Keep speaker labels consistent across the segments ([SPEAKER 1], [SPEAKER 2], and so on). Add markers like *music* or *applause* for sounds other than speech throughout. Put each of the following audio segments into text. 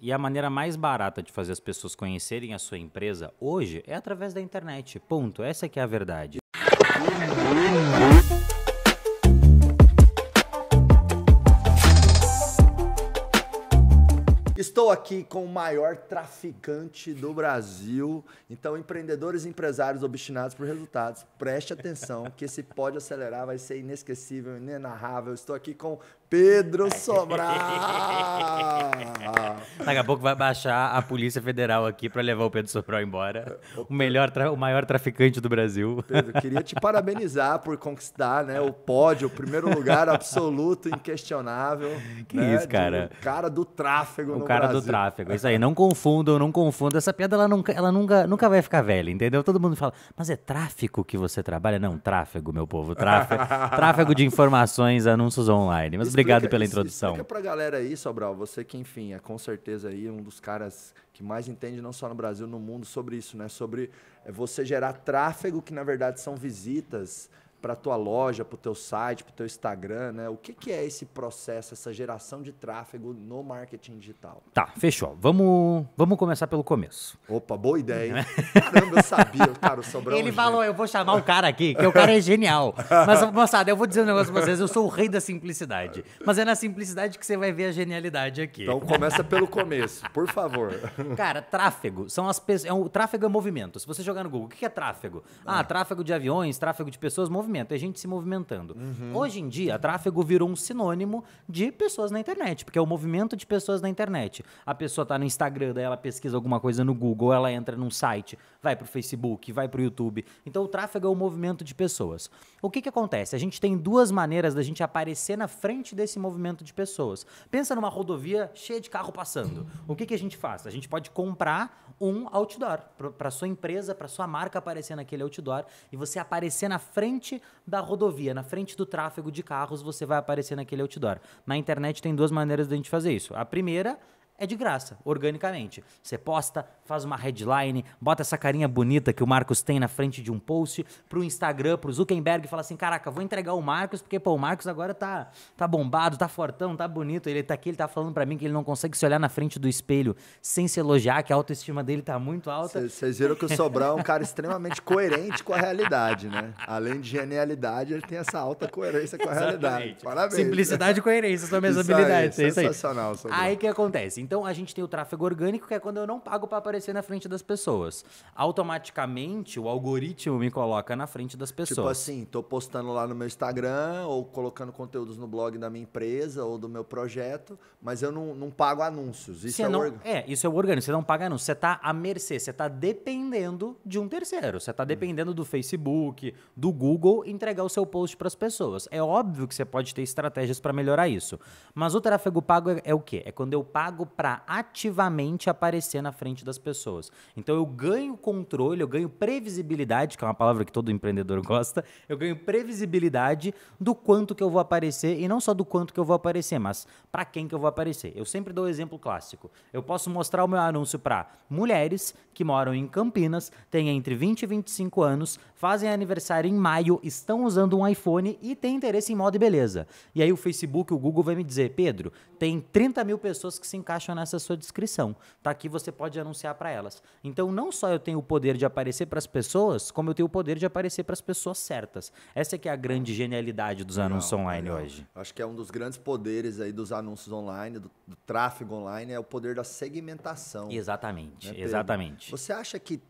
[SPEAKER 1] E a maneira mais barata de fazer as pessoas conhecerem a sua empresa hoje é através da internet. Ponto. Essa é que é a verdade.
[SPEAKER 2] Estou aqui com o maior traficante do Brasil. Então, empreendedores e empresários obstinados por resultados, preste atenção que esse pode acelerar vai ser inesquecível, inenarrável. Estou aqui com Pedro *laughs* Sobral.
[SPEAKER 1] Daqui a pouco vai baixar a Polícia Federal aqui para levar o Pedro Sobral embora. O melhor, o maior traficante do Brasil.
[SPEAKER 2] Pedro, queria te parabenizar por conquistar, né, o pódio, o primeiro lugar absoluto, inquestionável.
[SPEAKER 1] Que
[SPEAKER 2] né,
[SPEAKER 1] isso, cara?
[SPEAKER 2] O cara do tráfego
[SPEAKER 1] o
[SPEAKER 2] no
[SPEAKER 1] cara
[SPEAKER 2] Brasil.
[SPEAKER 1] do tráfego. Isso aí, não confundam, não confundam. Essa piada ela nunca, ela nunca, nunca vai ficar velha, entendeu? Todo mundo fala, mas é tráfico que você trabalha? Não, tráfego, meu povo. Tráfego, *laughs* tráfego de informações, anúncios online. Mas obrigado
[SPEAKER 2] Explica-
[SPEAKER 1] pela introdução.
[SPEAKER 2] Explica pra galera aí, Sobral, você que, enfim, é com certeza aí um dos caras que mais entende, não só no Brasil, no mundo, sobre isso, né? Sobre é, você gerar tráfego, que na verdade são visitas para tua loja, para o teu site, para o teu Instagram, né? O que, que é esse processo, essa geração de tráfego no marketing digital?
[SPEAKER 1] Tá, fechou. Vamos, vamos começar pelo começo.
[SPEAKER 2] Opa, boa ideia, hein? Caramba, eu sabia, cara, o *laughs* é
[SPEAKER 1] Ele falou, eu vou chamar o cara aqui, que o cara é genial. *laughs* Mas, moçada, eu vou dizer um negócio pra vocês, eu sou o rei da simplicidade. Mas é na simplicidade que você vai ver a genialidade aqui.
[SPEAKER 2] Então começa pelo começo, por favor.
[SPEAKER 1] Cara, tráfego são as pessoas. É um, tráfego é movimento. Se você jogar no Google, o que é tráfego? Ah, tráfego de aviões, tráfego de pessoas, movimento. É gente se movimentando. Hoje em dia, tráfego virou um sinônimo de pessoas na internet, porque é o movimento de pessoas na internet. A pessoa tá no Instagram, daí ela pesquisa alguma coisa no Google, ela entra num site, vai pro Facebook, vai pro YouTube. Então o tráfego é o movimento de pessoas. O que que acontece? A gente tem duas maneiras da gente aparecer na frente desse movimento de pessoas. Pensa numa rodovia cheia de carro passando. O que que a gente faz? A gente pode comprar um outdoor para sua empresa, para sua marca aparecer naquele outdoor e você aparecer na frente da rodovia, na frente do tráfego de carros, você vai aparecer naquele outdoor. Na internet tem duas maneiras da gente fazer isso. A primeira é de graça, organicamente. Você posta, faz uma headline, bota essa carinha bonita que o Marcos tem na frente de um post pro Instagram, pro Zuckerberg e fala assim: "Caraca, vou entregar o Marcos porque pô, o Marcos agora tá tá bombado, tá fortão, tá bonito. Ele tá aqui, ele tá falando pra mim que ele não consegue se olhar na frente do espelho sem se elogiar, que a autoestima dele tá muito alta".
[SPEAKER 2] Vocês viram que o Sobral é um cara extremamente coerente com a realidade, né? Além de genialidade, ele tem essa alta coerência com a realidade. Parabéns.
[SPEAKER 1] Simplicidade e coerência são minhas
[SPEAKER 2] Isso
[SPEAKER 1] habilidades.
[SPEAKER 2] aí,
[SPEAKER 1] é isso aí.
[SPEAKER 2] sensacional, Sobral.
[SPEAKER 1] Aí o que acontece? Então a gente tem o tráfego orgânico, que é quando eu não pago para aparecer na frente das pessoas. Automaticamente o algoritmo me coloca na frente das pessoas.
[SPEAKER 2] Tipo assim, tô postando lá no meu Instagram ou colocando conteúdos no blog da minha empresa ou do meu projeto, mas eu não, não pago anúncios. Isso
[SPEAKER 1] Você
[SPEAKER 2] é
[SPEAKER 1] não,
[SPEAKER 2] org-
[SPEAKER 1] é, isso é o orgânico, você não paga anúncio, você está à mercê, você está dependendo de um terceiro, você está dependendo do Facebook, do Google entregar o seu post para as pessoas. É óbvio que você pode ter estratégias para melhorar isso, mas o tráfego pago é, é o quê? É quando eu pago para ativamente aparecer na frente das pessoas. Então eu ganho controle, eu ganho previsibilidade, que é uma palavra que todo empreendedor *laughs* gosta, eu ganho previsibilidade do quanto que eu vou aparecer e não só do quanto que eu vou aparecer, mas para quem que eu vou aparecer. Eu sempre dou o exemplo clássico. Eu posso mostrar o meu anúncio para mulheres que moram em Campinas, têm entre 20 e 25 anos, fazem aniversário em maio, estão usando um iPhone e têm interesse em moda e beleza. E aí o Facebook, o Google vai me dizer, Pedro, tem 30 mil pessoas que se encaixam nessa sua descrição. Tá aqui, você pode anunciar para elas. Então, não só eu tenho o poder de aparecer para as pessoas, como eu tenho o poder de aparecer para as pessoas certas. Essa é que é a grande genialidade dos anúncios
[SPEAKER 2] Legal,
[SPEAKER 1] online
[SPEAKER 2] legal.
[SPEAKER 1] hoje.
[SPEAKER 2] Acho que é um dos grandes poderes aí dos anúncios online, do, do tráfego online, é o poder da segmentação.
[SPEAKER 1] Exatamente,
[SPEAKER 2] né,
[SPEAKER 1] exatamente.
[SPEAKER 2] Você acha que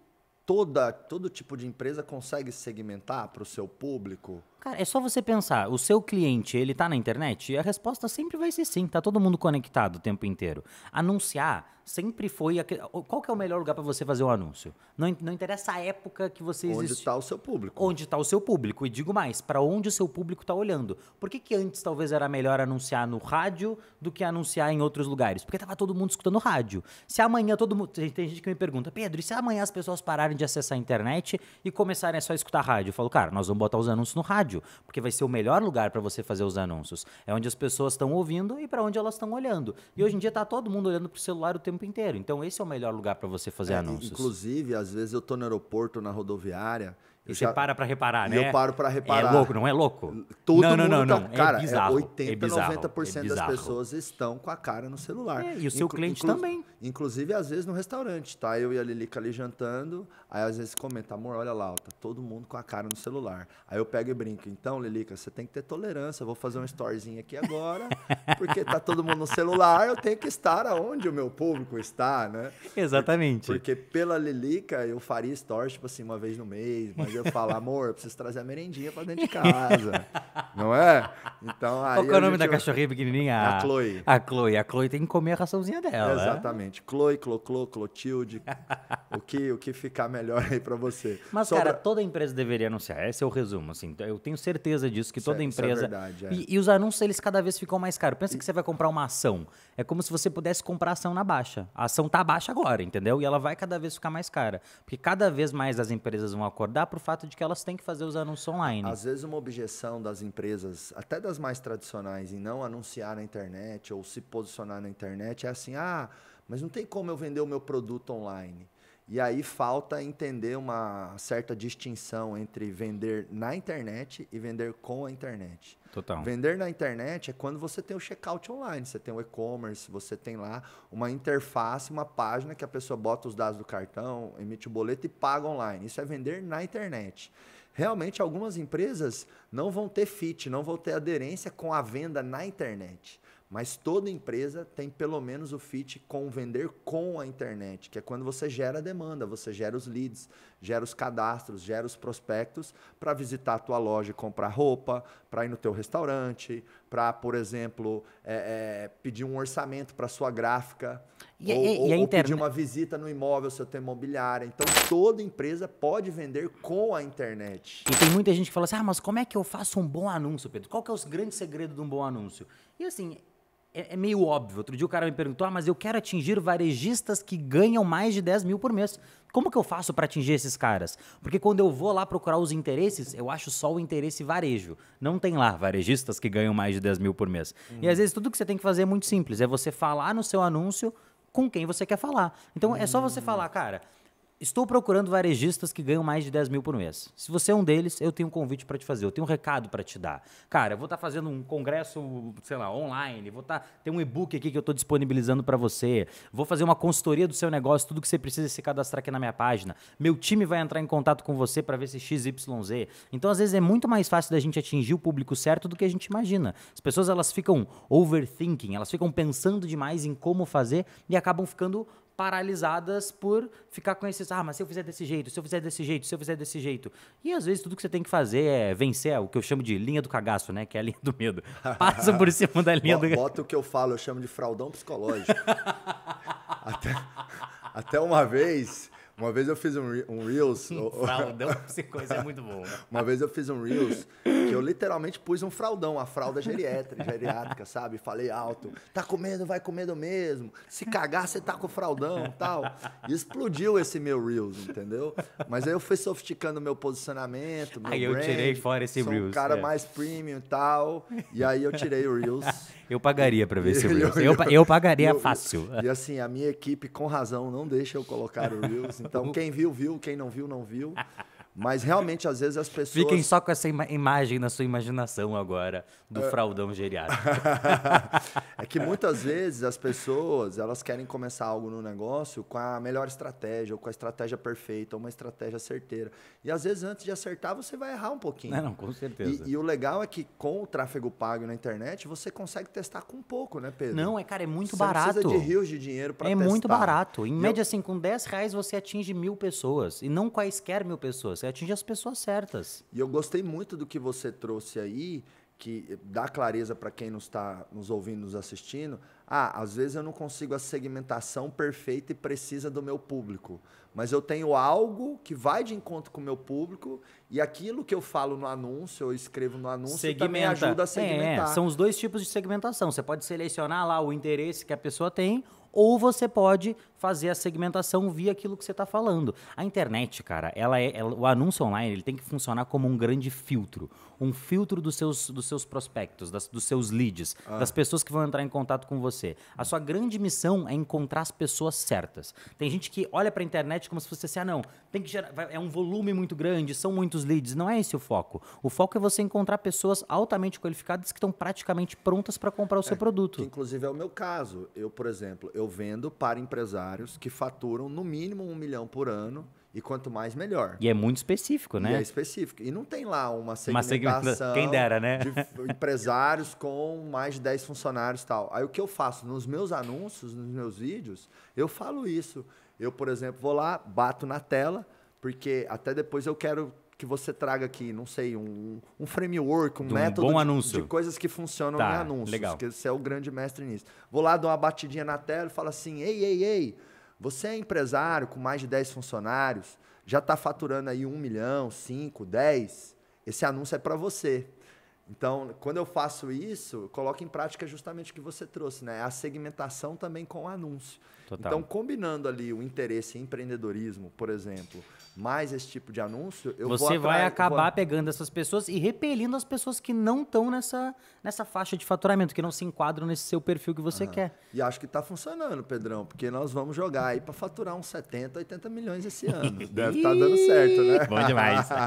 [SPEAKER 2] toda, todo tipo de empresa consegue segmentar para o seu público?
[SPEAKER 1] Cara, é só você pensar, o seu cliente, ele tá na internet? E a resposta sempre vai ser sim, tá todo mundo conectado o tempo inteiro. Anunciar sempre foi... aque- Qual que é o melhor lugar para você fazer o anúncio? Não, não interessa a época que você
[SPEAKER 2] Onde
[SPEAKER 1] existe.
[SPEAKER 2] está o seu público?
[SPEAKER 1] Onde está o seu público? E digo mais, para onde o seu público está olhando. Por que, que antes talvez era melhor anunciar no rádio do que anunciar em outros lugares? Porque estava todo mundo escutando rádio. Se amanhã todo mundo. Tem tem gente que me pergunta, Pedro, e se amanhã as pessoas pararem de acessar a internet e começarem a só escutar rádio? Eu falo, cara, nós vamos botar os anúncios no rádio, porque vai ser o melhor lugar para você fazer os anúncios. É onde as pessoas estão ouvindo e para onde elas estão olhando. E hoje em dia está todo mundo olhando para o celular o tempo inteiro. Então esse é o melhor lugar para você fazer
[SPEAKER 2] É,
[SPEAKER 1] anúncios.
[SPEAKER 2] Inclusive, às vezes eu tô no aeroporto, na rodoviária,
[SPEAKER 1] E você para pra reparar,
[SPEAKER 2] E
[SPEAKER 1] né?
[SPEAKER 2] eu paro pra reparar.
[SPEAKER 1] É louco, não é louco?
[SPEAKER 2] Todo
[SPEAKER 1] não, não,
[SPEAKER 2] mundo
[SPEAKER 1] não,
[SPEAKER 2] tá-
[SPEAKER 1] não.
[SPEAKER 2] Cara,
[SPEAKER 1] é bizarro.
[SPEAKER 2] 80,
[SPEAKER 1] é bizarro,
[SPEAKER 2] 90%
[SPEAKER 1] é
[SPEAKER 2] das pessoas estão com a cara no celular.
[SPEAKER 1] É, e o seu cliente também.
[SPEAKER 2] Inclusive, às vezes, no restaurante, tá? Eu e a Lilica ali jantando, aí às vezes comenta, amor, olha lá, ó, tá todo mundo com a cara no celular. Aí eu pego e brinco, então, Lilica, você tem que ter tolerância, eu vou fazer um storyzinho aqui agora, *laughs* porque tá todo mundo no celular, eu tenho que estar aonde o meu público está, né?
[SPEAKER 1] Exatamente.
[SPEAKER 2] Porque pela Lilica eu faria stories, tipo assim, uma vez no mês, mas eu falo, amor, preciso trazer a merendinha pra dentro de casa. não é? Então aí.
[SPEAKER 1] Qual é o nome da
[SPEAKER 2] gente-
[SPEAKER 1] cachorrinha pequenininha?
[SPEAKER 2] A Chloe.
[SPEAKER 1] A Chloe. A Chloe tem que comer a raçãozinha dela. né?
[SPEAKER 2] Exatamente. Chloe, Cloclo, Clotilde. *laughs* o, que, o que ficar melhor aí pra você.
[SPEAKER 1] Mas, cara, toda empresa deveria anunciar. Esse é o resumo, assim. Eu tenho certeza disso, que
[SPEAKER 2] Isso é-
[SPEAKER 1] toda
[SPEAKER 2] isso é
[SPEAKER 1] empresa...
[SPEAKER 2] verdade, é.
[SPEAKER 1] e, e os anúncios, eles cada vez ficam mais caros. Pensa que você vai comprar uma ação. É como se você pudesse comprar ação na baixa. A ação tá baixa agora, entendeu? E ela vai cada vez ficar mais cara. Porque cada vez mais as empresas vão acordar pro fato de que elas têm que fazer os anúncios online.
[SPEAKER 2] Às vezes uma objeção das empresas, até das mais tradicionais, em não anunciar na internet ou se posicionar na internet é assim, ah, mas não tem como eu vender o meu produto online. E aí falta entender uma certa distinção entre vender na internet e vender com a internet.
[SPEAKER 1] Total.
[SPEAKER 2] Vender na internet é quando você tem o checkout online, você tem o e-commerce, você tem lá uma interface, uma página que a pessoa bota os dados do cartão, emite o boleto e paga online. Isso é vender na internet. Realmente, algumas empresas não vão ter fit, não vão ter aderência com a venda na internet. Mas toda empresa tem pelo menos o fit com vender com a internet, que é quando você gera demanda, você gera os leads, gera os cadastros, gera os prospectos para visitar a tua loja e comprar roupa, para ir no teu restaurante, para, por exemplo, é, é, pedir um orçamento para sua gráfica,
[SPEAKER 1] E-
[SPEAKER 2] ou,
[SPEAKER 1] e- e
[SPEAKER 2] ou- pedir uma visita no imóvel, seu teu imobiliária. Então, toda empresa pode vender com a internet.
[SPEAKER 1] E tem muita gente que fala assim, ah, mas como é que eu faço um bom anúncio, Pedro? Qual que é o grande segredo de um bom anúncio? E assim, é, é meio óbvio. Outro dia o cara me perguntou, ah, mas eu quero atingir varejistas que ganham mais de 10 mil por mês. Como que eu faço para atingir esses caras? Porque quando eu vou lá procurar os interesses, eu acho só o interesse varejo. Não tem lá varejistas que ganham mais de 10 mil por mês. E às vezes tudo que você tem que fazer é muito simples. É você falar no seu anúncio com quem você quer falar. Então é só você falar, cara, Estou procurando varejistas que ganham mais de 10 mil por mês. Se você é um deles, eu tenho um convite para te fazer, eu tenho um recado para te dar. Cara, eu vou estar fazendo um congresso, sei lá, online, vou estar tem um e-book aqui que eu estou disponibilizando para você, vou fazer uma consultoria do seu negócio, tudo que você precisa se cadastrar aqui na minha página. Meu time vai entrar em contato com você para ver se XYZ. Então, às vezes é muito mais fácil da gente atingir o público certo do que a gente imagina. As pessoas elas ficam overthinking, elas ficam pensando demais em como fazer e acabam ficando paralisadas por ficar com esses, ah, mas se eu fizer desse jeito, se eu fizer desse jeito, se eu fizer desse jeito. E às vezes tudo que você tem que fazer é vencer o que eu chamo de linha do cagaço, né? Que é a linha do medo. *laughs* Passa por cima da linha
[SPEAKER 2] Bo-
[SPEAKER 1] do
[SPEAKER 2] Bota o que eu falo, eu chamo de fraudão psicológico. *laughs* até, até uma vez, uma vez eu fiz um, re- um Reels. *laughs*
[SPEAKER 1] Fraldão, *laughs* coisa é muito bom.
[SPEAKER 2] Uma vez eu fiz um Reels que eu literalmente pus um fraldão, a fralda geriátrica, geriátrica, sabe? Falei alto, tá com medo, vai com medo mesmo. Se cagar, você tá com o fraldão tal. E explodiu esse meu Reels, entendeu? Mas aí eu fui sofisticando meu posicionamento, meu
[SPEAKER 1] Aí eu
[SPEAKER 2] brand,
[SPEAKER 1] tirei fora esse
[SPEAKER 2] sou
[SPEAKER 1] Reels,
[SPEAKER 2] um cara
[SPEAKER 1] é.
[SPEAKER 2] mais premium e tal. E aí eu tirei o Reels.
[SPEAKER 1] Eu pagaria pra ver esse Reels.
[SPEAKER 2] eu-
[SPEAKER 1] Eu, eu pagaria *laughs*
[SPEAKER 2] eu-
[SPEAKER 1] fácil.
[SPEAKER 2] E assim, a minha equipe, com razão, não deixa eu colocar o Reels. Então, *laughs* quem viu, viu. Quem não viu, não viu. Mas realmente, às vezes, as pessoas.
[SPEAKER 1] Fiquem só com essa ima- imagem na sua imaginação agora do
[SPEAKER 2] É.
[SPEAKER 1] fraldão geriátrico. *laughs*
[SPEAKER 2] é que muitas vezes as pessoas elas querem começar algo no negócio com a melhor estratégia, ou com a estratégia perfeita, ou uma estratégia certeira. E às vezes, antes de acertar, você vai errar um pouquinho.
[SPEAKER 1] Não, não, com certeza.
[SPEAKER 2] E, e o legal é que com o tráfego pago na internet, você consegue testar com pouco, né, Pedro?
[SPEAKER 1] Não, é, cara, é muito
[SPEAKER 2] Você
[SPEAKER 1] barato.
[SPEAKER 2] precisa de rios de dinheiro para
[SPEAKER 1] É
[SPEAKER 2] testar.
[SPEAKER 1] muito barato. Em
[SPEAKER 2] E eu-
[SPEAKER 1] média, assim, com 10 reais você atinge mil pessoas. E não quaisquer mil pessoas. Você atinge as pessoas certas.
[SPEAKER 2] E eu gostei muito do que você trouxe aí, que dá clareza para quem não está nos ouvindo, nos assistindo. Ah, às vezes eu não consigo a segmentação perfeita e precisa do meu público. Mas eu tenho algo que vai de encontro com o meu público e aquilo que eu falo no anúncio, eu escrevo no anúncio, também ajuda a segmentar.
[SPEAKER 1] É, são os dois tipos de segmentação. Você pode selecionar lá o interesse que a pessoa tem, ou você pode fazer a segmentação via aquilo que você está falando. A internet, cara, ela é, ela- o anúncio online ele tem que funcionar como um grande filtro, um filtro dos seus, dos seus prospectos, das- dos seus leads,
[SPEAKER 2] Ah.
[SPEAKER 1] das pessoas que vão entrar em contato com você. A sua grande missão é encontrar as pessoas certas. Tem gente que olha para a internet como se fosse assim, ah, não, tem que gerar, é um volume muito grande, são muitos leads. Não é esse o foco. O foco é você encontrar pessoas altamente qualificadas que estão praticamente prontas para comprar o seu
[SPEAKER 2] Que
[SPEAKER 1] produto.
[SPEAKER 2] inclusive é o meu caso. Eu, por exemplo, eu vendo para empresários que faturam no mínimo um milhão por ano e quanto mais melhor.
[SPEAKER 1] E é muito específico,
[SPEAKER 2] E é
[SPEAKER 1] né?
[SPEAKER 2] específico. E não tem lá uma
[SPEAKER 1] Uma
[SPEAKER 2] segmentação
[SPEAKER 1] segmenta- quem dera, né?
[SPEAKER 2] de empresários com mais de 10 funcionários e tal. Aí o que eu faço nos meus anúncios, nos meus vídeos, eu falo isso. Eu, por exemplo, vou lá, bato na tela, porque até depois eu quero que você traga aqui, não sei, um, um framework, um
[SPEAKER 1] De um
[SPEAKER 2] método
[SPEAKER 1] bom
[SPEAKER 2] de,
[SPEAKER 1] anúncio.
[SPEAKER 2] de coisas que funcionam
[SPEAKER 1] Tá,
[SPEAKER 2] em anúncios.
[SPEAKER 1] legal.
[SPEAKER 2] Que você é o grande mestre nisso. Vou lá, dou uma batidinha na tela e falo assim: ei, ei, ei, você é empresário com mais de 10 funcionários, já está faturando aí 1 milhão, 5, 10, esse anúncio é para você. Então, quando eu faço isso, eu coloco em prática justamente o que você trouxe, né? A segmentação também com o anúncio.
[SPEAKER 1] Total.
[SPEAKER 2] Então, combinando ali o interesse em empreendedorismo, por exemplo, mais esse tipo de anúncio, eu vou
[SPEAKER 1] você vai
[SPEAKER 2] atrai-
[SPEAKER 1] acabar
[SPEAKER 2] vou-
[SPEAKER 1] pegando essas pessoas e repelindo as pessoas que não estão nessa, nessa faixa de faturamento, que não se enquadram nesse seu perfil que você quer.
[SPEAKER 2] E acho que está funcionando, Pedrão, porque nós vamos jogar aí para faturar uns 70, 80 milhões esse *laughs* ano. Deve estar dando certo, né?
[SPEAKER 1] Bom demais. *laughs*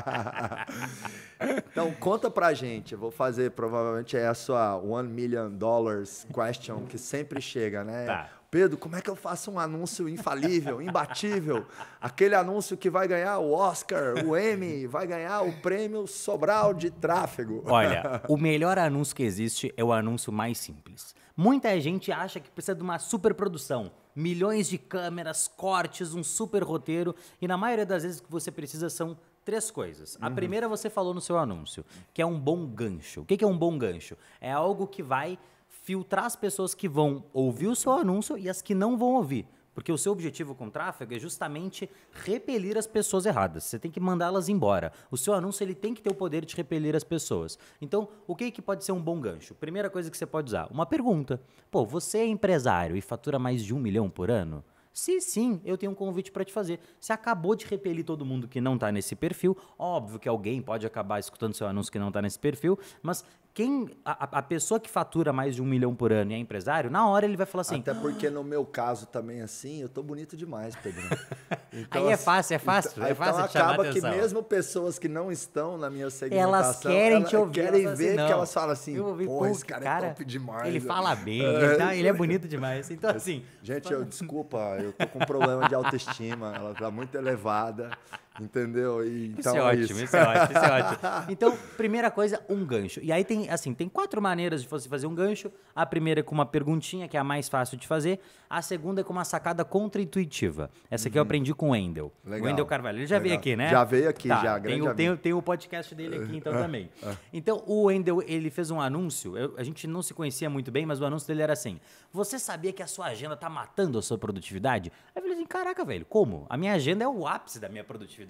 [SPEAKER 1] *laughs*
[SPEAKER 2] Então conta pra gente. Eu vou fazer provavelmente é a sua one million dollars question que sempre chega, né?
[SPEAKER 1] Tá.
[SPEAKER 2] Pedro, como é que eu faço um anúncio infalível, imbatível? Aquele anúncio que vai ganhar o Oscar, o Emmy, vai ganhar o prêmio Sobral de tráfego.
[SPEAKER 1] Olha, *laughs* o melhor anúncio que existe é o anúncio mais simples. Muita gente acha que precisa de uma super produção, milhões de câmeras, cortes, um super roteiro, e na maioria das vezes o que você precisa são três coisas. A primeira você falou no seu anúncio, que é um bom gancho. O que é um bom gancho? É algo que vai filtrar as pessoas que vão ouvir o seu anúncio e as que não vão ouvir. Porque o seu objetivo com tráfego é justamente repelir as pessoas erradas. Você tem que mandá-las embora. O seu anúncio ele tem que ter o poder de repelir as pessoas. Então, o que, que pode ser um bom gancho? Primeira coisa que você pode usar, uma pergunta. Pô, você é empresário e fatura mais de um milhão por ano? Se sim, eu tenho um convite para te fazer. Você acabou de repelir todo mundo que não está nesse perfil. Óbvio que alguém pode acabar escutando seu anúncio que não está nesse perfil, mas quem a, a- pessoa que fatura mais de um milhão por ano e é empresário, na hora ele vai falar assim:
[SPEAKER 2] Até porque no meu caso também assim, eu tô bonito demais, Pedro. *laughs*
[SPEAKER 1] Aí é fácil, é fácil, é fácil
[SPEAKER 2] então
[SPEAKER 1] de chamar
[SPEAKER 2] acaba que mesmo pessoas que não estão na minha segmentação,
[SPEAKER 1] Elas querem te ouvir.
[SPEAKER 2] querem
[SPEAKER 1] elas
[SPEAKER 2] ver
[SPEAKER 1] assim,
[SPEAKER 2] que
[SPEAKER 1] "Não,
[SPEAKER 2] elas falam assim,
[SPEAKER 1] eu
[SPEAKER 2] pô, esse cara, é top demais.
[SPEAKER 1] Ele
[SPEAKER 2] né?"
[SPEAKER 1] fala bem, ele, tá- ele é bonito demais. Então, *laughs* assim,
[SPEAKER 2] Gente, eu, desculpa, eu tô com um problema de autoestima, ela tá muito elevada, entendeu? E,
[SPEAKER 1] Isso
[SPEAKER 2] então
[SPEAKER 1] é
[SPEAKER 2] é
[SPEAKER 1] ótimo,
[SPEAKER 2] isso.
[SPEAKER 1] isso é ótimo, isso é ótimo. *laughs* Então, primeira coisa, um gancho. E aí tem, assim, tem quatro maneiras de você fazer um gancho. A primeira é com uma perguntinha, que é a mais fácil de fazer. A segunda é com uma sacada contra-intuitiva. Essa aqui eu aprendi com o Wendel.
[SPEAKER 2] Uhum. Legal.
[SPEAKER 1] O Wendel Carvalho. Ele já veio
[SPEAKER 2] Legal.
[SPEAKER 1] aqui, né?
[SPEAKER 2] Já veio aqui,
[SPEAKER 1] Tá,
[SPEAKER 2] já,
[SPEAKER 1] Tem, o, tem, tem o podcast dele aqui, então, *laughs* também. Então, o Wendel, ele fez um anúncio. eu- a gente não se conhecia muito bem, mas o anúncio dele era assim. Você sabia que a sua agenda tá matando a sua produtividade? Aí eu falei assim, caraca, velho, como? A minha agenda é o ápice da minha produtividade.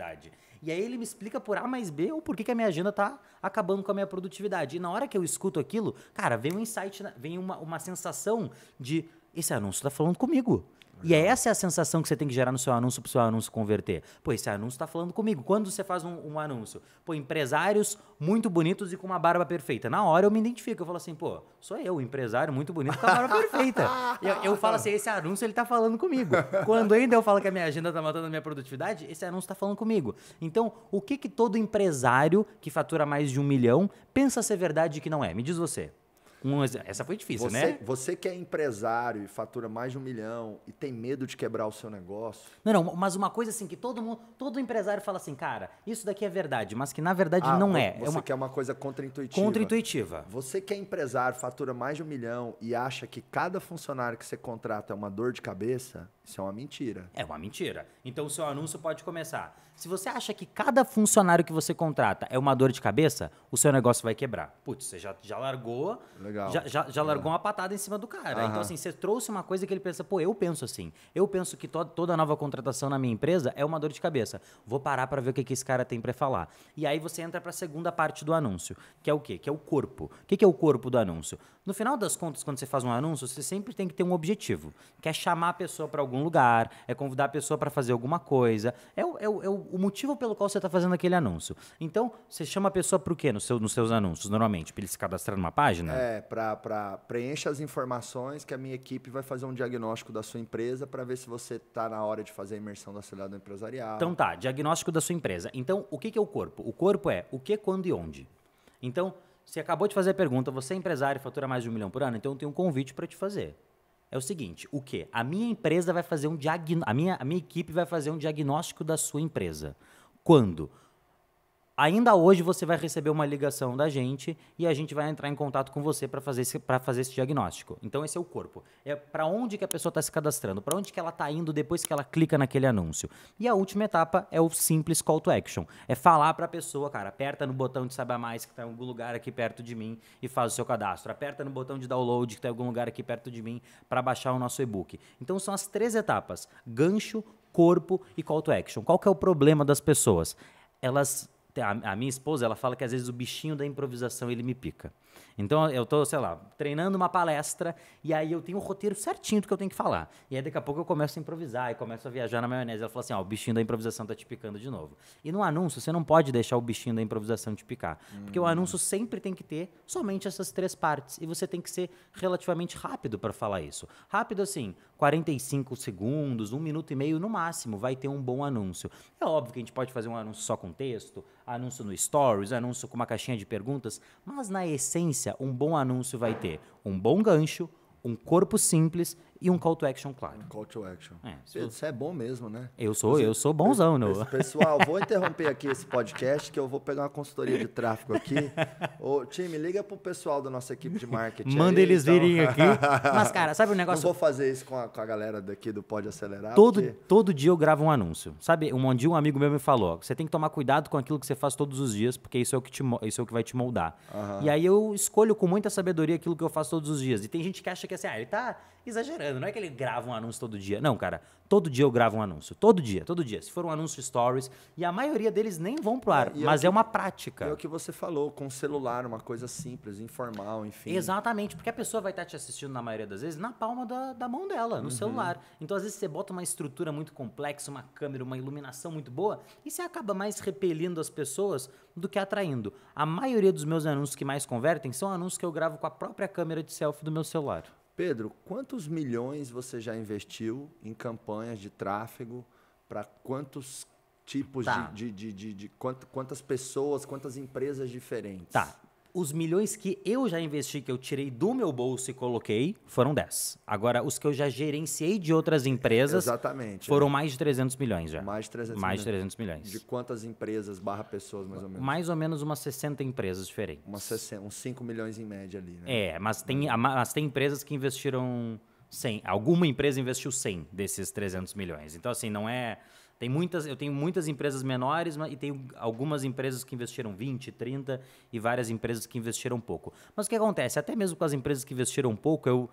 [SPEAKER 1] E aí ele me explica por A mais B o porquê que a minha agenda tá acabando com a minha produtividade. E na hora que eu escuto aquilo, cara, vem um insight, vem uma, uma sensação de esse anúncio tá falando comigo. E é essa é a sensação que você tem que gerar no seu anúncio para o seu anúncio converter. Pô, esse anúncio está falando comigo. Quando você faz um, um anúncio, pô, empresários muito bonitos e com uma barba perfeita. Na hora eu me identifico. Eu falo assim, pô, sou eu, empresário muito bonito com a barba perfeita. *laughs* Eu, eu falo assim, esse anúncio ele tá falando comigo. Quando ainda eu falo que a minha agenda tá matando a minha produtividade, esse anúncio tá falando comigo. Então, o que que todo empresário que fatura mais de um milhão pensa ser verdade e que não é? Me diz você. Um essa foi difícil,
[SPEAKER 2] Você,
[SPEAKER 1] né?
[SPEAKER 2] você que é empresário e fatura mais de um milhão e tem medo de quebrar o seu negócio,
[SPEAKER 1] Não, não, mas uma coisa assim que todo mundo, todo empresário fala assim, cara, isso daqui é verdade, mas que na verdade
[SPEAKER 2] ah,
[SPEAKER 1] não
[SPEAKER 2] vo-
[SPEAKER 1] é.
[SPEAKER 2] Você
[SPEAKER 1] é uma
[SPEAKER 2] quer uma coisa contra-intuitiva.
[SPEAKER 1] contra-intuitiva.
[SPEAKER 2] Você que é empresário, fatura mais de um milhão e acha que cada funcionário que você contrata é uma dor de cabeça, isso é uma mentira.
[SPEAKER 1] É uma mentira. Então o seu anúncio pode começar. Se você acha que cada funcionário que você contrata é uma dor de cabeça, o seu negócio vai quebrar. Putz, você já, já largou.
[SPEAKER 2] Legal.
[SPEAKER 1] Já, já, já largou uma patada em cima do cara.
[SPEAKER 2] Aham.
[SPEAKER 1] Então, assim, você trouxe uma coisa que ele pensa, pô, eu penso assim. Eu penso que to toda nova contratação na minha empresa é uma dor de cabeça. Vou parar para ver o que, que esse cara tem para falar. E aí você entra para a segunda parte do anúncio, que é o quê? Que é o corpo. O que, que é o corpo do anúncio? No final das contas, quando você faz um anúncio, você sempre tem que ter um objetivo, que é chamar a pessoa para algum algum lugar, é convidar a pessoa para fazer alguma coisa. É, o, é, o, é o motivo pelo qual você está fazendo aquele anúncio. Então, você chama a pessoa para o quê no seu, nos seus anúncios, normalmente? Para ele se cadastrar numa página?
[SPEAKER 2] É, para preencher as informações que a minha equipe vai fazer um diagnóstico da sua empresa para ver se você está na hora de fazer a imersão do acelerado empresarial.
[SPEAKER 1] Então tá, diagnóstico da sua empresa. Então, o que, que é o corpo? O corpo é o que, quando e onde. Então, você acabou de fazer a pergunta, você é empresário e fatura mais de um milhão por ano, então eu tenho um convite para te fazer. É o seguinte, o que? A minha empresa vai fazer um diagnóstico, a minha, a minha equipe vai fazer um diagnóstico da sua empresa. Quando? Ainda hoje você vai receber uma ligação da gente e a gente vai entrar em contato com você para fazer, esse, fazer esse diagnóstico. Então esse é o corpo. É para onde que a pessoa está se cadastrando, para onde que ela está indo depois que ela clica naquele anúncio. E a última etapa é o simples call to action. É falar para a pessoa, cara, aperta no botão de saber mais que está em algum lugar aqui perto de mim e faz o seu cadastro. Aperta no botão de download que está em algum lugar aqui perto de mim para baixar o nosso e-book. Então são as três etapas: gancho, corpo e call to action. Qual que é o problema das pessoas? Elas a, minha esposa, ela fala que às vezes o bichinho da improvisação ele me pica. Então eu tô, sei lá, treinando uma palestra e aí eu tenho o roteiro certinho do que eu tenho que falar. E aí daqui a pouco eu começo a improvisar e começo a viajar na maionese. Ela fala assim: ó, o bichinho da improvisação tá te picando de novo. E no anúncio você não pode deixar o bichinho da improvisação te picar. Hum. Porque o anúncio sempre tem que ter somente essas três partes. E você tem que ser relativamente rápido para falar isso. Rápido assim, 45 segundos, um minuto e meio no máximo, vai ter um bom anúncio. É óbvio que a gente pode fazer um anúncio só com texto, anúncio no Stories, anúncio com uma caixinha de perguntas, mas na essência, um bom anúncio vai ter um bom gancho, um corpo simples e um call to action claro. Um
[SPEAKER 2] call to action. É, Isso é bom mesmo, né?
[SPEAKER 1] Eu sou, Você, eu sou bonzão, no.
[SPEAKER 2] Pessoal, vou interromper aqui esse podcast que eu vou pegar uma consultoria de tráfego aqui. *laughs* Ô, time, liga pro pessoal da nossa equipe de marketing.
[SPEAKER 1] Manda aí, eles então. virem aqui. *laughs* Mas, cara, sabe o um negócio?
[SPEAKER 2] Não vou fazer isso com a, com a galera daqui do Pode Acelerar.
[SPEAKER 1] Todo, porque... todo dia eu gravo um anúncio. Sabe, um dia um amigo meu me falou: você tem que tomar cuidado com aquilo que você faz todos os dias, porque isso é o que, te, isso é o que vai te moldar. Uhum. E aí eu escolho com muita sabedoria aquilo que eu faço todos os dias. E tem gente que acha que assim, ah, ele tá exagerando, não é que ele grava um anúncio todo dia. Não, cara, todo dia eu gravo um anúncio. Todo dia, todo dia. Se for um anúncio stories, e a maioria deles nem vão pro ar, é, mas é, é, uma prática.
[SPEAKER 2] É o que você falou, com o celular, uma coisa simples, informal, enfim.
[SPEAKER 1] Exatamente, porque a pessoa vai estar te assistindo na maioria das vezes na palma da, da mão dela, no uhum. celular. Então, às vezes, você bota uma estrutura muito complexa, uma câmera, uma iluminação muito boa, e você acaba mais repelindo as pessoas do que atraindo. A maioria dos meus anúncios que mais convertem são anúncios que eu gravo com a própria câmera de selfie do meu celular.
[SPEAKER 2] Pedro, quantos milhões você já investiu em campanhas de tráfego para quantos tipos tá. de, de, de, de, quantas pessoas, quantas empresas diferentes?
[SPEAKER 1] Tá os milhões que eu já investi, que eu tirei do meu bolso e coloquei, foram 10. Agora, os que eu já gerenciei de outras empresas
[SPEAKER 2] Exatamente,
[SPEAKER 1] foram é. mais de 300 milhões já.
[SPEAKER 2] Mais de 300
[SPEAKER 1] mais de 300 milhões.
[SPEAKER 2] De quantas empresas barra pessoas, mais ou menos?
[SPEAKER 1] Mais ou menos umas 60 empresas diferentes.
[SPEAKER 2] Umas 60, uns 5 milhões em média ali, né?
[SPEAKER 1] É, mas tem, mas tem empresas que investiram 100. Alguma empresa investiu 100 desses 300 milhões. Então, assim, não é... Tem muitas, eu tenho muitas empresas menores e tenho algumas empresas que investiram 20, 30 e várias empresas que investiram pouco. Mas o que acontece? Até mesmo com as empresas que investiram pouco, eu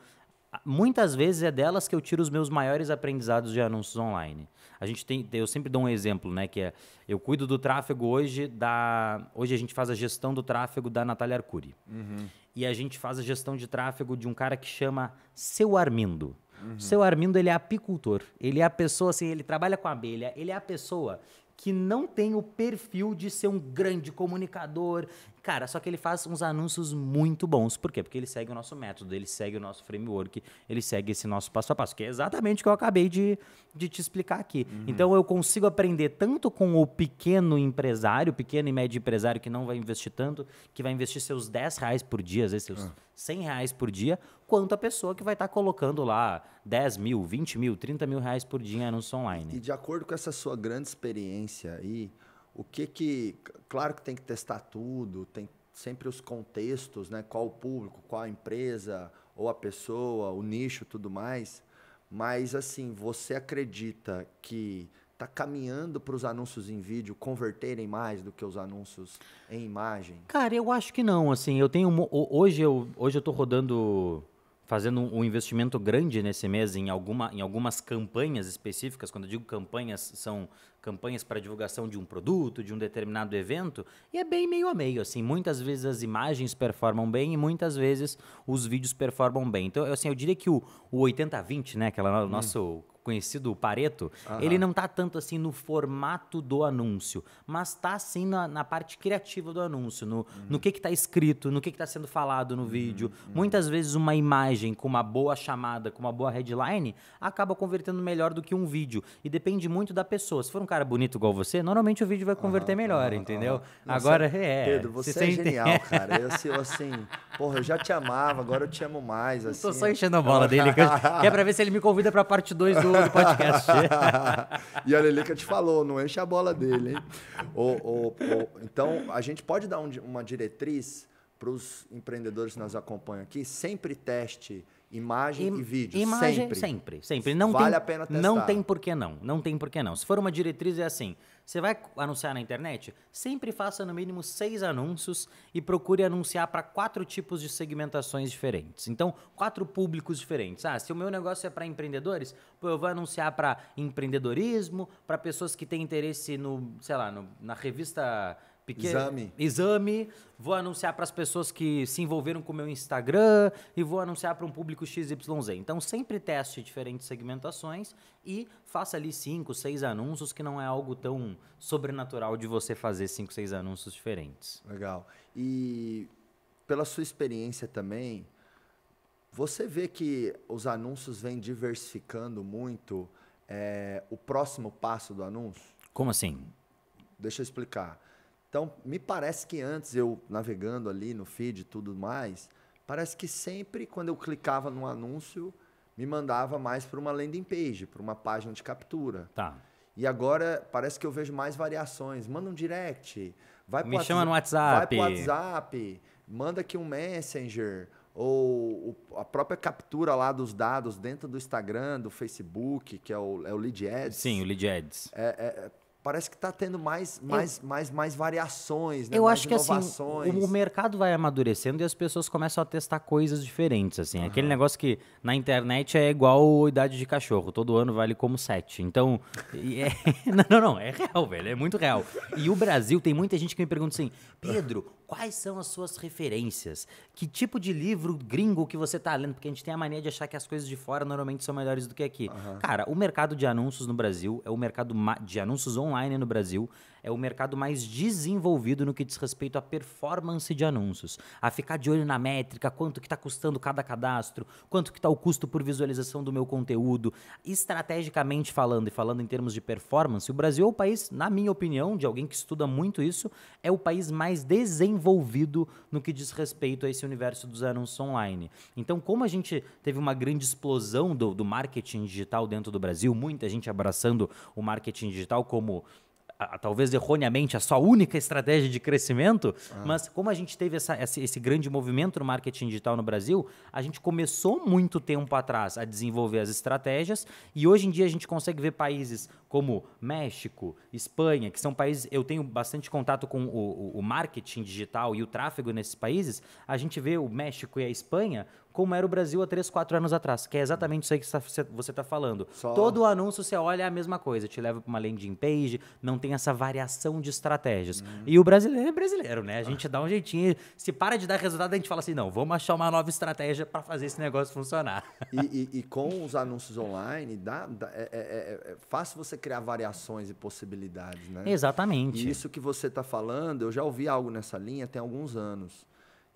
[SPEAKER 1] muitas vezes é delas que eu tiro os meus maiores aprendizados de anúncios online. A gente tem, eu sempre dou um exemplo, né, que é eu cuido do tráfego hoje da, hoje a gente faz a gestão do tráfego da Natália Arcuri. Uhum. E a gente faz a gestão de tráfego de um cara que chama Seu Armindo. Uhum. Seu Armindo, ele é apicultor. Ele é a pessoa, assim, ele trabalha com abelha. Ele é a pessoa que não tem o perfil de ser um grande comunicador. Cara, só que ele faz uns anúncios muito bons. Por quê? Porque ele segue o nosso método, ele segue o nosso framework, ele segue esse nosso passo a passo, que é exatamente o que eu acabei de, de te explicar aqui. Uhum. Então eu consigo aprender tanto com o pequeno empresário, pequeno e médio empresário que não vai investir tanto, que vai investir seus 10 reais por dia, às vezes seus uhum. 100 reais por dia, quanto a pessoa que vai estar tá colocando lá 10 mil, 20 mil, 30 mil reais por dia em anúncio online.
[SPEAKER 2] E de acordo com essa sua grande experiência aí, o que que. Claro que tem que testar tudo, tem sempre os contextos, né? Qual o público, qual a empresa, ou a pessoa, o nicho tudo mais. Mas assim, você acredita que está caminhando para os anúncios em vídeo converterem mais do que os anúncios em imagem?
[SPEAKER 1] Cara, eu acho que não. Assim, eu tenho hoje eu hoje eu estou rodando fazendo um investimento grande nesse mês em, alguma, em algumas campanhas específicas. Quando eu digo campanhas, são campanhas para divulgação de um produto, de um determinado evento, e é bem meio a meio. Assim, muitas vezes as imagens performam bem e muitas vezes os vídeos performam bem. Então, assim, eu diria que o, o 80-20, né, aquela hum. nosso conhecido Pareto, ele não tá tanto assim no formato do anúncio, mas tá assim na, na parte criativa do anúncio, no, no que que tá escrito, no que que tá sendo falado no vídeo. Muitas vezes uma imagem com uma boa chamada, com uma boa headline, acaba convertendo melhor do que um vídeo. E depende muito da pessoa. Se for um cara bonito igual você, normalmente o vídeo vai converter melhor, entendeu? Agora,
[SPEAKER 2] você-
[SPEAKER 1] é...
[SPEAKER 2] Pedro,
[SPEAKER 1] se
[SPEAKER 2] você é genial, *laughs* cara. Eu, assim, eu, assim, porra, eu já te amava, agora eu te amo mais. Assim.
[SPEAKER 1] Tô só enchendo a bola dele, eu- que é pra ver se ele me convida pra parte 2 do, do *laughs* podcast.
[SPEAKER 2] e a Lelica te falou, não enche a bola dele, hein? Então, a gente pode dar um uma diretriz para os empreendedores que nos acompanham aqui? Sempre teste imagem
[SPEAKER 1] Im-
[SPEAKER 2] e vídeo.
[SPEAKER 1] Imagem,
[SPEAKER 2] sempre.
[SPEAKER 1] sempre, sempre. Não
[SPEAKER 2] Vale
[SPEAKER 1] tem,
[SPEAKER 2] a pena testar.
[SPEAKER 1] Não tem por que não. Não tem por que não. Se for uma diretriz, é assim. Você vai anunciar na internet? Sempre faça no mínimo seis anúncios e procure anunciar para quatro tipos de segmentações diferentes. Então, quatro públicos diferentes. Ah, se o meu negócio é para empreendedores, pô, eu vou anunciar para empreendedorismo, para pessoas que têm interesse no, sei lá, no- na revista pequena.
[SPEAKER 2] Exame.
[SPEAKER 1] Exame, vou anunciar para as pessoas que se envolveram com o meu Instagram e vou anunciar para um público XYZ. Então, sempre teste diferentes segmentações e faça ali cinco, seis anúncios, que não é algo tão sobrenatural de você fazer cinco, seis anúncios diferentes.
[SPEAKER 2] Legal. E pela sua experiência também, você vê que os anúncios vêm diversificando muito é, o próximo passo do anúncio?
[SPEAKER 1] Como assim?
[SPEAKER 2] Deixa eu explicar. Então, me parece que antes eu navegando ali no feed e tudo mais, parece que sempre quando eu clicava num anúncio, me mandava mais para uma landing page, para uma página de captura.
[SPEAKER 1] Tá.
[SPEAKER 2] E agora parece que eu vejo mais variações. Manda um direct, vai
[SPEAKER 1] Me chama no
[SPEAKER 2] Vai
[SPEAKER 1] WhatsApp.
[SPEAKER 2] pro WhatsApp, manda aqui um Messenger, ou a própria captura lá dos dados dentro do Instagram, do Facebook, que é o, é o Lead Ads.
[SPEAKER 1] Sim, o lead ads.
[SPEAKER 2] É, é, parece que está tendo mais, mais, mais, mais variações, né?
[SPEAKER 1] Eu
[SPEAKER 2] mais
[SPEAKER 1] acho que assim,
[SPEAKER 2] inovações.
[SPEAKER 1] o, o mercado vai amadurecendo e as pessoas começam a testar coisas diferentes, assim. Aquele negócio que na internet é igual idade de cachorro, todo ano vale como sete. Então, é- *laughs* não, não, não, é real, velho, é muito real. E o Brasil, tem muita gente que me pergunta assim, Pedro, quais são as suas referências? Que tipo de livro gringo que você tá lendo? Porque a gente tem a mania de achar que as coisas de fora normalmente são melhores do que aqui. Cara, o mercado de anúncios no Brasil é o mercado de anúncios online no Brasil é o mercado mais desenvolvido no que diz respeito à performance de anúncios, a ficar de olho na métrica, quanto que está custando cada cadastro, quanto que está o custo por visualização do meu conteúdo. Estrategicamente falando e falando em termos de performance, o Brasil é o país, na minha opinião, de alguém que estuda muito isso, é o país mais desenvolvido no que diz respeito a esse universo dos anúncios online. Então, como a gente teve uma grande explosão do, do marketing digital dentro do Brasil, muita gente abraçando o marketing digital como a- a- talvez erroneamente a sua única estratégia de crescimento, mas como a gente teve essa- esse, esse grande movimento no marketing digital no Brasil, a gente começou muito tempo atrás a desenvolver as estratégias e hoje em dia a gente consegue ver países como México, Espanha, que são países. Eu tenho bastante contato com o, o- o marketing digital e o tráfego nesses países. A gente vê o México e a Espanha como era o Brasil há 3, 4 anos atrás, que é exatamente isso aí que você está falando.
[SPEAKER 2] Só-
[SPEAKER 1] Todo anúncio você olha é a mesma coisa, te leva para uma landing page, não tem essa variação de estratégias. E o brasileiro é brasileiro, né? A gente dá um jeitinho, se para de dar resultado, a gente fala assim, não, vamos achar uma nova estratégia para fazer esse negócio funcionar.
[SPEAKER 2] E, e- e com os anúncios online, dá, dá- é, é- é- é fácil você criar variações e possibilidades, né?
[SPEAKER 1] Exatamente.
[SPEAKER 2] E isso que você está falando, eu já ouvi algo nessa linha tem alguns anos.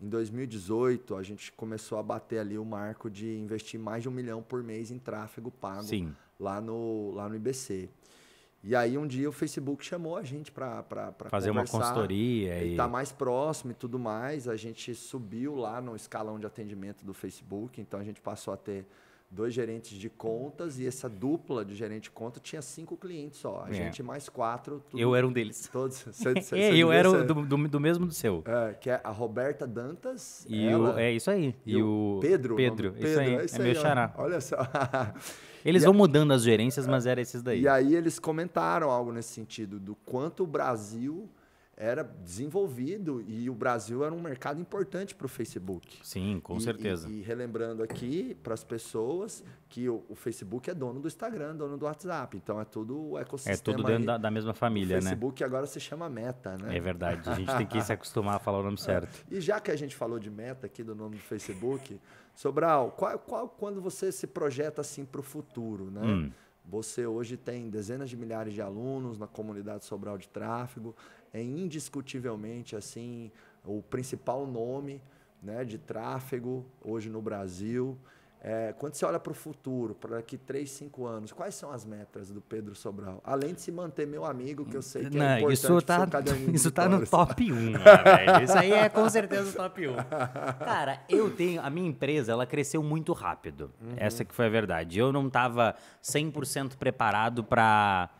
[SPEAKER 2] Em 2018, a gente começou a bater ali o marco de investir mais de um milhão por mês em tráfego pago
[SPEAKER 1] Sim.
[SPEAKER 2] lá no, lá no IBC. E aí um dia o Facebook chamou a gente para
[SPEAKER 1] Fazer uma consultoria e-
[SPEAKER 2] Está mais próximo e tudo mais. A gente subiu lá no escalão de atendimento do Facebook, então a gente passou a ter dois gerentes de contas e essa dupla de gerente de conta tinha cinco clientes só. A
[SPEAKER 1] É.
[SPEAKER 2] gente mais quatro. tudo-
[SPEAKER 1] Eu era um deles.
[SPEAKER 2] Todos. *laughs* Você,
[SPEAKER 1] É, eu era
[SPEAKER 2] ser-
[SPEAKER 1] do, do- do mesmo do seu.
[SPEAKER 2] é, que é a Roberta Dantas.
[SPEAKER 1] E
[SPEAKER 2] ela,
[SPEAKER 1] o, é isso aí. E, o
[SPEAKER 2] Pedro. o nome
[SPEAKER 1] Pedro,
[SPEAKER 2] do
[SPEAKER 1] isso aí.
[SPEAKER 2] é
[SPEAKER 1] É, meu xará.
[SPEAKER 2] Olha só. *laughs*
[SPEAKER 1] Eles
[SPEAKER 2] E
[SPEAKER 1] vão mudando as gerências, mas era esses daí.
[SPEAKER 2] E aí eles comentaram algo nesse sentido, do quanto o Brasil era desenvolvido e o Brasil era um mercado importante para o Facebook.
[SPEAKER 1] Sim, com
[SPEAKER 2] E-
[SPEAKER 1] certeza.
[SPEAKER 2] E, e relembrando aqui para as pessoas que o, o Facebook é dono do Instagram, dono do WhatsApp. Então é tudo o ecossistema.
[SPEAKER 1] É tudo dentro da, da mesma família,
[SPEAKER 2] o
[SPEAKER 1] né?
[SPEAKER 2] Facebook agora se chama Meta, né?
[SPEAKER 1] É verdade. A gente tem que se acostumar a falar o nome *laughs* certo.
[SPEAKER 2] E já que a gente falou de meta aqui do nome do Facebook, Sobral, qual, qual quando você se projeta assim para o futuro, né?
[SPEAKER 1] Hum.
[SPEAKER 2] Você hoje tem dezenas de milhares de alunos na comunidade Sobral de Tráfego, é indiscutivelmente assim o principal nome né, de tráfego hoje no Brasil. É, quando você olha para o futuro, para daqui 3, 5 anos, quais são as metas do Pedro Sobral? Além de se manter meu amigo, que eu sei que é Não, é importante
[SPEAKER 1] isso tá, Isso está no top 1, *laughs* velho. Isso aí é com certeza o top 1. Cara, eu tenho... A minha empresa, ela cresceu muito rápido. Uhum. Essa que foi a verdade. Eu não estava 100% preparado para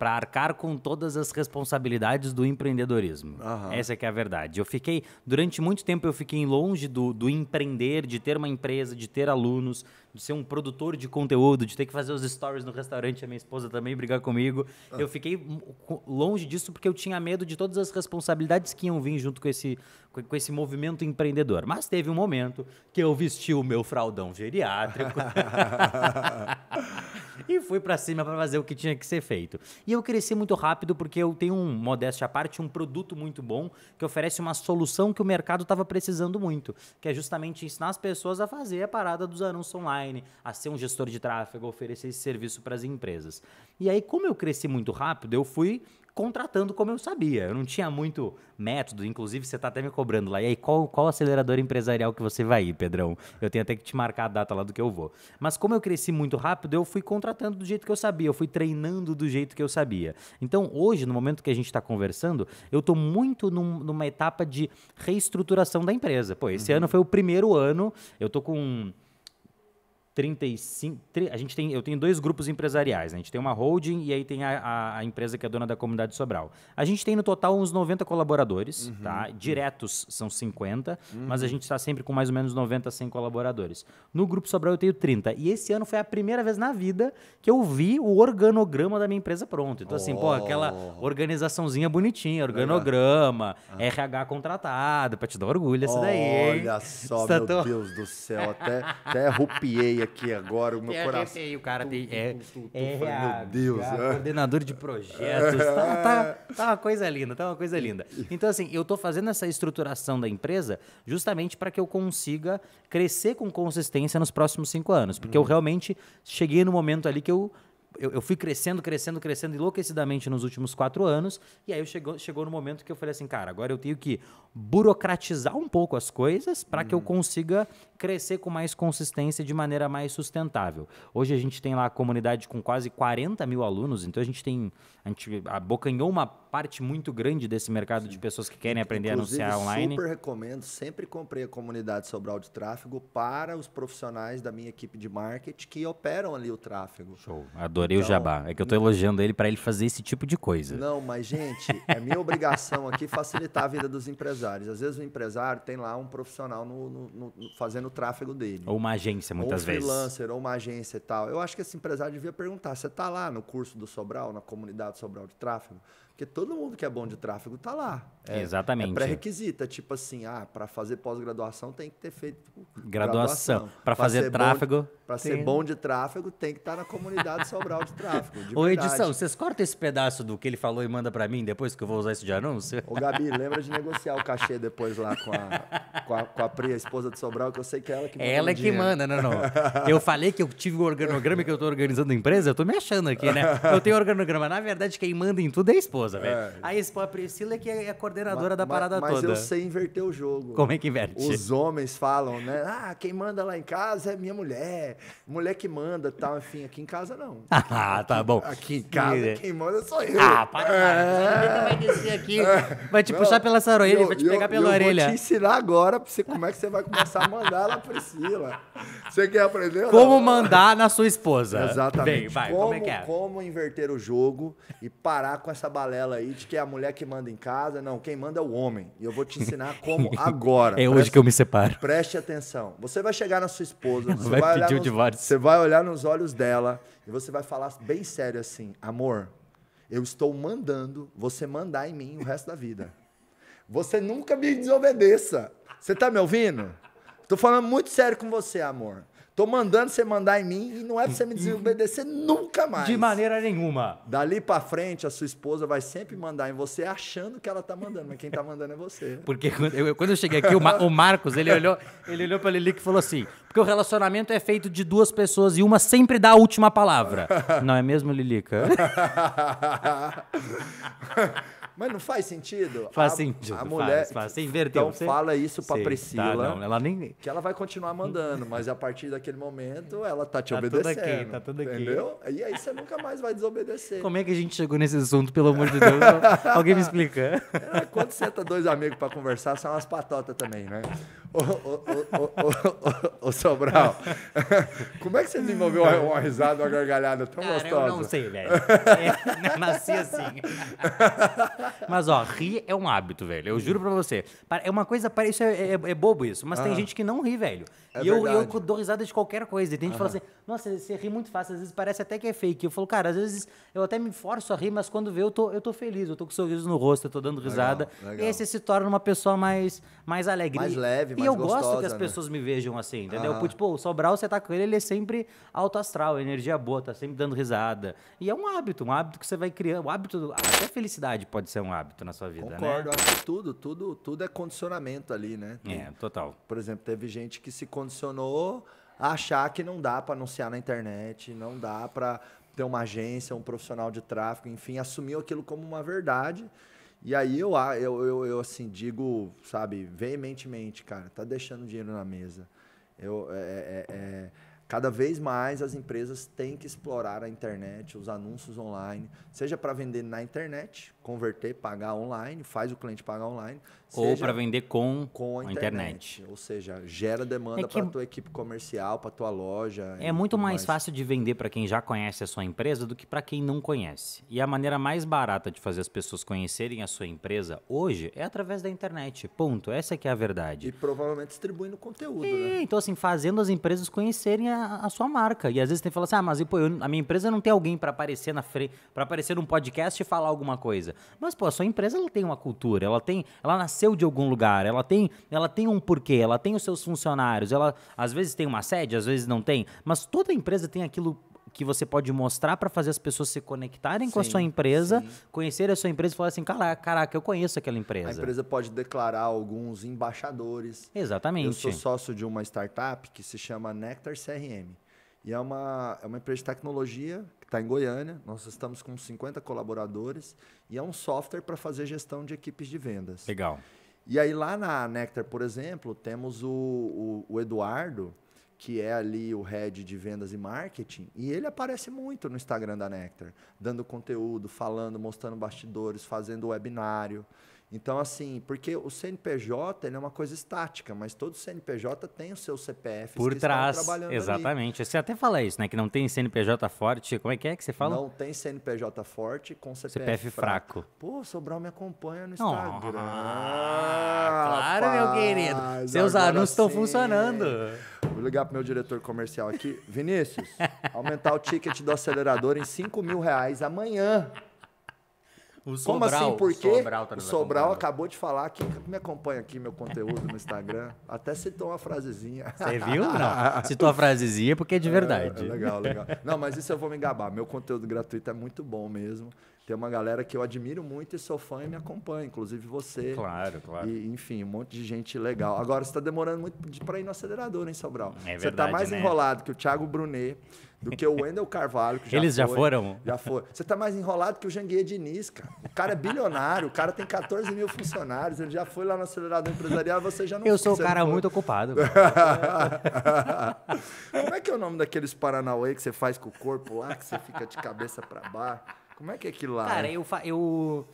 [SPEAKER 1] para arcar com todas as responsabilidades do empreendedorismo. Uhum. Essa é que é a verdade. Eu fiquei, durante muito tempo eu fiquei longe do, do empreender, de ter uma empresa, de ter alunos, de ser um produtor de conteúdo, de ter que fazer os stories no restaurante, a minha esposa também brigar comigo. Uhum. Eu fiquei longe disso porque eu tinha medo de todas as responsabilidades que iam vir junto com esse, com esse movimento empreendedor. Mas teve um momento que eu vesti o meu fraldão geriátrico. *laughs* *laughs* e fui para cima para fazer o que tinha que ser feito. E eu cresci muito rápido porque eu tenho um, modéstia à parte, um produto muito bom que oferece uma solução que o mercado estava precisando muito, que é justamente ensinar as pessoas a fazer a parada dos anúncios online, a ser um gestor de tráfego, oferecer esse serviço para as empresas. E aí, como eu cresci muito rápido, eu fui contratando como eu sabia. Eu não tinha muito método, inclusive você está até me cobrando lá. E aí, qual, qual acelerador empresarial que você vai ir, Pedrão? Eu tenho até que te marcar a data lá do que eu vou. Mas como eu cresci muito rápido, eu fui contratando do jeito que eu sabia, eu fui treinando do jeito que eu sabia. Então, hoje, no momento que a gente está conversando, eu estou muito num, numa etapa de reestruturação da empresa. Pô, esse uhum. ano foi o primeiro ano, eu estou com 35. A gente tem, eu tenho dois grupos empresariais. Né? A gente tem uma holding e aí tem a, a, a, empresa que é dona da comunidade Sobral. A gente tem no total uns 90 colaboradores, uhum. tá? Diretos são 50, uhum. mas a gente está sempre com mais ou menos 90, 100 colaboradores. No grupo Sobral eu tenho 30. E esse ano foi a primeira vez na vida que eu vi o organograma da minha empresa pronto. Então, assim, oh. pô, aquela organizaçãozinha bonitinha, organograma, ah. RH contratado, para te dar orgulho essa daí.
[SPEAKER 2] Olha só, meu tão... Deus do céu, até, até rupiei aqui agora, o meu
[SPEAKER 1] é,
[SPEAKER 2] coração.
[SPEAKER 1] o cara tem. É, é, meu Deus. É. Coordenador de projetos. Tá, tá, tá uma coisa linda, tá uma coisa linda. Então, assim, eu tô fazendo essa estruturação da empresa justamente para que eu consiga crescer com consistência nos próximos cinco anos. Porque hum. eu realmente cheguei no momento ali que eu eu, eu, fui crescendo, crescendo, crescendo enlouquecidamente nos últimos quatro anos. E aí chegou, chegou no momento que eu falei assim, cara, agora eu tenho que burocratizar um pouco as coisas para hum. que eu hum. consiga crescer com mais consistência de maneira mais sustentável. Hoje a gente tem lá a comunidade com quase 40 mil alunos, então a gente tem. A gente abocanhou uma parte muito grande desse mercado Sim. de pessoas que querem aprender
[SPEAKER 2] Inclusive,
[SPEAKER 1] a anunciar online.
[SPEAKER 2] Super recomendo, sempre comprei a comunidade Sobral de Tráfego para os profissionais da minha equipe de marketing que operam ali o tráfego.
[SPEAKER 1] Show. Adorei então, o jabá. É que eu estou elogiando ele para ele fazer esse tipo de coisa.
[SPEAKER 2] Não, mas gente, é minha obrigação aqui facilitar a vida dos empresários. Às vezes o empresário tem lá um profissional no, no, no, fazendo o tráfego dele.
[SPEAKER 1] Ou uma agência, muitas vezes.
[SPEAKER 2] Ou freelancer, ou uma agência e tal. Eu acho que esse empresário devia perguntar: você está lá no curso do Sobral, na comunidade Sobral de Tráfego? Porque todo mundo que é bom de tráfego está lá.
[SPEAKER 1] É, Exatamente. É
[SPEAKER 2] pré-requisito. É tipo assim, ah, para fazer pós-graduação tem que ter feito
[SPEAKER 1] graduação. Para fazer tráfego.
[SPEAKER 2] Para ser bom de tráfego, tem que estar tá na comunidade Sobral de tráfego. De
[SPEAKER 1] Ô, edição, vocês cortam esse pedaço do que ele falou e manda para mim depois que eu vou usar isso de anúncio?
[SPEAKER 2] Ô, Gabi, lembra de negociar o cachê depois lá com a, com a, com a Pri, a esposa de Sobral, que eu sei que é ela que
[SPEAKER 1] manda. Ela é que manda, não, não. Eu falei que eu tive o organograma que eu estou organizando a empresa, eu estou me achando aqui, né? Eu tenho organograma. Na verdade, quem manda em tudo é a esposa, velho. É. A a Priscila que é a coordenadora da parada
[SPEAKER 2] mas
[SPEAKER 1] toda.
[SPEAKER 2] Mas eu sei inverter o jogo.
[SPEAKER 1] Como é que inverte?
[SPEAKER 2] Os homens falam, né? Ah, quem manda lá em casa é minha mulher. Mulher que manda tal. Enfim, aqui em casa não. *laughs*
[SPEAKER 1] ah, tá bom.
[SPEAKER 2] Aqui em casa quem manda sou eu.
[SPEAKER 1] Ah, para. É. Vai descer aqui, vai te não, puxar pela orelha, vai te pegar pela eu orelha. Eu
[SPEAKER 2] vou te ensinar agora pra você, como é que você vai começar a mandar lá, Priscila. Você quer aprender?
[SPEAKER 1] Como não? mandar na sua esposa.
[SPEAKER 2] Exatamente.
[SPEAKER 1] Vem, vai,
[SPEAKER 2] como,
[SPEAKER 1] como é que é?
[SPEAKER 2] Como inverter o jogo e parar com essa balela aí de que é a mulher que manda em casa. Não, quem manda é o homem. E eu vou te ensinar como *laughs* agora.
[SPEAKER 1] é hoje preste, que eu me separo.
[SPEAKER 2] Preste atenção. Você vai chegar na sua esposa, você vai, vai pedir o divórcio. Você vai olhar nos olhos dela e você vai falar bem sério assim: amor, eu estou mandando você mandar em mim o resto da vida. Você nunca me desobedeça. Você tá me ouvindo? Tô falando muito sério com você, amor. Tô mandando você mandar em mim e não é pra você me desobedecer nunca mais.
[SPEAKER 1] De maneira nenhuma.
[SPEAKER 2] Dali pra frente, a sua esposa vai sempre mandar em você achando que ela tá mandando, mas quem tá mandando é você. *laughs*
[SPEAKER 1] Porque quando eu, quando eu cheguei aqui, o, Ma- o Marcos, ele olhou, ele olhou pra Lilica e falou assim: porque o relacionamento é feito de duas pessoas e uma sempre dá a última palavra. *laughs* Não é mesmo, Lilica? *laughs*
[SPEAKER 2] Mas não faz sentido?
[SPEAKER 1] Faz
[SPEAKER 2] A-
[SPEAKER 1] sentido.
[SPEAKER 2] A mulher.
[SPEAKER 1] faz, faz. Você inverteu.
[SPEAKER 2] Então
[SPEAKER 1] você...
[SPEAKER 2] fala isso pra
[SPEAKER 1] Sei,
[SPEAKER 2] Priscila.
[SPEAKER 1] Tá, não, ela nem.
[SPEAKER 2] Que ela vai continuar mandando, mas a partir daquele momento ela tá te
[SPEAKER 1] Tá tudo
[SPEAKER 2] obedecendo.
[SPEAKER 1] aqui, tá tudo aqui.
[SPEAKER 2] Entendeu? E aí você nunca mais vai desobedecer.
[SPEAKER 1] Como é que a gente chegou nesse assunto, pelo amor de Deus? Alguém me explica. *laughs*
[SPEAKER 2] É, Quando senta dois amigos pra conversar, são umas patotas também, né? Ô, Sobral, *laughs* como é que você desenvolveu uma, uma risada, uma gargalhada tão
[SPEAKER 1] Cara,
[SPEAKER 2] gostosa?
[SPEAKER 1] eu não sei, velho. *laughs* É, nasci assim. Mas, ó, rir é um hábito, velho. Eu juro pra você. É uma coisa, isso é, é- é bobo isso, mas tem gente que não ri, velho.
[SPEAKER 2] É
[SPEAKER 1] e eu, eu dou risada de qualquer coisa. E tem gente que fala assim, nossa, você ri muito fácil, às vezes parece até que é fake. Eu falo, cara, às vezes eu até me forço a rir, mas quando vê, eu tô, eu tô feliz, eu tô com um sorriso no rosto, eu tô dando risada.
[SPEAKER 2] legal.
[SPEAKER 1] E aí você se torna uma pessoa mais, mais alegre.
[SPEAKER 2] Mais
[SPEAKER 1] E-
[SPEAKER 2] leve,
[SPEAKER 1] E
[SPEAKER 2] mais
[SPEAKER 1] eu gosto que
[SPEAKER 2] gostosa,
[SPEAKER 1] as
[SPEAKER 2] né?
[SPEAKER 1] pessoas me vejam assim, entendeu?
[SPEAKER 2] Aham.
[SPEAKER 1] Tipo, o Sobral, você tá com ele, ele é sempre alto astral, energia boa, tá sempre dando risada. E é um hábito, um hábito que você vai criando. O hábito, até felicidade pode ser um hábito na sua vida,
[SPEAKER 2] Concordo, acho que tudo, tudo, tudo é condicionamento ali, né? Tem-
[SPEAKER 1] né? É, total.
[SPEAKER 2] Por exemplo, teve gente que se condicionou a achar que não dá para anunciar na internet, não dá para ter uma agência, um profissional de tráfego, enfim, assumiu aquilo como uma verdade. E aí eu, eu, eu, eu, assim, digo, sabe, veementemente, cara, tá deixando dinheiro na mesa. Eu, é, é- é- cada vez mais as empresas têm que explorar a internet, os anúncios online, seja para vender na internet, converter, pagar online, faz o cliente pagar online,
[SPEAKER 1] Ou para vender com,
[SPEAKER 2] com a
[SPEAKER 1] a
[SPEAKER 2] internet.
[SPEAKER 1] internet.
[SPEAKER 2] Ou seja, gera demanda
[SPEAKER 1] É que-
[SPEAKER 2] para tua equipe comercial, para tua loja.
[SPEAKER 1] É muito
[SPEAKER 2] tudo
[SPEAKER 1] mais fácil de vender para quem já conhece a sua empresa do que para quem não conhece. E a maneira mais barata de fazer as pessoas conhecerem a sua empresa hoje é através da internet. Ponto. Essa que é a verdade.
[SPEAKER 2] E provavelmente distribuindo conteúdo,
[SPEAKER 1] É,
[SPEAKER 2] né?
[SPEAKER 1] então assim, fazendo as empresas conhecerem a, a sua marca. E às vezes tem que falar assim, ah, mas pô, eu- a minha empresa não tem alguém para aparecer na frente, para aparecer num podcast e falar alguma coisa. Mas pô, a sua empresa ela tem uma cultura, ela tem, ela nasceu de algum lugar, ela tem, ela tem um porquê, ela tem os seus funcionários, ela às vezes tem uma sede, às vezes não tem, mas toda empresa tem aquilo que você pode mostrar para fazer as pessoas se conectarem com a
[SPEAKER 2] Sim,
[SPEAKER 1] sua empresa,
[SPEAKER 2] sim.
[SPEAKER 1] conhecer a sua empresa e falar assim, caraca, eu conheço aquela
[SPEAKER 2] A
[SPEAKER 1] empresa.
[SPEAKER 2] empresa pode declarar alguns embaixadores.
[SPEAKER 1] Exatamente.
[SPEAKER 2] Eu sou sócio de uma startup que se chama Nectar CRM. E é uma, é uma empresa de tecnologia que está em Goiânia. Nós estamos com 50 colaboradores e é um software para fazer gestão de equipes de vendas.
[SPEAKER 1] Legal.
[SPEAKER 2] E aí lá na Nectar, por exemplo, temos o, o- o Eduardo, que é ali o head de vendas e marketing, e ele aparece muito no Instagram da Nectar, dando conteúdo, falando, mostrando bastidores, fazendo webinário. Então, assim, porque o CNPJ ele é uma coisa estática, mas todo CNPJ tem o seu CPF
[SPEAKER 1] Por trás,
[SPEAKER 2] trabalhando ali.
[SPEAKER 1] exatamente. Você até fala isso, né? Que não tem CNPJ forte. Como é que é que você fala?
[SPEAKER 2] Não tem CNPJ forte com CPF,
[SPEAKER 1] CPF fraco.
[SPEAKER 2] Pô, Sobral me acompanha no
[SPEAKER 1] Oh,
[SPEAKER 2] Instagram.
[SPEAKER 1] claro, meu querido.
[SPEAKER 2] rapaz,
[SPEAKER 1] Seus anúncios estão funcionando.
[SPEAKER 2] Vou ligar pro meu diretor comercial aqui. *laughs* Vinícius, aumentar o ticket do acelerador em 5 mil reais amanhã.
[SPEAKER 1] O
[SPEAKER 2] Como assim? Por quê?
[SPEAKER 1] Sobral tá
[SPEAKER 2] o Sobral acabou de falar que me acompanha aqui, meu conteúdo no Instagram. Até citou uma frasezinha.
[SPEAKER 1] Você viu? Não. Se tua frasezinha é porque é de verdade.
[SPEAKER 2] É, é legal, legal. Não, mas isso eu vou me gabar. Meu conteúdo gratuito é muito bom mesmo. Tem uma galera que eu admiro muito e sou fã e me acompanha, inclusive você.
[SPEAKER 1] Claro, claro.
[SPEAKER 2] E, enfim, um monte de gente legal. Agora, você está demorando muito pra ir no acelerador, hein, Sobral?
[SPEAKER 1] É
[SPEAKER 2] você tá
[SPEAKER 1] verdade,
[SPEAKER 2] mais
[SPEAKER 1] né?
[SPEAKER 2] enrolado que o Thiago Brunet, do que o *laughs* Wendel Carvalho, que já
[SPEAKER 1] Eles já
[SPEAKER 2] foi.
[SPEAKER 1] foram?
[SPEAKER 2] Já foi. Você tá mais enrolado que o Janguier Diniz, cara. O cara é bilionário, o cara tem 14 mil funcionários, ele já foi lá no acelerador empresarial, você já não
[SPEAKER 1] Eu sou um
[SPEAKER 2] você
[SPEAKER 1] cara muito ocupado. *laughs*
[SPEAKER 2] Como é que é o nome daqueles Paranauê que você faz com o corpo lá, que você fica de cabeça pra baixo? Como é que é aquilo lá?
[SPEAKER 1] Cara, eu, eu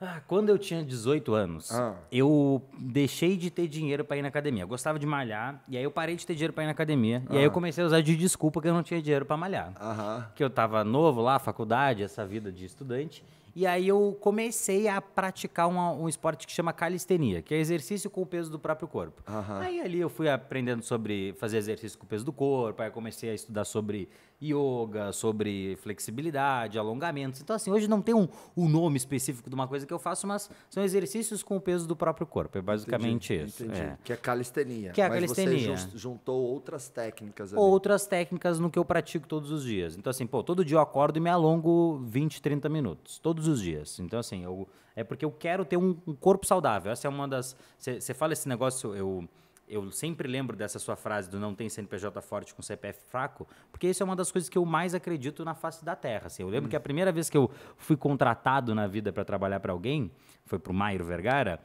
[SPEAKER 1] Ah, quando eu tinha 18 anos,
[SPEAKER 2] Ah.
[SPEAKER 1] eu deixei de ter dinheiro pra ir na academia. Eu gostava de malhar, e aí eu parei de ter dinheiro pra ir na academia. E aí eu
[SPEAKER 2] Ah.
[SPEAKER 1] comecei a usar de desculpa que eu não tinha dinheiro pra malhar.
[SPEAKER 2] Aham.
[SPEAKER 1] Que eu tava novo lá, faculdade, essa vida de estudante. E aí eu comecei a praticar uma- um esporte que chama calistenia, que é exercício com o peso do próprio corpo. Aí ali eu fui aprendendo sobre fazer exercício com o peso do corpo, aí eu comecei a estudar sobre yoga, sobre flexibilidade, alongamentos. Então assim, hoje não tem um, um nome específico de uma coisa que eu faço, mas são exercícios com o peso do próprio corpo. É basicamente
[SPEAKER 2] Entendi,
[SPEAKER 1] isso.
[SPEAKER 2] entendi.
[SPEAKER 1] é.
[SPEAKER 2] Que é calistenia.
[SPEAKER 1] Que é a
[SPEAKER 2] Mas
[SPEAKER 1] calistenia.
[SPEAKER 2] você jun- juntou outras técnicas ali.
[SPEAKER 1] outras técnicas no que eu pratico todos os dias. Então, assim, pô, todo dia eu acordo e me alongo 20, 30 minutos. Todos os dias. Então, assim, eu, é porque eu quero ter um, um corpo saudável. Essa é uma das. Você fala esse negócio, eu. Eu sempre lembro dessa sua frase do não tem CNPJ forte com CPF fraco, porque isso é uma das coisas que eu mais acredito na face da terra. assim. Eu lembro que a primeira vez que eu fui contratado na vida para trabalhar para alguém, foi pro Mairo Vergara,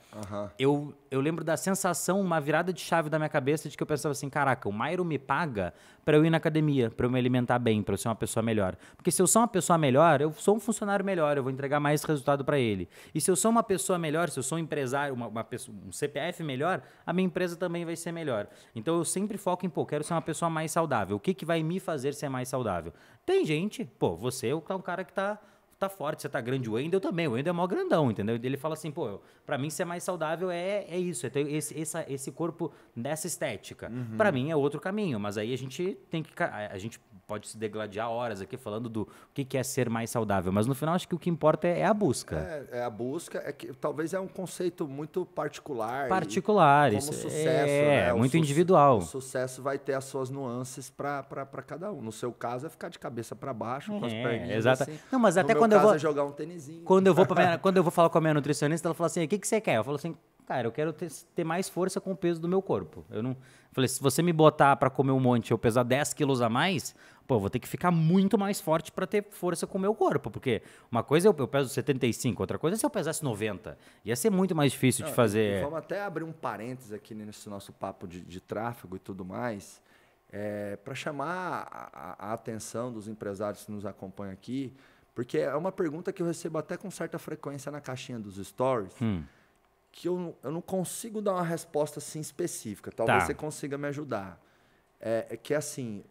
[SPEAKER 1] eu, eu lembro da sensação, uma virada de chave da minha cabeça de que eu pensava assim, caraca, o Mairo me paga para eu ir na academia, para eu me alimentar bem, para eu ser uma pessoa melhor. Porque se eu sou uma pessoa melhor, eu sou um funcionário melhor, eu vou entregar mais resultado para ele. E se eu sou uma pessoa melhor, se eu sou um empresário, uma, uma pessoa, um CPF melhor, a minha empresa também vai ser melhor. Então eu sempre foco em, pô, quero ser uma pessoa mais saudável. O que, que vai me fazer ser mais saudável? Tem gente, pô, você é um cara que tá tá forte, você tá grande. O Wendel também, o Wendel é mó grandão, entendeu? Ele fala assim, pô, pra mim ser mais saudável é, é isso, é ter esse, essa, esse corpo dessa estética. Pra mim é outro caminho, mas aí a gente tem que. a gente pode se degladiar horas aqui falando do que, que é ser mais saudável, mas no final acho que o que importa é, é a busca.
[SPEAKER 2] É, é a busca, é que talvez é um conceito muito particular.
[SPEAKER 1] Particular, isso
[SPEAKER 2] sucesso,
[SPEAKER 1] é,
[SPEAKER 2] né? O
[SPEAKER 1] muito
[SPEAKER 2] su-
[SPEAKER 1] individual.
[SPEAKER 2] O sucesso vai ter as suas nuances para cada um. No seu caso é ficar de cabeça para baixo, com as
[SPEAKER 1] É,
[SPEAKER 2] perninhas
[SPEAKER 1] exata-
[SPEAKER 2] assim.
[SPEAKER 1] Não, mas
[SPEAKER 2] No
[SPEAKER 1] até quando eu vou-
[SPEAKER 2] é jogar um tênisinho.
[SPEAKER 1] Quando eu vou *laughs* minha- quando eu vou falar com a minha nutricionista, ela fala assim: "O que que você quer?" Eu falo assim: "Cara, eu quero ter, ter mais força com o peso do meu corpo". Eu não falei: "Se você me botar pra comer um monte, e eu pesar 10 quilos a mais, pô, eu vou ter que ficar muito mais forte pra ter força com o meu corpo, porque uma coisa é eu, eu peso 75, outra coisa é se eu pesasse 90. Ia ser muito mais difícil
[SPEAKER 2] Não,
[SPEAKER 1] de fazer.
[SPEAKER 2] vamos até abrir um parênteses aqui nesse nosso papo de, de tráfego e tudo mais, para chamar a, a- a atenção dos empresários que nos acompanham aqui, porque é uma pergunta que eu recebo até com certa frequência na caixinha dos stories,
[SPEAKER 1] Hum.
[SPEAKER 2] Que eu, não- eu não consigo dar uma resposta assim específica. Talvez
[SPEAKER 1] Tá.
[SPEAKER 2] você consiga me ajudar. É, é que assim,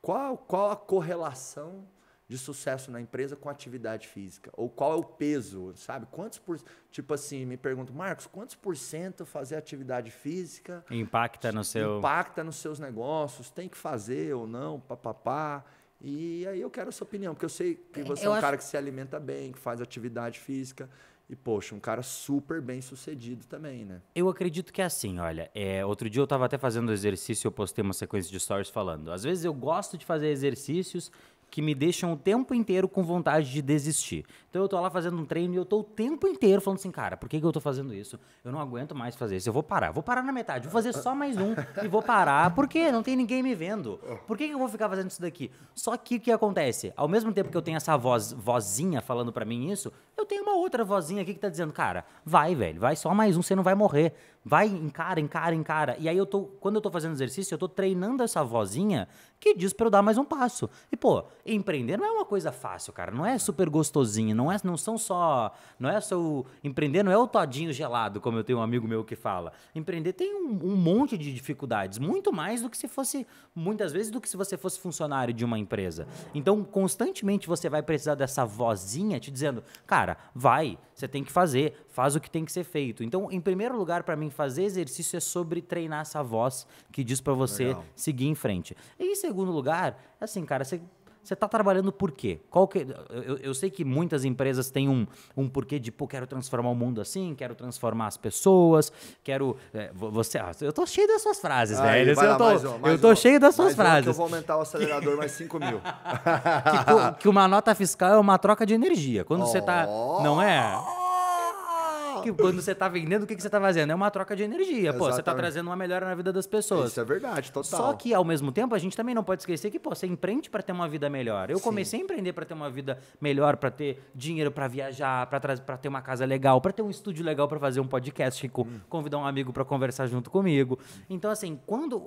[SPEAKER 2] qual, qual a correlação de sucesso na empresa com atividade física? Ou qual é o peso, sabe? Quantos por tipo assim, me pergunto, Marcos, quantos por cento fazer atividade física
[SPEAKER 1] Impacta no seu
[SPEAKER 2] impacta nos seus negócios? Tem que fazer ou não? Papapá. E aí eu quero a sua opinião, porque eu sei que você é,
[SPEAKER 1] eu
[SPEAKER 2] um
[SPEAKER 1] acho-
[SPEAKER 2] cara que se alimenta bem, que faz atividade física. E, poxa, um cara super bem sucedido também, né?
[SPEAKER 1] Eu acredito que é assim, olha. é, outro dia eu estava até fazendo exercício eu postei uma sequência de stories falando. Às vezes eu gosto de fazer exercícios que me deixam o tempo inteiro com vontade de desistir. Então eu tô lá fazendo um treino e eu tô o tempo inteiro falando assim, cara, por que, que eu tô fazendo isso? Eu não aguento mais fazer isso. Eu vou parar. Vou parar na metade. Vou fazer só mais um e vou parar. Por quê? Não tem ninguém me vendo. Por que, que eu vou ficar fazendo isso daqui? Só que o que acontece? Ao mesmo tempo que eu tenho essa voz, vozinha falando pra mim isso, eu tenho uma outra vozinha aqui que tá dizendo, cara, vai, velho, vai só mais um, você não vai morrer. Vai, encara, encara, encara. E aí eu tô, quando eu tô fazendo exercício, eu tô treinando essa vozinha que diz pra eu dar mais um passo. E pô, empreender não é uma coisa fácil, cara. Não é super gostosinho, não é, não são só, não é só o empreender não é o todinho gelado, como eu tenho um amigo meu que fala. Empreender tem um, um monte de dificuldades, muito mais do que se fosse muitas vezes do que se você fosse funcionário de uma empresa. Então, constantemente você vai precisar dessa vozinha te dizendo, cara, vai, você tem que fazer, faz o que tem que ser feito. Então, em primeiro lugar, para mim, fazer exercício é sobre treinar essa voz que diz para você
[SPEAKER 2] Legal.
[SPEAKER 1] seguir em frente. E em segundo lugar, assim, cara, você você está trabalhando por quê? Qual que, eu, eu sei que muitas empresas têm um, um porquê de, pô, quero transformar o mundo assim, quero transformar as pessoas, quero. é, vo- você, ah, eu tô cheio das suas frases,
[SPEAKER 2] Aí,
[SPEAKER 1] velho.
[SPEAKER 2] vai
[SPEAKER 1] Eu
[SPEAKER 2] lá,
[SPEAKER 1] tô,
[SPEAKER 2] mais um, mais
[SPEAKER 1] eu tô cheio das suas frases.
[SPEAKER 2] eu vou aumentar o acelerador mais 5 mil. *laughs*
[SPEAKER 1] que, que uma nota fiscal é uma troca de energia. Quando você tá. Não é? Que quando você tá vendendo, o que, que você tá fazendo? É uma troca de energia. Pô, você tá
[SPEAKER 2] Exatamente.
[SPEAKER 1] trazendo uma melhora na vida das pessoas.
[SPEAKER 2] Isso é verdade, total.
[SPEAKER 1] Só que, ao mesmo tempo, a gente também não pode esquecer que, pô, você empreende para ter uma vida melhor. Eu
[SPEAKER 2] Sim.
[SPEAKER 1] comecei a empreender para ter uma vida melhor, para ter dinheiro para viajar, para ter uma casa legal, para ter um estúdio legal para fazer um podcast, co-
[SPEAKER 2] Hum.
[SPEAKER 1] convidar um amigo para conversar junto comigo. Então, assim, quando,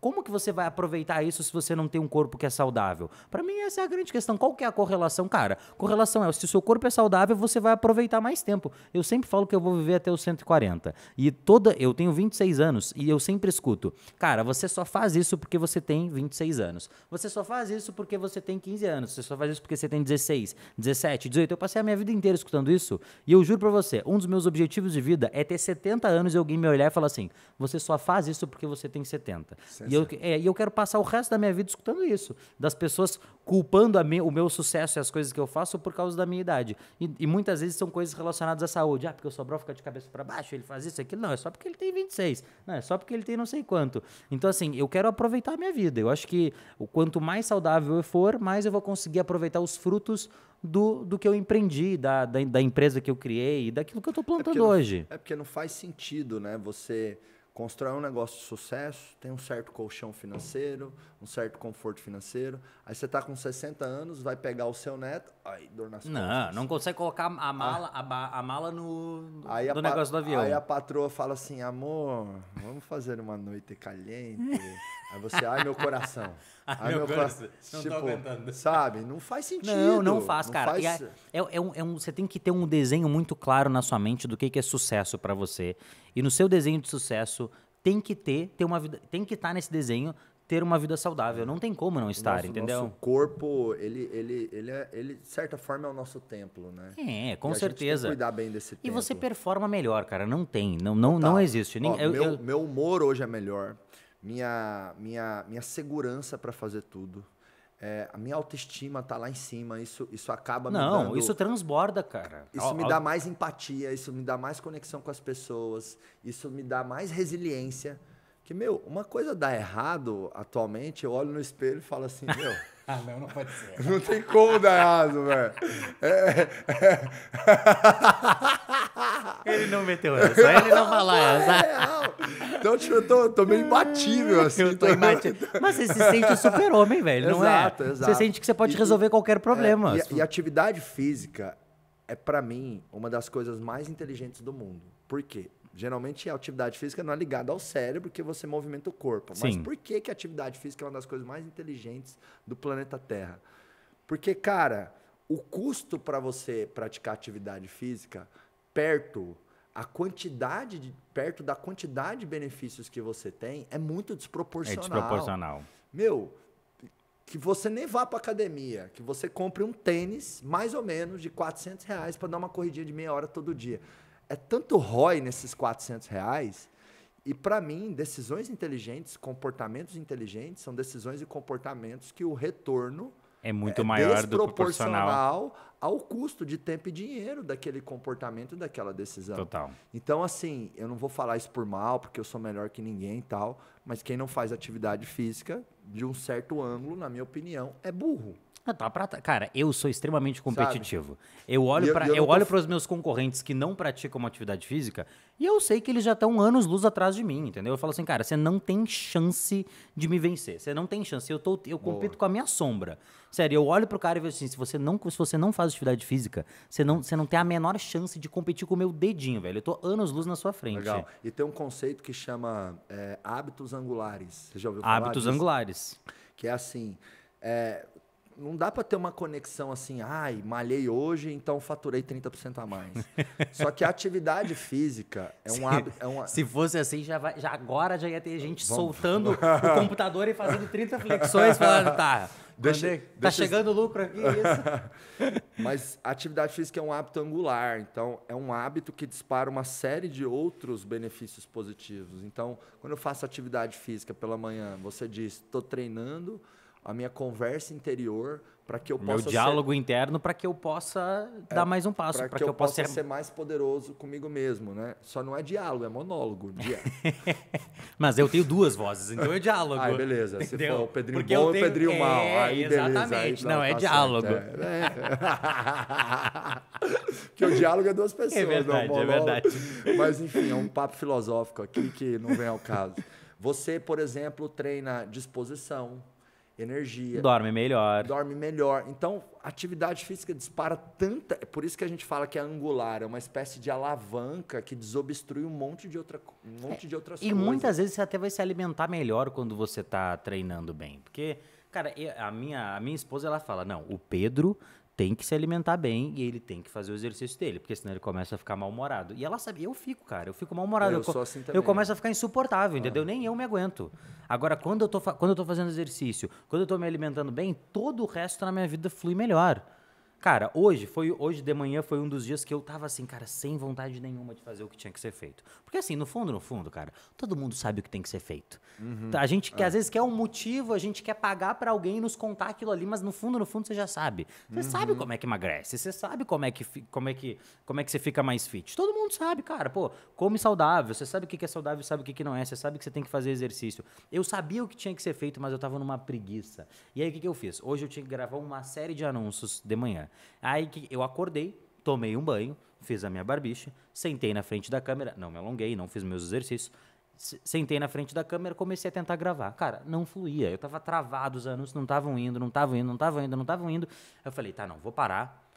[SPEAKER 1] como que você vai aproveitar isso se você não tem um corpo que é saudável? Para mim, essa é a grande questão. Qual que é a correlação? Cara, correlação é, se o seu corpo é saudável, você vai aproveitar mais tempo. Eu sempre falo que eu vou viver até os 140. E toda. Eu tenho 26 anos e eu sempre escuto, cara, você só faz isso porque você tem 26 anos. Você só faz isso porque você tem 15 anos. Você só faz isso porque você tem 16, 17, 18. Eu passei a minha vida inteira escutando isso. E eu juro pra você, um dos meus objetivos de vida é ter 70 anos e alguém me olhar e falar assim: você só faz isso porque você tem 70. E eu, é, e eu quero passar o resto da minha vida escutando isso. Das pessoas culpando a me, o meu sucesso e as coisas que eu faço por causa da minha idade. E, e muitas vezes são coisas relacionadas à saúde. Ah, porque o Sobral fica de cabeça para baixo, ele faz isso, aquilo. Não, é só porque ele tem 26. Não, é só porque ele tem não sei quanto. Então, assim, eu quero aproveitar a minha vida. Eu acho que o quanto mais saudável eu for, mais eu vou conseguir aproveitar os frutos do, do que eu empreendi, da, da, da empresa que eu criei, daquilo que eu estou plantando
[SPEAKER 2] não-
[SPEAKER 1] hoje.
[SPEAKER 2] é porque não faz sentido, né? Você constrói um negócio de sucesso, tem um certo colchão financeiro, um certo conforto financeiro. Aí você tá com 60 anos, vai pegar o seu neto, aí dor nas
[SPEAKER 1] Não,
[SPEAKER 2] costas.
[SPEAKER 1] não consegue colocar a mala, a, ba- a mala no,
[SPEAKER 2] Aí a pa-
[SPEAKER 1] negócio do avião.
[SPEAKER 2] Aí a patroa fala assim, amor, vamos fazer uma noite caliente. Aí você, ai meu coração. *laughs*
[SPEAKER 1] Ai, meu coração, não tô aguentando.
[SPEAKER 2] Sabe? Não faz sentido.
[SPEAKER 1] Não, não faz, cara.
[SPEAKER 2] faz-
[SPEAKER 1] E é- é- é um- é um- você tem que ter um desenho muito claro na sua mente do que, que é sucesso pra você. E no seu desenho de sucesso tem que ter, ter uma vida, tem que estar nesse desenho ter uma vida saudável. Não tem como não estar,
[SPEAKER 2] nosso,
[SPEAKER 1] entendeu?
[SPEAKER 2] Nosso corpo, ele, ele, ele, é, ele, de certa forma, é o nosso templo, né?
[SPEAKER 1] É, com
[SPEAKER 2] E
[SPEAKER 1] certeza.
[SPEAKER 2] cuidar bem desse
[SPEAKER 1] E
[SPEAKER 2] templo.
[SPEAKER 1] você performa melhor, cara. Não tem, não, não, não
[SPEAKER 2] Total.
[SPEAKER 1] existe.
[SPEAKER 2] Ó,
[SPEAKER 1] eu-
[SPEAKER 2] meu,
[SPEAKER 1] eu-
[SPEAKER 2] meu humor hoje é melhor. Minha, minha, minha segurança para fazer tudo. É, a minha autoestima tá lá em cima. Isso, isso acaba me
[SPEAKER 1] não,
[SPEAKER 2] dando...
[SPEAKER 1] isso transborda, cara.
[SPEAKER 2] Isso
[SPEAKER 1] Ao-
[SPEAKER 2] me
[SPEAKER 1] ao-
[SPEAKER 2] dá mais empatia, isso me dá mais conexão com as pessoas, isso me dá mais resiliência. Que, meu, uma coisa dá errado atualmente, eu olho no espelho e falo assim, meu, *laughs*
[SPEAKER 1] Ah, não, não pode ser.
[SPEAKER 2] não tem como dar errado, velho.
[SPEAKER 1] Ele não meteu essa, ele não falou
[SPEAKER 2] É
[SPEAKER 1] essa.
[SPEAKER 2] real. Então, tipo, eu tô, tô meio imbatível, assim.
[SPEAKER 1] Eu tô imagin- Mas você se sente super-homem, velho, não
[SPEAKER 2] Exato,
[SPEAKER 1] é?
[SPEAKER 2] exato.
[SPEAKER 1] Você sente que você pode
[SPEAKER 2] E-
[SPEAKER 1] resolver qualquer problema.
[SPEAKER 2] É, e, e atividade física é, pra mim, uma das coisas mais inteligentes do mundo. Por quê? Geralmente a atividade física não é ligada ao cérebro, porque você movimenta o corpo. Mas
[SPEAKER 1] Sim.
[SPEAKER 2] por que, que a atividade física é uma das coisas mais inteligentes do planeta Terra? Porque, cara, o custo para você praticar atividade física perto a quantidade de, perto da quantidade de benefícios que você tem é muito
[SPEAKER 1] É
[SPEAKER 2] desproporcional.
[SPEAKER 1] desproporcional.
[SPEAKER 2] Meu, que você nem vá pra academia, que você compre um tênis, mais ou menos, de 400 reais para dar uma corridinha de meia hora todo dia. É tanto ROI nesses 400 reais. E para mim, decisões inteligentes, comportamentos inteligentes, são decisões e comportamentos que o retorno
[SPEAKER 1] É muito
[SPEAKER 2] é
[SPEAKER 1] maior do que proporcional.
[SPEAKER 2] desproporcional ao custo de tempo e dinheiro daquele comportamento, daquela decisão.
[SPEAKER 1] Total.
[SPEAKER 2] Então, assim, eu não vou falar isso por mal, porque eu sou melhor que ninguém e tal, mas quem não faz atividade física, de um certo ângulo, na minha opinião, é burro.
[SPEAKER 1] Tá pra- Cara, eu sou extremamente competitivo. Eu
[SPEAKER 2] E
[SPEAKER 1] olho
[SPEAKER 2] eu-
[SPEAKER 1] para
[SPEAKER 2] eu
[SPEAKER 1] eu
[SPEAKER 2] tô
[SPEAKER 1] olho
[SPEAKER 2] f-
[SPEAKER 1] para os meus concorrentes que não praticam uma atividade física e eu sei que eles já estão anos luz atrás de mim, entendeu? Eu falo assim, cara, você não tem chance de me vencer. Você não tem chance. Eu tô eu compito com a minha sombra. Sério, eu olho pro cara e vejo assim, se você não se você não faz atividade física, você não você não tem a menor chance de competir com o meu dedinho, velho. Eu tô anos luz na sua frente.
[SPEAKER 2] Legal. E tem um conceito que chama é, hábitos angulares. Você já ouviu falar
[SPEAKER 1] Hábitos
[SPEAKER 2] disso?
[SPEAKER 1] angulares.
[SPEAKER 2] Que é assim, é, não dá para ter uma conexão assim, ai, malhei hoje, então faturei 30% a mais. *laughs* Só que a atividade física é um hábito... É uma,
[SPEAKER 1] Se fosse assim, já, vai, já agora já ia ter gente
[SPEAKER 2] Vamos.
[SPEAKER 1] soltando *laughs* o computador e fazendo 30 flexões, falando, tá, *laughs*
[SPEAKER 2] Deixa-
[SPEAKER 1] tá
[SPEAKER 2] deixa-
[SPEAKER 1] chegando lucro aqui, isso.
[SPEAKER 2] Mas a atividade física é um hábito angular, então é um hábito que dispara uma série de outros benefícios positivos. Então, quando eu faço atividade física pela manhã, você diz, estou treinando a minha conversa interior para que eu
[SPEAKER 1] Meu
[SPEAKER 2] possa
[SPEAKER 1] diálogo interno para que eu possa dar mais um passo,
[SPEAKER 2] para
[SPEAKER 1] para
[SPEAKER 2] que, eu, possa
[SPEAKER 1] ser...
[SPEAKER 2] ser mais poderoso comigo mesmo, né? Só não é diálogo, é monólogo. Dia- *laughs*
[SPEAKER 1] Mas eu tenho duas vozes, então é diálogo.
[SPEAKER 2] Ai, beleza. Se
[SPEAKER 1] Entendeu?
[SPEAKER 2] for o Pedrinho
[SPEAKER 1] Porque
[SPEAKER 2] bom
[SPEAKER 1] eu
[SPEAKER 2] e o
[SPEAKER 1] tenho-
[SPEAKER 2] Pedrinho mal.
[SPEAKER 1] É,
[SPEAKER 2] Aí, beleza.
[SPEAKER 1] exatamente.
[SPEAKER 2] Aí,
[SPEAKER 1] Não, é
[SPEAKER 2] tá
[SPEAKER 1] diálogo.
[SPEAKER 2] certo, é. *laughs* Porque o diálogo é duas pessoas.
[SPEAKER 1] É verdade,
[SPEAKER 2] não,
[SPEAKER 1] é
[SPEAKER 2] monólogo.
[SPEAKER 1] verdade.
[SPEAKER 2] Mas, enfim, é um papo filosófico aqui que não vem ao caso. Você, por exemplo, treina disposição, energia,
[SPEAKER 1] Dorme melhor.
[SPEAKER 2] dorme melhor. Então, atividade física dispara tanta. É por isso que a gente fala que é angular, é uma espécie de alavanca que desobstrui um monte de, outra, um monte de outras
[SPEAKER 1] E
[SPEAKER 2] coisas.
[SPEAKER 1] muitas vezes você até vai se alimentar melhor quando você tá treinando bem. Porque, cara, a minha, a minha esposa, ela fala, não, o Pedro tem que se alimentar bem e ele tem que fazer o exercício dele, porque senão ele começa a ficar mal-humorado. E ela sabia, eu fico, cara, eu fico mal-humorado.
[SPEAKER 2] Eu
[SPEAKER 1] Eu, co-
[SPEAKER 2] assim
[SPEAKER 1] eu começo a ficar insuportável, entendeu? Nem eu me aguento. Agora, quando eu, tô, quando eu tô fazendo exercício, quando eu tô me alimentando bem, todo o resto na minha vida flui melhor. Cara, hoje foi hoje de manhã foi um dos dias que eu tava assim, cara, sem vontade nenhuma de fazer o que tinha que ser feito. Porque assim, no fundo, no fundo, cara, todo mundo sabe o que tem que ser feito. Tá, A gente quer, às vezes quer um motivo, a gente quer pagar pra alguém nos contar aquilo ali, mas no fundo, no fundo você já sabe. Você sabe como é que emagrece, você sabe como é que como é que como é que você fica mais fit. Todo mundo sabe, cara, pô, come saudável, você sabe o que que é saudável, sabe o que que não é, você sabe que você tem que fazer exercício. Eu sabia o que tinha que ser feito, mas eu tava numa preguiça. E aí o que que eu fiz? Hoje eu tinha que gravar uma série de anúncios de manhã. Aí que eu acordei, tomei um banho, fiz a minha barbicha, sentei na frente da câmera, não me alonguei, não fiz meus exercícios. se- Sentei na frente da câmera, comecei a tentar gravar. Cara, não fluía. Eu tava travado, os anúncios não estavam indo, não estavam indo, não estavam indo, não estavam indo. Eu falei, tá, não, vou parar,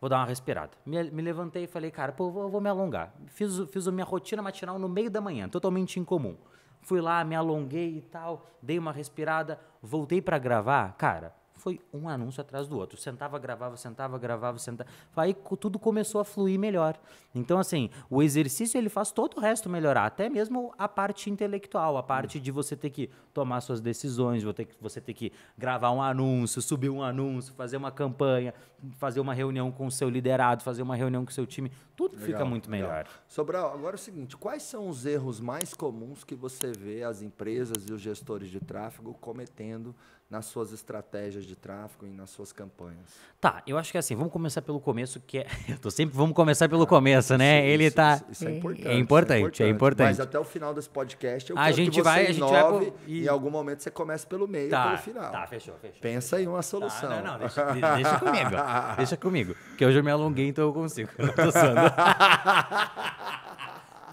[SPEAKER 1] vou dar uma respirada. Me, me levantei e falei, cara, pô, vou, vou me alongar. Fiz, fiz a minha rotina matinal no meio da manhã, totalmente incomum. Fui lá, me alonguei e tal, dei uma respirada, voltei pra gravar. Cara, foi um anúncio atrás do outro. Sentava, gravava, sentava, gravava, sentava. Aí tudo começou a fluir melhor. Então, assim, o exercício ele faz todo o resto melhorar, até mesmo a parte intelectual, a parte de você ter que tomar suas decisões, você ter que, gravar um anúncio, subir um anúncio, fazer uma campanha, fazer uma reunião com o seu liderado, fazer uma reunião com o seu time. Tudo fica
[SPEAKER 2] Legal,
[SPEAKER 1] muito
[SPEAKER 2] legal.
[SPEAKER 1] melhor.
[SPEAKER 2] Sobral, agora é o seguinte, quais são os erros mais comuns que você vê as empresas e os gestores de tráfego cometendo nas suas estratégias de tráfego e nas suas campanhas?
[SPEAKER 1] Tá, eu acho que assim, vamos começar pelo começo, que é. *laughs* Eu tô sempre, vamos começar pelo começo, né?
[SPEAKER 2] Isso-
[SPEAKER 1] Ele
[SPEAKER 2] isso-
[SPEAKER 1] tá.
[SPEAKER 2] Isso, isso é importante.
[SPEAKER 1] É
[SPEAKER 2] isso
[SPEAKER 1] importante, é importante.
[SPEAKER 2] Mas até o final desse podcast eu
[SPEAKER 1] A
[SPEAKER 2] quero
[SPEAKER 1] gente
[SPEAKER 2] que você
[SPEAKER 1] vai- a gente vai
[SPEAKER 2] e em algum momento você comece pelo meio e
[SPEAKER 1] Tá,
[SPEAKER 2] pelo final.
[SPEAKER 1] tá, fechou, fechou.
[SPEAKER 2] Pensa aí uma solução.
[SPEAKER 1] Ah, não, não, deixa, de- deixa comigo. *laughs* Deixa comigo. Porque hoje eu me alonguei, então eu consigo. *laughs* Eu tô.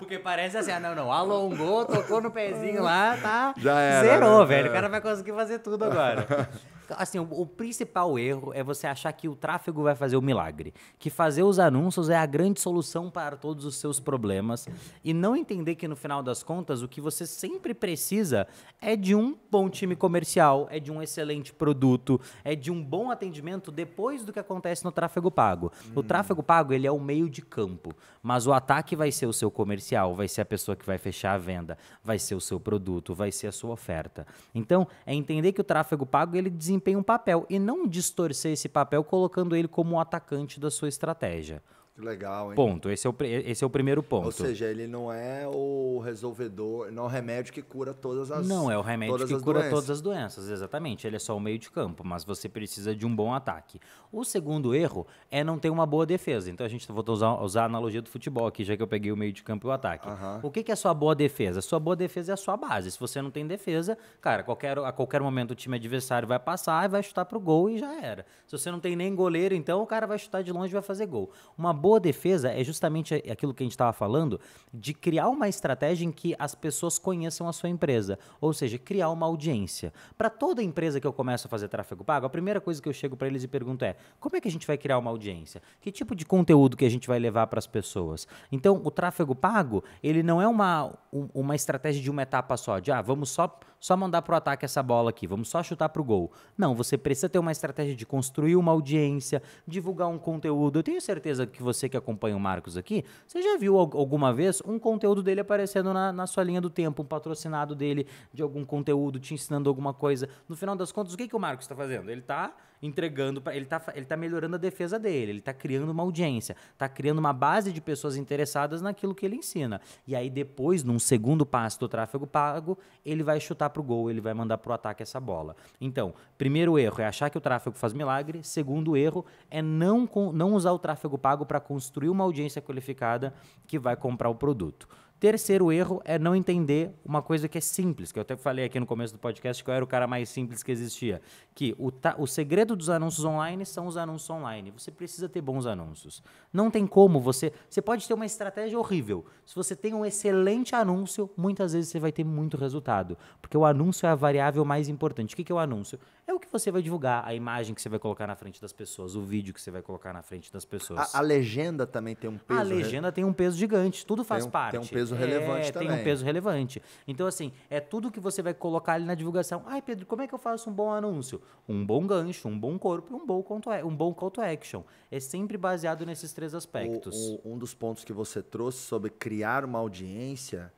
[SPEAKER 1] Porque parece assim, ah, não, não, alongou, tocou no pezinho lá, tá?
[SPEAKER 2] Já era,
[SPEAKER 1] Zerou,
[SPEAKER 2] né?
[SPEAKER 1] velho.
[SPEAKER 2] É.
[SPEAKER 1] O cara vai conseguir fazer tudo agora. *laughs* Assim, o, o principal erro é você achar que o tráfego vai fazer o milagre. Que fazer os anúncios é a grande solução para todos os seus problemas. E não entender que, no final das contas, o que você sempre precisa é de um bom time comercial, é de um excelente produto, é de um bom atendimento depois do que acontece no tráfego pago. O tráfego pago, ele é o meio de campo. Mas o ataque vai ser o seu comercial, vai ser a pessoa que vai fechar a venda, vai ser o seu produto, vai ser a sua oferta. Então, é entender que o tráfego pago ele desempenha um papel e não distorcer esse papel colocando ele como um atacante da sua estratégia.
[SPEAKER 2] Que legal, hein?
[SPEAKER 1] Ponto. Esse é o, esse é o primeiro ponto.
[SPEAKER 2] Ou seja, ele não é o resolvedor, não é o remédio que cura todas as
[SPEAKER 1] Não é o remédio que cura
[SPEAKER 2] doenças.
[SPEAKER 1] todas as doenças, exatamente. Ele é só o meio de campo, mas você precisa de um bom ataque. O segundo erro é não ter uma boa defesa. Então a gente vou usar, usar a analogia do futebol aqui, já que eu peguei o meio de campo e o ataque.
[SPEAKER 2] Aham.
[SPEAKER 1] O que, que é a sua boa defesa? A sua boa defesa é a sua base. Se você não tem defesa, cara, qualquer, a qualquer momento o time adversário vai passar e vai chutar pro gol e já era. Se você não tem nem goleiro, então o cara vai chutar de longe e vai fazer gol. Uma boa defesa é justamente aquilo que a gente estava falando, de criar uma estratégia em que as pessoas conheçam a sua empresa. Ou seja, criar uma audiência. Para toda empresa que eu começo a fazer tráfego pago, a primeira coisa que eu chego para eles e pergunto é: como é que a gente vai criar uma audiência? Que tipo de conteúdo que a gente vai levar para as pessoas? Então, o tráfego pago, ele não é uma, um- uma estratégia de uma etapa só, de ah, vamos só, só mandar pro ataque essa bola aqui, vamos só chutar pro gol. Não, você precisa ter uma estratégia de construir uma audiência, divulgar um conteúdo. Eu tenho certeza que você que acompanha o Marcos aqui, você já viu al- alguma vez um conteúdo dele aparecendo na, na sua linha do tempo, um patrocinado dele de algum conteúdo, te ensinando alguma coisa. No final das contas, o que, que o Marcos está fazendo? Ele está entregando, pra, ele está ele tá melhorando a defesa dele, ele está criando uma audiência, está criando uma base de pessoas interessadas naquilo que ele ensina. E aí depois, num segundo passo do tráfego pago, ele vai chutar pro gol, ele vai mandar pro ataque essa bola. Então, primeiro erro é achar que o tráfego faz milagre, segundo erro é não, não usar o tráfego pago para construir uma audiência qualificada que vai comprar o produto. Terceiro erro é não entender uma coisa que é simples, que eu até falei aqui no começo do podcast que eu era o cara mais simples que existia. Que o, ta- o segredo dos anúncios online são os anúncios online. Você precisa ter bons anúncios. Não tem como você. Você pode ter uma estratégia horrível. Se você tem um excelente anúncio, muitas vezes você vai ter muito resultado. Porque o anúncio é a variável mais importante. O que que é o anúncio? É o que você vai divulgar, a imagem que você vai colocar na frente das pessoas, o vídeo que você vai colocar na frente das pessoas.
[SPEAKER 2] A, a legenda também tem um peso.
[SPEAKER 1] A legenda tem um peso gigante, tudo faz
[SPEAKER 2] tem um,
[SPEAKER 1] parte.
[SPEAKER 2] Tem um peso relevante
[SPEAKER 1] é,
[SPEAKER 2] também.
[SPEAKER 1] Tem um peso relevante. Então, assim, é tudo que você vai colocar ali na divulgação. Ai, Pedro, como é que eu faço um bom anúncio? Um bom gancho, um bom corpo e um bom call to, um bom call to action. É sempre baseado nesses três aspectos.
[SPEAKER 2] O, o, um dos pontos que você trouxe sobre criar uma audiência,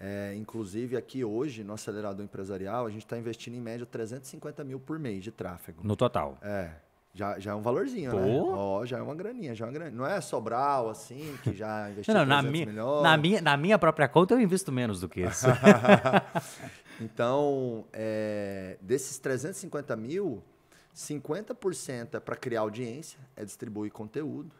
[SPEAKER 2] é, inclusive aqui hoje, no acelerador empresarial, a gente está investindo em média 350 mil por mês de tráfego.
[SPEAKER 1] No total.
[SPEAKER 2] É. Já, já é um valorzinho,
[SPEAKER 1] Pô.
[SPEAKER 2] né? Ó, já é uma graninha, já é uma graninha. Não é Sobral, assim, que já *laughs* investiu
[SPEAKER 1] Não, na,
[SPEAKER 2] 300
[SPEAKER 1] minha,
[SPEAKER 2] milhões.
[SPEAKER 1] na, minha, na minha própria conta eu invisto menos do que isso. *laughs*
[SPEAKER 2] Então, é, desses 350 mil, 50% é para criar audiência, é distribuir conteúdo.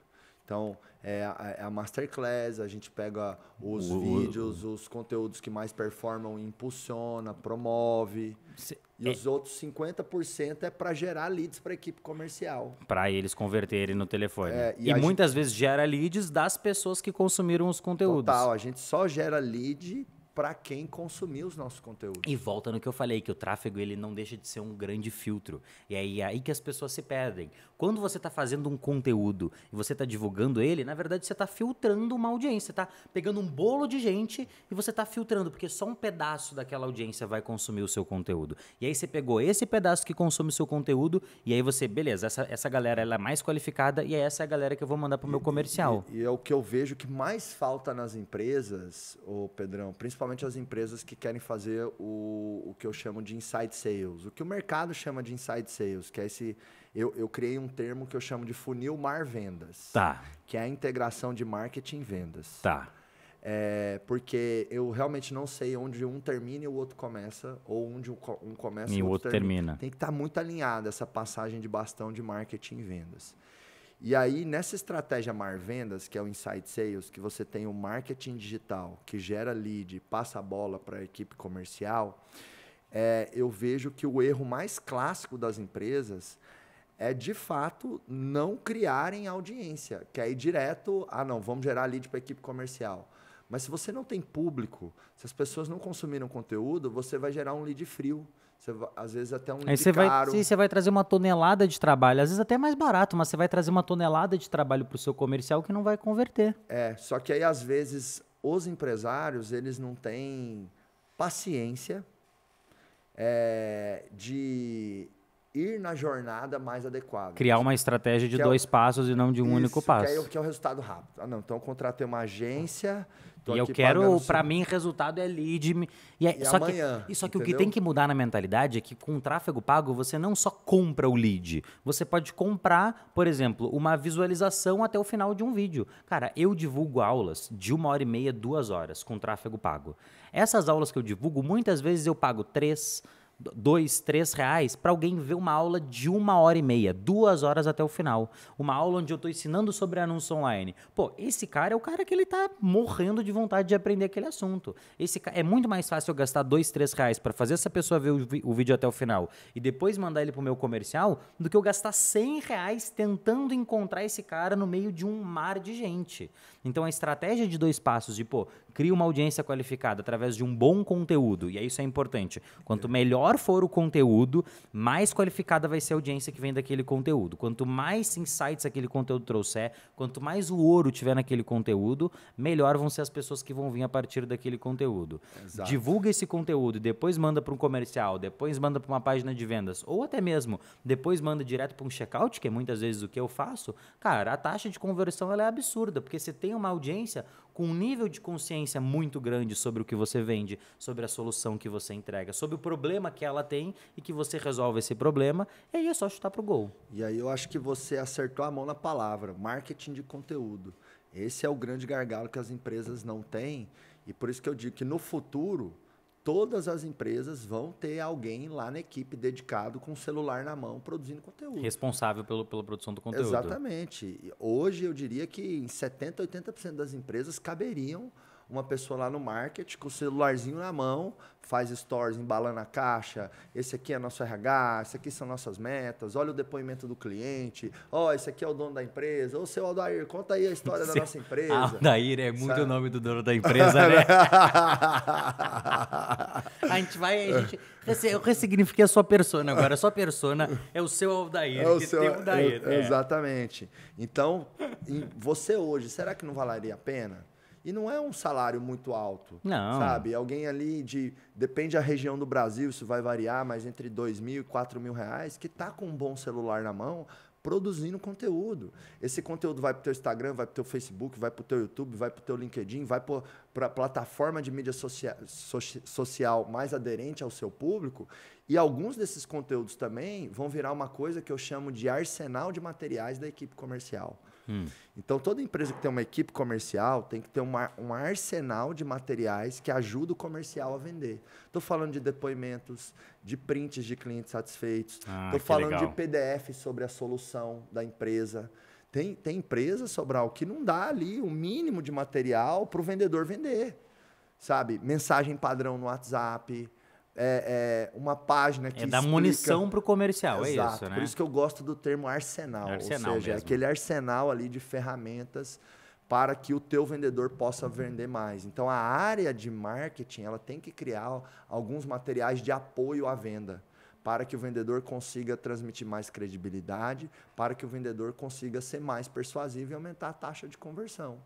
[SPEAKER 2] Então, é a, é a masterclass, a gente pega os
[SPEAKER 1] O- o-
[SPEAKER 2] vídeos, os conteúdos que mais performam, impulsiona, promove.
[SPEAKER 1] Se-
[SPEAKER 2] E os outros 50% é para gerar leads para a equipe comercial.
[SPEAKER 1] Para eles converterem no telefone.
[SPEAKER 2] É, e
[SPEAKER 1] e
[SPEAKER 2] a gente-
[SPEAKER 1] muitas vezes gera leads das pessoas que consumiram os conteúdos.
[SPEAKER 2] Total, a gente só gera lead para quem consumir os nossos conteúdos.
[SPEAKER 1] E volta no que eu falei, que o tráfego ele não deixa de ser um grande filtro. E aí é aí que as pessoas se perdem. Quando você está fazendo um conteúdo e você está divulgando ele, na verdade você está filtrando uma audiência. Você está pegando um bolo de gente e você está filtrando, porque só um pedaço daquela audiência vai consumir o seu conteúdo. E aí você pegou esse pedaço que consome o seu conteúdo e aí você, beleza, essa, essa galera ela é mais qualificada e essa é a galera que eu vou mandar para o meu comercial.
[SPEAKER 2] E, e é o que eu vejo que mais falta nas empresas, ô Pedrão, principalmente as empresas que querem fazer o, o que eu chamo de inside sales. O que o mercado chama de inside sales, que é esse. Eu, eu criei um termo que eu chamo de funil mar vendas.
[SPEAKER 1] Tá,
[SPEAKER 2] Que é a integração de marketing e vendas.
[SPEAKER 1] tá.
[SPEAKER 2] É, porque eu realmente não sei onde um termina e o outro começa, ou onde um, co- começa
[SPEAKER 1] E o outro termina.
[SPEAKER 2] Tem que estar muito alinhada essa passagem de bastão de marketing e vendas. E aí, nessa estratégia Mar Vendas, que é o Inside Sales, que você tem o marketing digital, que gera lead, passa a bola para a equipe comercial, é, eu vejo que o erro mais clássico das empresas é, de fato, não criarem audiência, que ir direto, ah, não, vamos gerar lead para a equipe comercial. Mas se você não tem público, se as pessoas não consumiram conteúdo, você vai gerar um lead frio. Você vai- às vezes até um
[SPEAKER 1] Aí você vai, sim, você vai trazer uma tonelada de trabalho, às vezes até mais barato, mas você vai trazer uma tonelada de trabalho para o seu comercial que não vai converter.
[SPEAKER 2] É, só que aí às vezes os empresários, eles não têm paciência é, de ir na jornada mais adequada.
[SPEAKER 1] Criar uma estratégia de
[SPEAKER 2] Que é o-
[SPEAKER 1] dois passos e não de um único
[SPEAKER 2] Isso,
[SPEAKER 1] passo.
[SPEAKER 2] Que é, o- que é o resultado rápido. Ah, não, então eu contratei uma agência.
[SPEAKER 1] E eu quero,
[SPEAKER 2] cinco-
[SPEAKER 1] mim, resultado é lead. E, é-
[SPEAKER 2] E
[SPEAKER 1] só
[SPEAKER 2] amanhã,
[SPEAKER 1] que, só que o que tem que mudar na mentalidade é que com o tráfego pago, você não só compra o lead. Você pode comprar, por exemplo, uma visualização até o final de um vídeo. Cara, eu divulgo aulas de uma hora e meia, duas horas com tráfego pago. Essas aulas que eu divulgo, muitas vezes eu pago três, dois, três reais para alguém ver uma aula de uma hora e meia, duas horas até o final. Uma aula onde eu estou ensinando sobre anúncio online. Pô, esse cara é o cara que ele tá morrendo de vontade de aprender aquele assunto. Esse é muito mais fácil eu gastar dois, três reais para fazer essa pessoa ver o, o vídeo até o final e depois mandar ele pro meu comercial do que eu gastar 100 reais tentando encontrar esse cara no meio de um mar de gente. Então a estratégia de dois passos de, pô, cria uma audiência qualificada através de um bom conteúdo, e aí isso é importante. Quanto melhor for o conteúdo, mais qualificada vai ser a audiência que vem daquele conteúdo. Quanto mais insights aquele conteúdo trouxer, quanto mais o ouro tiver naquele conteúdo, melhor vão ser as pessoas que vão vir a partir daquele conteúdo.
[SPEAKER 2] Exato.
[SPEAKER 1] Divulga esse conteúdo e depois manda para um comercial, depois manda para uma página de vendas, ou até mesmo depois manda direto para um checkout, que é muitas vezes o que eu faço. Cara, a taxa de conversão ela é absurda, porque você tem uma audiência com um nível de consciência muito grande sobre o que você vende, sobre a solução que você entrega, sobre o problema que ela tem e que você resolve esse problema, e aí é só chutar pro gol.
[SPEAKER 2] E aí eu acho que você acertou a mão na palavra, marketing de conteúdo. Esse é o grande gargalo que as empresas não têm. E por isso que eu digo que no futuro, todas as empresas vão ter alguém lá na equipe dedicado com o celular na mão produzindo conteúdo.
[SPEAKER 1] Responsável pelo, pela produção do conteúdo.
[SPEAKER 2] Exatamente. Hoje eu diria que em 70%, 80% das empresas caberiam uma pessoa lá no marketing com o celularzinho na mão, faz stories embalando a caixa, esse aqui é nosso RH, esse aqui são nossas metas, olha o depoimento do cliente, ó, esse aqui é o dono da empresa, ô seu Aldair, conta aí a história da
[SPEAKER 1] Seu-
[SPEAKER 2] nossa empresa.
[SPEAKER 1] Aldair é muito
[SPEAKER 2] Sabe?
[SPEAKER 1] o nome do dono da empresa, né? *laughs* A gente vai, a gente eu ressignifiquei a sua persona agora. A sua persona é o seu Aldair,
[SPEAKER 2] É o
[SPEAKER 1] que
[SPEAKER 2] seu-
[SPEAKER 1] tem o Aldair.
[SPEAKER 2] é-
[SPEAKER 1] é.
[SPEAKER 2] Exatamente. Então, você hoje, será que não valeria a pena E não é um salário muito alto.
[SPEAKER 1] Não.
[SPEAKER 2] Sabe? Alguém ali de. Depende da região do Brasil, isso vai variar, mas entre dois mil e quatro mil reais, que tá com um bom celular na mão, produzindo conteúdo. Esse conteúdo vai para o teu Instagram, vai para o teu Facebook, vai para o teu YouTube, vai para o teu LinkedIn, vai para a plataforma de mídia socia social mais aderente ao seu público. E alguns desses conteúdos também vão virar uma coisa que eu chamo de arsenal de materiais da equipe comercial. Hum. Então, toda empresa que tem uma equipe comercial tem que ter uma, um arsenal de materiais que ajuda o comercial a vender. Estou falando de depoimentos, de prints de clientes satisfeitos. Estou ah, falando legal. de PDF sobre a solução da empresa. Tem, tem empresa, Sobral, que não dá ali o mínimo de material para o vendedor vender. Sabe? Mensagem padrão no WhatsApp, é, é, uma página que.
[SPEAKER 1] É dar munição para o comercial, Exato, é isso, né?
[SPEAKER 2] Por isso que eu gosto do termo arsenal. arsenal ou seja, é aquele arsenal ali de ferramentas para que o teu vendedor possa vender mais. Então a área de marketing ela tem que criar alguns materiais de apoio à venda para que o vendedor consiga transmitir mais credibilidade, para que o vendedor consiga ser mais persuasivo e aumentar a taxa de conversão.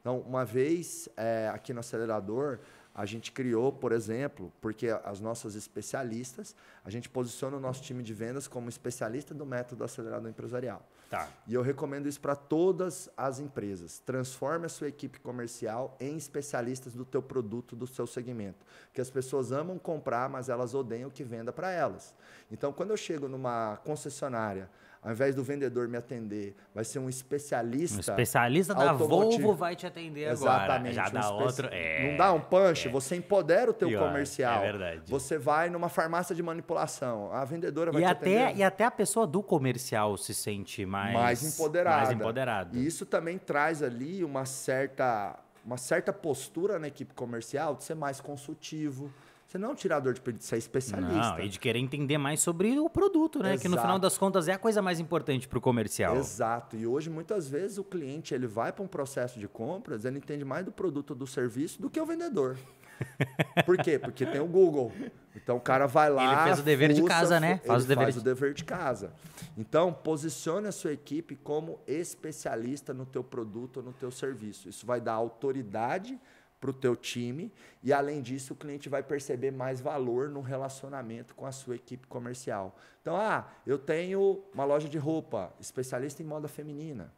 [SPEAKER 2] Então, uma vez é, aqui no acelerador, a gente criou, por exemplo, porque as nossas especialistas, a gente posiciona o nosso time de vendas como especialista do método acelerador empresarial.
[SPEAKER 1] Tá.
[SPEAKER 2] E eu recomendo isso para todas as empresas. Transforme a sua equipe comercial em especialistas do teu produto, do seu segmento. Porque as pessoas amam comprar, mas elas odeiam que venda para elas. Então, quando eu chego numa concessionária, ao invés do vendedor me atender, vai ser um especialista. Um
[SPEAKER 1] especialista da Volvo vai te atender
[SPEAKER 2] Exatamente,
[SPEAKER 1] agora. Já
[SPEAKER 2] um
[SPEAKER 1] dá outro. É,
[SPEAKER 2] não dá um punch,
[SPEAKER 1] é.
[SPEAKER 2] você empodera o teu
[SPEAKER 1] Pior,
[SPEAKER 2] comercial.
[SPEAKER 1] É verdade.
[SPEAKER 2] Você vai numa farmácia de manipulação, a vendedora vai
[SPEAKER 1] e
[SPEAKER 2] te
[SPEAKER 1] até,
[SPEAKER 2] atender.
[SPEAKER 1] E até a pessoa do comercial se sente mais,
[SPEAKER 2] mais empoderada.
[SPEAKER 1] Mais empoderada.
[SPEAKER 2] E isso também traz ali uma certa, uma certa postura na equipe comercial de ser mais consultivo você não é um tirador de pedido, você é especialista.
[SPEAKER 1] Não, e de querer entender mais sobre o produto, né? Exato. Que no final das contas é a coisa mais importante para o comercial.
[SPEAKER 2] Exato. E hoje, muitas vezes, o cliente ele vai para um processo de compras, ele entende mais do produto ou do serviço do que o vendedor. *laughs* Por quê? Porque tem o Google. Então o cara vai lá.
[SPEAKER 1] Ele fez o dever fuça, de casa, né?
[SPEAKER 2] Faz, o dever, faz de... o dever de casa. Então, posicione a sua equipe como especialista no teu produto ou no teu serviço. Isso vai dar autoridade para o teu time e além disso o cliente vai perceber mais valor no relacionamento com a sua equipe comercial. Então, ah, eu tenho uma loja de roupa, especialista em moda feminina.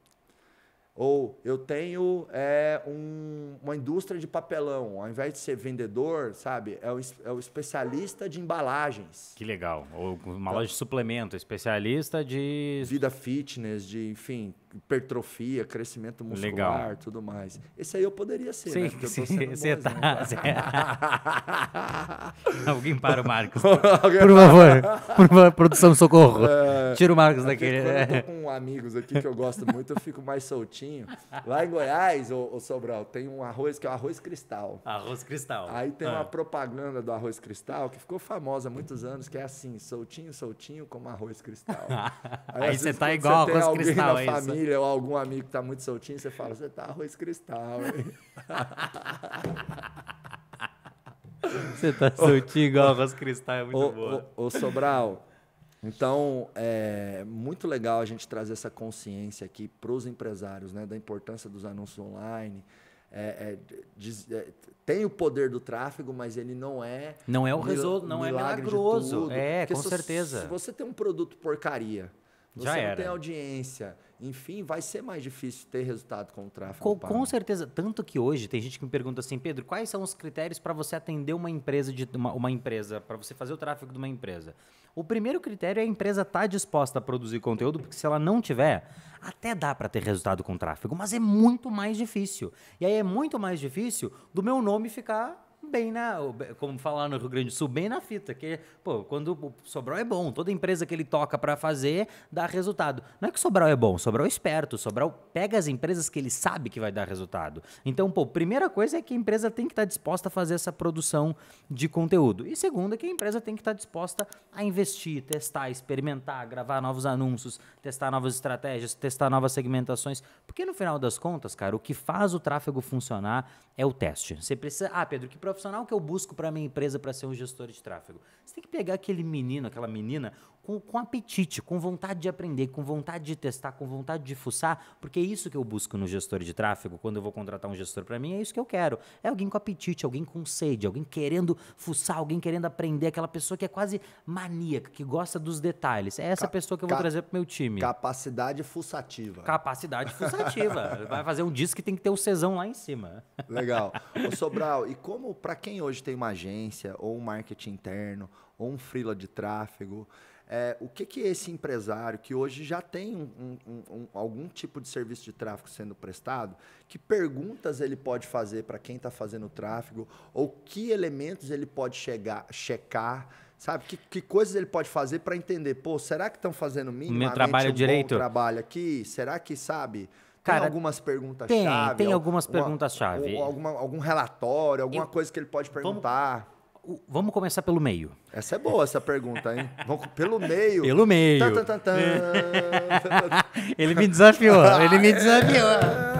[SPEAKER 2] Ou eu tenho é, um, uma indústria de papelão, ao invés de ser vendedor, sabe, é o, é o especialista de embalagens.
[SPEAKER 1] Que legal. Ou uma então, loja de suplemento, especialista de.
[SPEAKER 2] Vida fitness, de, enfim, hipertrofia, crescimento muscular, Legal. tudo mais. Esse aí eu poderia ser,
[SPEAKER 1] sim,
[SPEAKER 2] né?
[SPEAKER 1] Porque sim, você tá. *laughs* Alguém para o Marcos. Por favor. Por favor, produção socorro. É, Tira o Marcos daquele.
[SPEAKER 2] Quando eu tô com amigos aqui que eu gosto muito, eu fico mais soltinho. Lá em Goiás, ô, ô Sobral, tem um arroz que é o arroz cristal.
[SPEAKER 1] Arroz cristal.
[SPEAKER 2] Aí tem ah. uma propaganda do arroz cristal que ficou famosa há muitos anos, que é assim, soltinho, soltinho como arroz cristal. *laughs*
[SPEAKER 1] Aí, Aí você tá igual arroz cristal,
[SPEAKER 2] é isso família ou algum amigo que tá muito soltinho, você fala, você tá arroz cristal, hein? *laughs*
[SPEAKER 1] Você tá soltinho igual arroz cristal, é muito ô, boa.
[SPEAKER 2] Ô, ô Sobral, então é muito legal a gente trazer essa consciência aqui para os empresários, né, da importância dos anúncios online. É, é, é, tem o poder do tráfego, mas ele não é
[SPEAKER 1] não é o resultado, não é milagroso. É, Porque com
[SPEAKER 2] se,
[SPEAKER 1] certeza.
[SPEAKER 2] Se você tem um produto porcaria, você
[SPEAKER 1] Já
[SPEAKER 2] não
[SPEAKER 1] era.
[SPEAKER 2] tem audiência, enfim, vai ser mais difícil ter resultado com o tráfego.
[SPEAKER 1] Com, com, certeza. Tanto que hoje tem gente que me pergunta assim, Pedro, quais são os critérios para você atender uma empresa de uma, uma empresa, para você fazer o tráfego de uma empresa? O primeiro critério é a empresa estar tá disposta a produzir conteúdo, porque se ela não tiver, até dá para ter resultado com tráfego, mas é muito mais difícil. E aí é muito mais difícil do meu nome ficar bem na, como falar no Rio Grande do Sul, bem na fita, que, pô, quando o Sobral é bom, toda empresa que ele toca para fazer dá resultado. Não é que Sobral é bom, Sobral é esperto, Sobral pega as empresas que ele sabe que vai dar resultado. Então, pô, primeira coisa é que a empresa tem que estar tá disposta a fazer essa produção de conteúdo. E segunda, é que a empresa tem que estar tá disposta a investir, testar, experimentar, gravar novos anúncios, testar novas estratégias, testar novas segmentações, porque no final das contas, cara, o que faz o tráfego funcionar é o teste. Você precisa, ah, Pedro, que profissional que eu busco para minha empresa para ser um gestor de tráfego? Você tem que pegar aquele menino, aquela menina com com, apetite, com vontade de aprender, com vontade de testar, com vontade de fuçar, porque é isso que eu busco no gestor de tráfego, quando eu vou contratar um gestor para mim, é isso que eu quero. É alguém com apetite, alguém com sede, alguém querendo fuçar, alguém querendo aprender, aquela pessoa que é quase maníaca, que gosta dos detalhes. É essa
[SPEAKER 2] Ca-
[SPEAKER 1] pessoa que eu vou trazer pro meu time.
[SPEAKER 2] Capacidade fuçativa.
[SPEAKER 1] Capacidade fuçativa. *laughs* Vai fazer um disco que tem que ter o cesão lá em cima.
[SPEAKER 2] Legal. *laughs* Ô Sobral, e como para quem hoje tem uma agência, ou um marketing interno, ou um freela de tráfego, é, o que que esse empresário que hoje já tem um- um- um- um- algum tipo de serviço de tráfego sendo prestado, que perguntas ele pode fazer para quem está fazendo o tráfego, ou que elementos ele pode chegar, checar, sabe? Que, que coisas ele pode fazer para entender, pô, será que estão fazendo minimamente
[SPEAKER 1] trabalho
[SPEAKER 2] um
[SPEAKER 1] direito?
[SPEAKER 2] bom trabalho aqui? Será que, sabe...
[SPEAKER 1] Cara,
[SPEAKER 2] tem algumas perguntas
[SPEAKER 1] tem,
[SPEAKER 2] chave?
[SPEAKER 1] tem
[SPEAKER 2] al-
[SPEAKER 1] algumas
[SPEAKER 2] uma-
[SPEAKER 1] perguntas-chave.
[SPEAKER 2] ou alguma- algum relatório, alguma
[SPEAKER 1] Eu-
[SPEAKER 2] coisa que ele pode perguntar.
[SPEAKER 1] O- Vamos começar pelo meio.
[SPEAKER 2] Essa é boa, essa pergunta, hein? Vamos pelo meio.
[SPEAKER 1] Pelo meio.
[SPEAKER 2] Tan, tan, tan. *laughs*
[SPEAKER 1] Ele me desafiou, ele me desafiou. *laughs*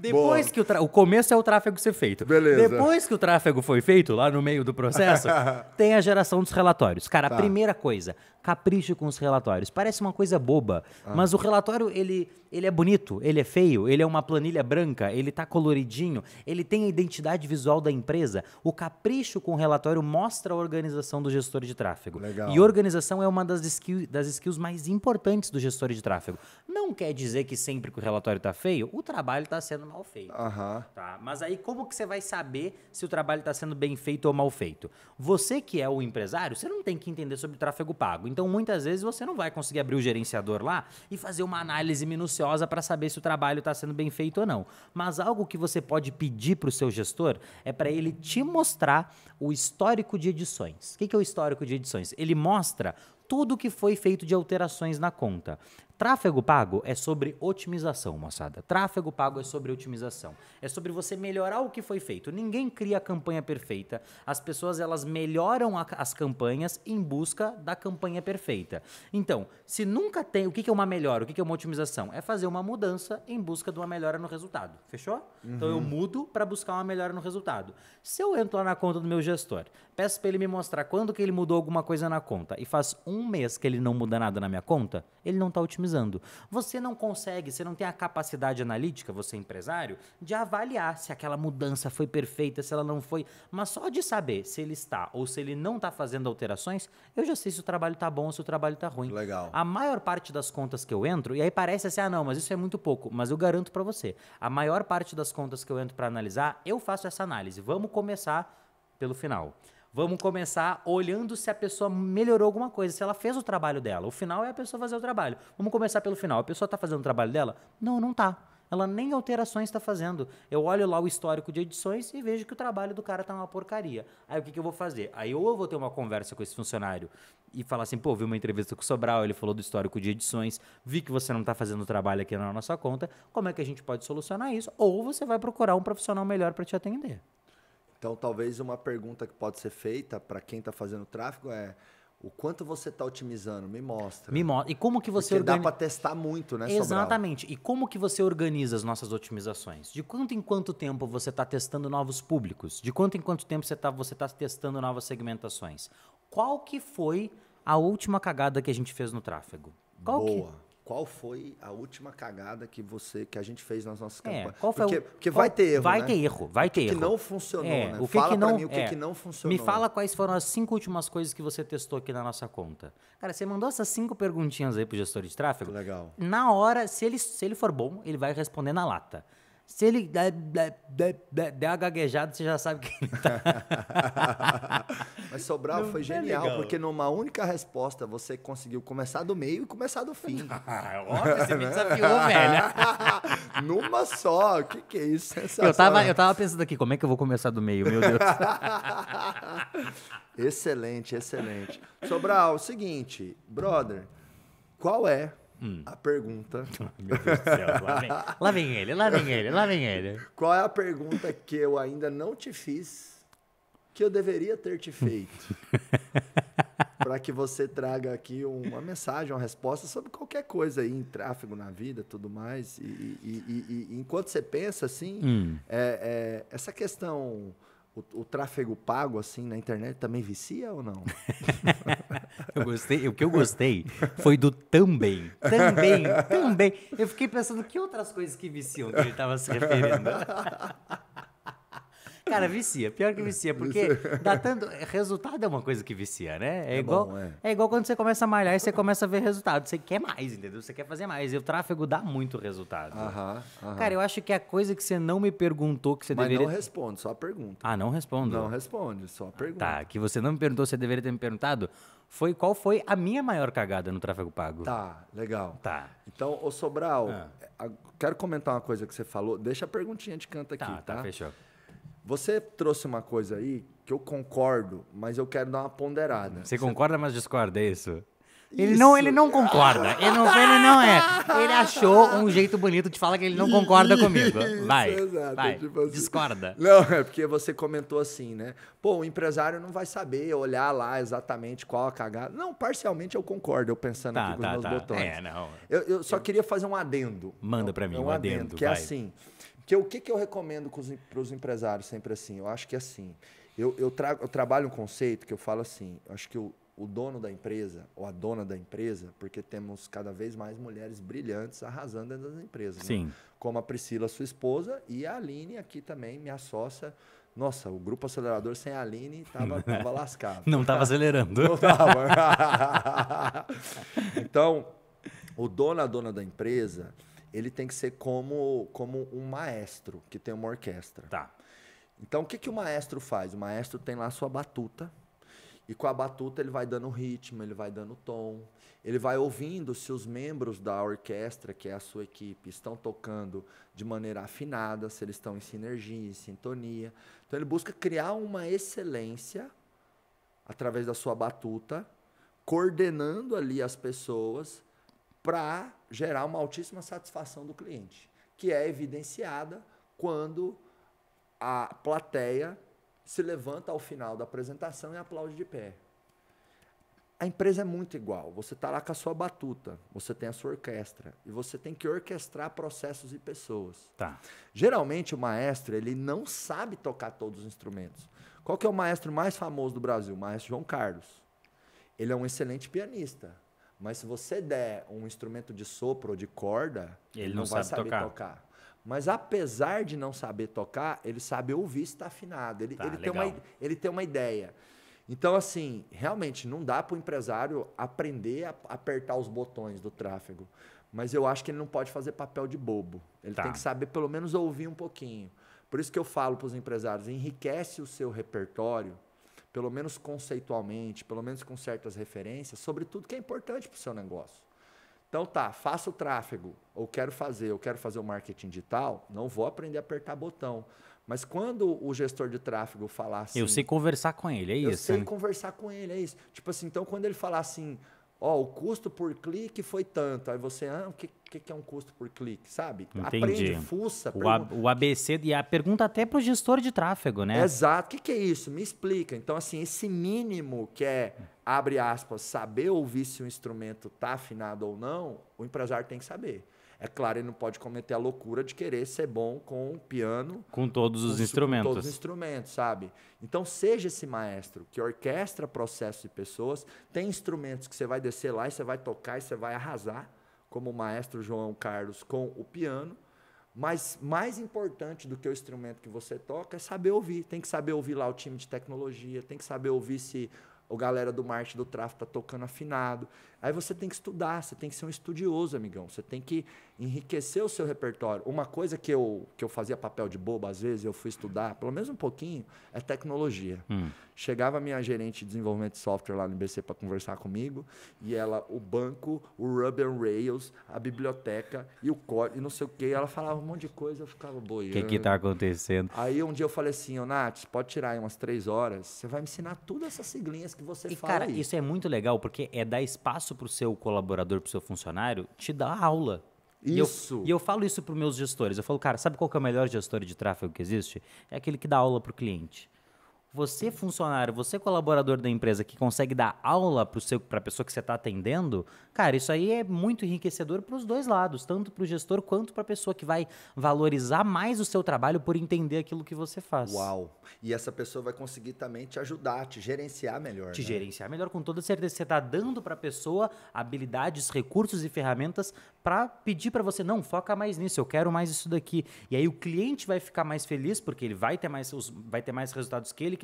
[SPEAKER 1] Depois que o, tra- o começo é o tráfego ser feito.
[SPEAKER 2] Beleza.
[SPEAKER 1] Depois que o tráfego foi feito, lá no meio do processo, *laughs* tem a geração dos relatórios. Cara,
[SPEAKER 2] Tá.
[SPEAKER 1] a primeira coisa, capricho com os relatórios. Parece uma coisa boba,
[SPEAKER 2] Ah.
[SPEAKER 1] mas o relatório, ele, ele é bonito, ele é feio, ele é uma planilha branca, ele tá coloridinho, ele tem a identidade visual da empresa. O capricho com o relatório mostra a organização do gestor de tráfego.
[SPEAKER 2] Legal.
[SPEAKER 1] E organização é uma das skills, das skills mais importantes do gestor de tráfego. Não quer dizer que sempre que o relatório está feio, o trabalho está sendo mal feito.
[SPEAKER 2] Aham.
[SPEAKER 1] Tá, mas aí como que você vai saber se o trabalho está sendo bem feito ou mal feito? Você que é o empresário, você não tem que entender sobre tráfego pago. Então, muitas vezes, você não vai conseguir abrir o gerenciador lá e fazer uma análise minuciosa para saber se o trabalho está sendo bem feito ou não. Mas algo que você pode pedir para o seu gestor é para ele te mostrar o histórico de edições. O que que é o histórico de edições? Ele mostra tudo que foi feito de alterações na conta. Tráfego pago é sobre otimização, moçada. Tráfego pago é sobre otimização. É sobre você melhorar o que foi feito. Ninguém cria a campanha perfeita. As pessoas elas melhoram a- as campanhas em busca da campanha perfeita. Então, se nunca tem, o que que é uma melhora? O que que é uma otimização? É fazer uma mudança em busca de uma melhora no resultado. Fechou? Então eu mudo para buscar uma melhora no resultado. Se eu entro lá na conta do meu gestor, peço para ele me mostrar quando que ele mudou alguma coisa na conta e faz um mês que ele não muda nada na minha conta, ele não está otimizando. Você não consegue, você não tem a capacidade analítica, você é empresário, de avaliar se aquela mudança foi perfeita, se ela não foi. Mas só de saber se ele está ou se ele não está fazendo alterações, eu já sei se o trabalho está bom ou se o trabalho está ruim.
[SPEAKER 2] Legal.
[SPEAKER 1] A maior parte das contas que eu entro, e aí parece assim, ah, não, mas isso é muito pouco. Mas eu garanto para você, a maior parte das contas que eu entro para analisar, eu faço essa análise. Vamos começar pelo final. Vamos começar olhando se a pessoa melhorou alguma coisa, se ela fez o trabalho dela. O final é a pessoa fazer o trabalho. Vamos começar pelo final. A pessoa está fazendo o trabalho dela? Não, não tá. Ela nem alterações está fazendo. Eu olho lá o histórico de edições e vejo que o trabalho do cara tá uma porcaria. Aí o que, que eu vou fazer? Aí ou eu vou ter uma conversa com esse funcionário e falar assim, pô, vi uma entrevista com o Sobral, ele falou do histórico de edições, vi que você não está fazendo o trabalho aqui na nossa conta, como é que a gente pode solucionar isso? Ou você vai procurar um profissional melhor para te atender.
[SPEAKER 2] Então, talvez uma pergunta que pode ser feita para quem está fazendo tráfego é o quanto você está otimizando? Me mostra.
[SPEAKER 1] Me mostra. E como que você
[SPEAKER 2] Porque dá
[SPEAKER 1] organiza...
[SPEAKER 2] para testar muito, né, Sobral?
[SPEAKER 1] Exatamente. E como que você organiza as nossas otimizações? De quanto em quanto tempo você está testando novos públicos? De quanto em quanto tempo você está você tá testando novas segmentações? Qual que foi a última cagada que a gente fez no tráfego? Qual que-
[SPEAKER 2] Boa. Qual foi a última cagada que você que a gente fez nas nossas
[SPEAKER 1] É,
[SPEAKER 2] campanhas?
[SPEAKER 1] qual foi
[SPEAKER 2] porque
[SPEAKER 1] o-
[SPEAKER 2] porque
[SPEAKER 1] qual-
[SPEAKER 2] vai ter erro,
[SPEAKER 1] Vai
[SPEAKER 2] né?
[SPEAKER 1] ter erro, vai ter
[SPEAKER 2] que
[SPEAKER 1] erro.
[SPEAKER 2] não funcionou,
[SPEAKER 1] É,
[SPEAKER 2] né?
[SPEAKER 1] O que
[SPEAKER 2] Fala
[SPEAKER 1] que
[SPEAKER 2] pra
[SPEAKER 1] não,
[SPEAKER 2] mim o que
[SPEAKER 1] é.
[SPEAKER 2] que não funcionou.
[SPEAKER 1] Me fala quais foram as cinco últimas coisas que você testou aqui na nossa conta. Cara, você mandou essas cinco perguntinhas aí pro gestor de tráfego.
[SPEAKER 2] Legal.
[SPEAKER 1] Na hora, se ele, se ele for bom, ele vai responder na lata. Se ele der, der, der, der, der uma gaguejada, você já sabe que ele tá. *laughs*
[SPEAKER 2] Mas Sobral foi
[SPEAKER 1] é
[SPEAKER 2] genial,
[SPEAKER 1] legal.
[SPEAKER 2] porque numa única resposta você conseguiu começar do meio e começar do fim. *laughs* *laughs*
[SPEAKER 1] Óbvio, você me desafiou, velho.
[SPEAKER 2] numa só. O que, que é isso?
[SPEAKER 1] Eu tava, eu tava pensando aqui, como é que eu vou começar do meio, meu Deus.
[SPEAKER 2] Excelente, excelente. Sobral, o seguinte, brother, qual é
[SPEAKER 1] Hum.
[SPEAKER 2] a pergunta? *laughs*
[SPEAKER 1] meu Deus do céu, lá vem, lá vem ele, lá vem ele, lá vem ele.
[SPEAKER 2] Qual é a pergunta que eu ainda não te fiz que eu deveria ter te feito? *laughs* Para que você traga aqui uma mensagem, uma resposta sobre qualquer coisa aí, em tráfego na vida, tudo mais. E, e- e- e- enquanto você pensa assim,
[SPEAKER 1] Hum.
[SPEAKER 2] é- é, essa questão o, o tráfego pago, assim, na internet também vicia ou não? *laughs*
[SPEAKER 1] Eu gostei, o que eu gostei foi do também. Também, também. Eu fiquei pensando que outras coisas que viciam que ele estava se referindo. *laughs* Cara, vicia. Pior que vicia, porque dá tanto. Resultado é uma coisa que vicia, né? É,
[SPEAKER 2] É
[SPEAKER 1] igual,
[SPEAKER 2] bom, é.
[SPEAKER 1] é. igual quando você começa a malhar e você começa a ver resultado. Você quer mais, entendeu? Você quer fazer mais. E o tráfego dá muito resultado.
[SPEAKER 2] Aham, aham.
[SPEAKER 1] Cara, eu acho que a coisa que você não me perguntou que você
[SPEAKER 2] Mas
[SPEAKER 1] deveria.
[SPEAKER 2] não responde, só pergunta.
[SPEAKER 1] Ah, não respondo.
[SPEAKER 2] Não responde, só pergunta.
[SPEAKER 1] Tá, que você não me perguntou, você deveria ter me perguntado. Foi qual foi a minha maior cagada no tráfego pago?
[SPEAKER 2] Tá, legal.
[SPEAKER 1] Tá.
[SPEAKER 2] Então, ô Sobral,
[SPEAKER 1] Ah.
[SPEAKER 2] quero comentar uma coisa que você falou. Deixa a perguntinha de canto aqui,
[SPEAKER 1] Tá,
[SPEAKER 2] tá?
[SPEAKER 1] tá, fechou.
[SPEAKER 2] Você trouxe uma coisa aí que eu concordo, mas eu quero dar uma ponderada.
[SPEAKER 1] Você concorda, mas discorda, é isso? Ele não, ele
[SPEAKER 2] Isso.
[SPEAKER 1] não concorda. Ele não, ele não é. Ele achou um jeito bonito de falar que ele não concorda comigo. Vai,
[SPEAKER 2] exato,
[SPEAKER 1] vai,
[SPEAKER 2] tipo assim.
[SPEAKER 1] discorda.
[SPEAKER 2] Não, é porque você comentou assim, né? Pô, o empresário não vai saber olhar lá exatamente qual a cagada. Não, parcialmente eu concordo, eu pensando
[SPEAKER 1] Tá,
[SPEAKER 2] aqui com
[SPEAKER 1] tá,
[SPEAKER 2] os meus
[SPEAKER 1] tá.
[SPEAKER 2] botões.
[SPEAKER 1] É, não.
[SPEAKER 2] Eu, eu só queria fazer um adendo.
[SPEAKER 1] Manda pra mim,
[SPEAKER 2] É
[SPEAKER 1] um adendo,
[SPEAKER 2] Que é
[SPEAKER 1] vai.
[SPEAKER 2] assim. Que o que, que eu recomendo para os empresários sempre assim? Eu acho que é assim. Eu, eu, trago, eu trabalho um conceito que eu falo assim. Eu acho que o, o dono da empresa, ou a dona da empresa, porque temos cada vez mais mulheres brilhantes arrasando dentro das empresas. né?
[SPEAKER 1] Sim.
[SPEAKER 2] Como a Priscila, sua esposa, e a Aline aqui também, minha sócia. Nossa, o grupo acelerador sem a Aline tava, *laughs* tava lascado.
[SPEAKER 1] Não tava acelerando.
[SPEAKER 2] Não tava. *laughs* então, o dono, a dona da empresa, ele tem que ser como, como um maestro que tem uma orquestra.
[SPEAKER 1] Tá.
[SPEAKER 2] Então, o que, que o maestro faz? O maestro tem lá a sua batuta, e com a batuta ele vai dando ritmo, ele vai dando tom, ele vai ouvindo se os membros da orquestra, que é a sua equipe, estão tocando de maneira afinada, se eles estão em sinergia, em sintonia. Então, ele busca criar uma excelência através da sua batuta, coordenando ali as pessoas para gerar uma altíssima satisfação do cliente, que é evidenciada quando a plateia se levanta ao final da apresentação e aplaude de pé. A empresa é muito igual. Você está lá com a sua batuta, você tem a sua orquestra e você tem que orquestrar processos e pessoas.
[SPEAKER 1] Tá.
[SPEAKER 2] Geralmente o maestro ele não sabe tocar todos os instrumentos. Qual que é o maestro mais famoso do Brasil? O maestro João Carlos. Ele é um excelente pianista, mas se você der um instrumento de sopro ou de corda,
[SPEAKER 1] Ele
[SPEAKER 2] ele,
[SPEAKER 1] não
[SPEAKER 2] não, vai
[SPEAKER 1] sabe
[SPEAKER 2] saber
[SPEAKER 1] tocar.
[SPEAKER 2] tocar. Mas apesar de não saber tocar, ele sabe ouvir se está afinado. Ele,
[SPEAKER 1] Tá,
[SPEAKER 2] ele, tem uma, ele tem uma ideia. Então, assim, realmente não dá para o empresário aprender a apertar os botões do tráfego. Mas eu acho que ele não pode fazer papel de bobo. Ele
[SPEAKER 1] Tá.
[SPEAKER 2] tem que saber pelo menos ouvir um pouquinho. Por isso que eu falo para os empresários, enriquece o seu repertório, pelo menos conceitualmente, pelo menos com certas referências, sobre tudo que é importante para o seu negócio. Então tá, faço o tráfego, ou quero fazer, eu quero fazer o marketing digital, não vou aprender a apertar botão. Mas quando o gestor de tráfego falar assim,
[SPEAKER 1] Eu sei conversar com ele, é
[SPEAKER 2] eu
[SPEAKER 1] isso?
[SPEAKER 2] sei
[SPEAKER 1] né?
[SPEAKER 2] conversar com ele, é isso. Tipo assim, então quando ele falar assim, ó, o custo por clique foi tanto, aí você, ah, o que, que é um custo por clique, sabe?
[SPEAKER 1] Entendi.
[SPEAKER 2] Aprende, fuça,
[SPEAKER 1] O, A- o ABC e a pergunta até pro gestor de tráfego, né?
[SPEAKER 2] Exato. O que, que é isso? Me explica. Então, assim, esse mínimo que é, abre aspas, saber ouvir se o instrumento está afinado ou não, o empresário tem que saber. É claro, ele não pode cometer a loucura de querer ser bom com o piano
[SPEAKER 1] Com todos os
[SPEAKER 2] com
[SPEAKER 1] instrumentos.
[SPEAKER 2] todos os instrumentos, sabe? Então, seja esse maestro que orquestra processos e pessoas. Tem instrumentos que você vai descer lá e você vai tocar e você vai arrasar, como o maestro João Carlos com o piano. Mas mais importante do que o instrumento que você toca é saber ouvir. Tem que saber ouvir lá o time de tecnologia, tem que saber ouvir se o galera do marketing do tráfego está tocando afinado. Aí você tem que estudar, você tem que ser um estudioso, amigão. Você tem que enriquecer o seu repertório. Uma coisa que eu, que eu fazia papel de bobo, às vezes, eu fui estudar, pelo menos um pouquinho, é tecnologia.
[SPEAKER 1] Hum.
[SPEAKER 2] Chegava a minha gerente de desenvolvimento de software lá no IBC para conversar comigo, e ela, o banco, o Ruby on Rails, a biblioteca e o código, e não sei o quê. Ela falava um monte de coisa, eu ficava
[SPEAKER 1] O
[SPEAKER 2] boiando.
[SPEAKER 1] que que tá acontecendo?
[SPEAKER 2] Aí um dia eu falei assim, ô Nath, pode tirar aí umas três horas, você vai me ensinar todas essas siglinhas que você
[SPEAKER 1] E,
[SPEAKER 2] fala
[SPEAKER 1] cara,
[SPEAKER 2] aí.
[SPEAKER 1] isso é muito legal, porque é dar espaço pro seu colaborador, pro seu funcionário, te dar aula. E eu-
[SPEAKER 2] Isso.
[SPEAKER 1] E eu, falo isso para meus gestores. Eu falo, cara, sabe qual é o melhor gestor de tráfego que existe? É aquele que dá aula pro cliente. Você funcionário, você colaborador da empresa que consegue dar aula para a pessoa que você está atendendo, cara, isso aí é muito enriquecedor para os dois lados, tanto para o gestor quanto para a pessoa que vai valorizar mais o seu trabalho por entender aquilo que você faz.
[SPEAKER 2] Uau! E essa pessoa vai conseguir também te ajudar, te gerenciar melhor.
[SPEAKER 1] Te
[SPEAKER 2] né?
[SPEAKER 1] gerenciar melhor, com toda certeza. Você está dando para a pessoa habilidades, recursos e ferramentas para pedir para você, não, foca mais nisso, eu quero mais isso daqui. E aí o cliente vai ficar mais feliz porque ele vai ter mais, vai ter mais resultados que ele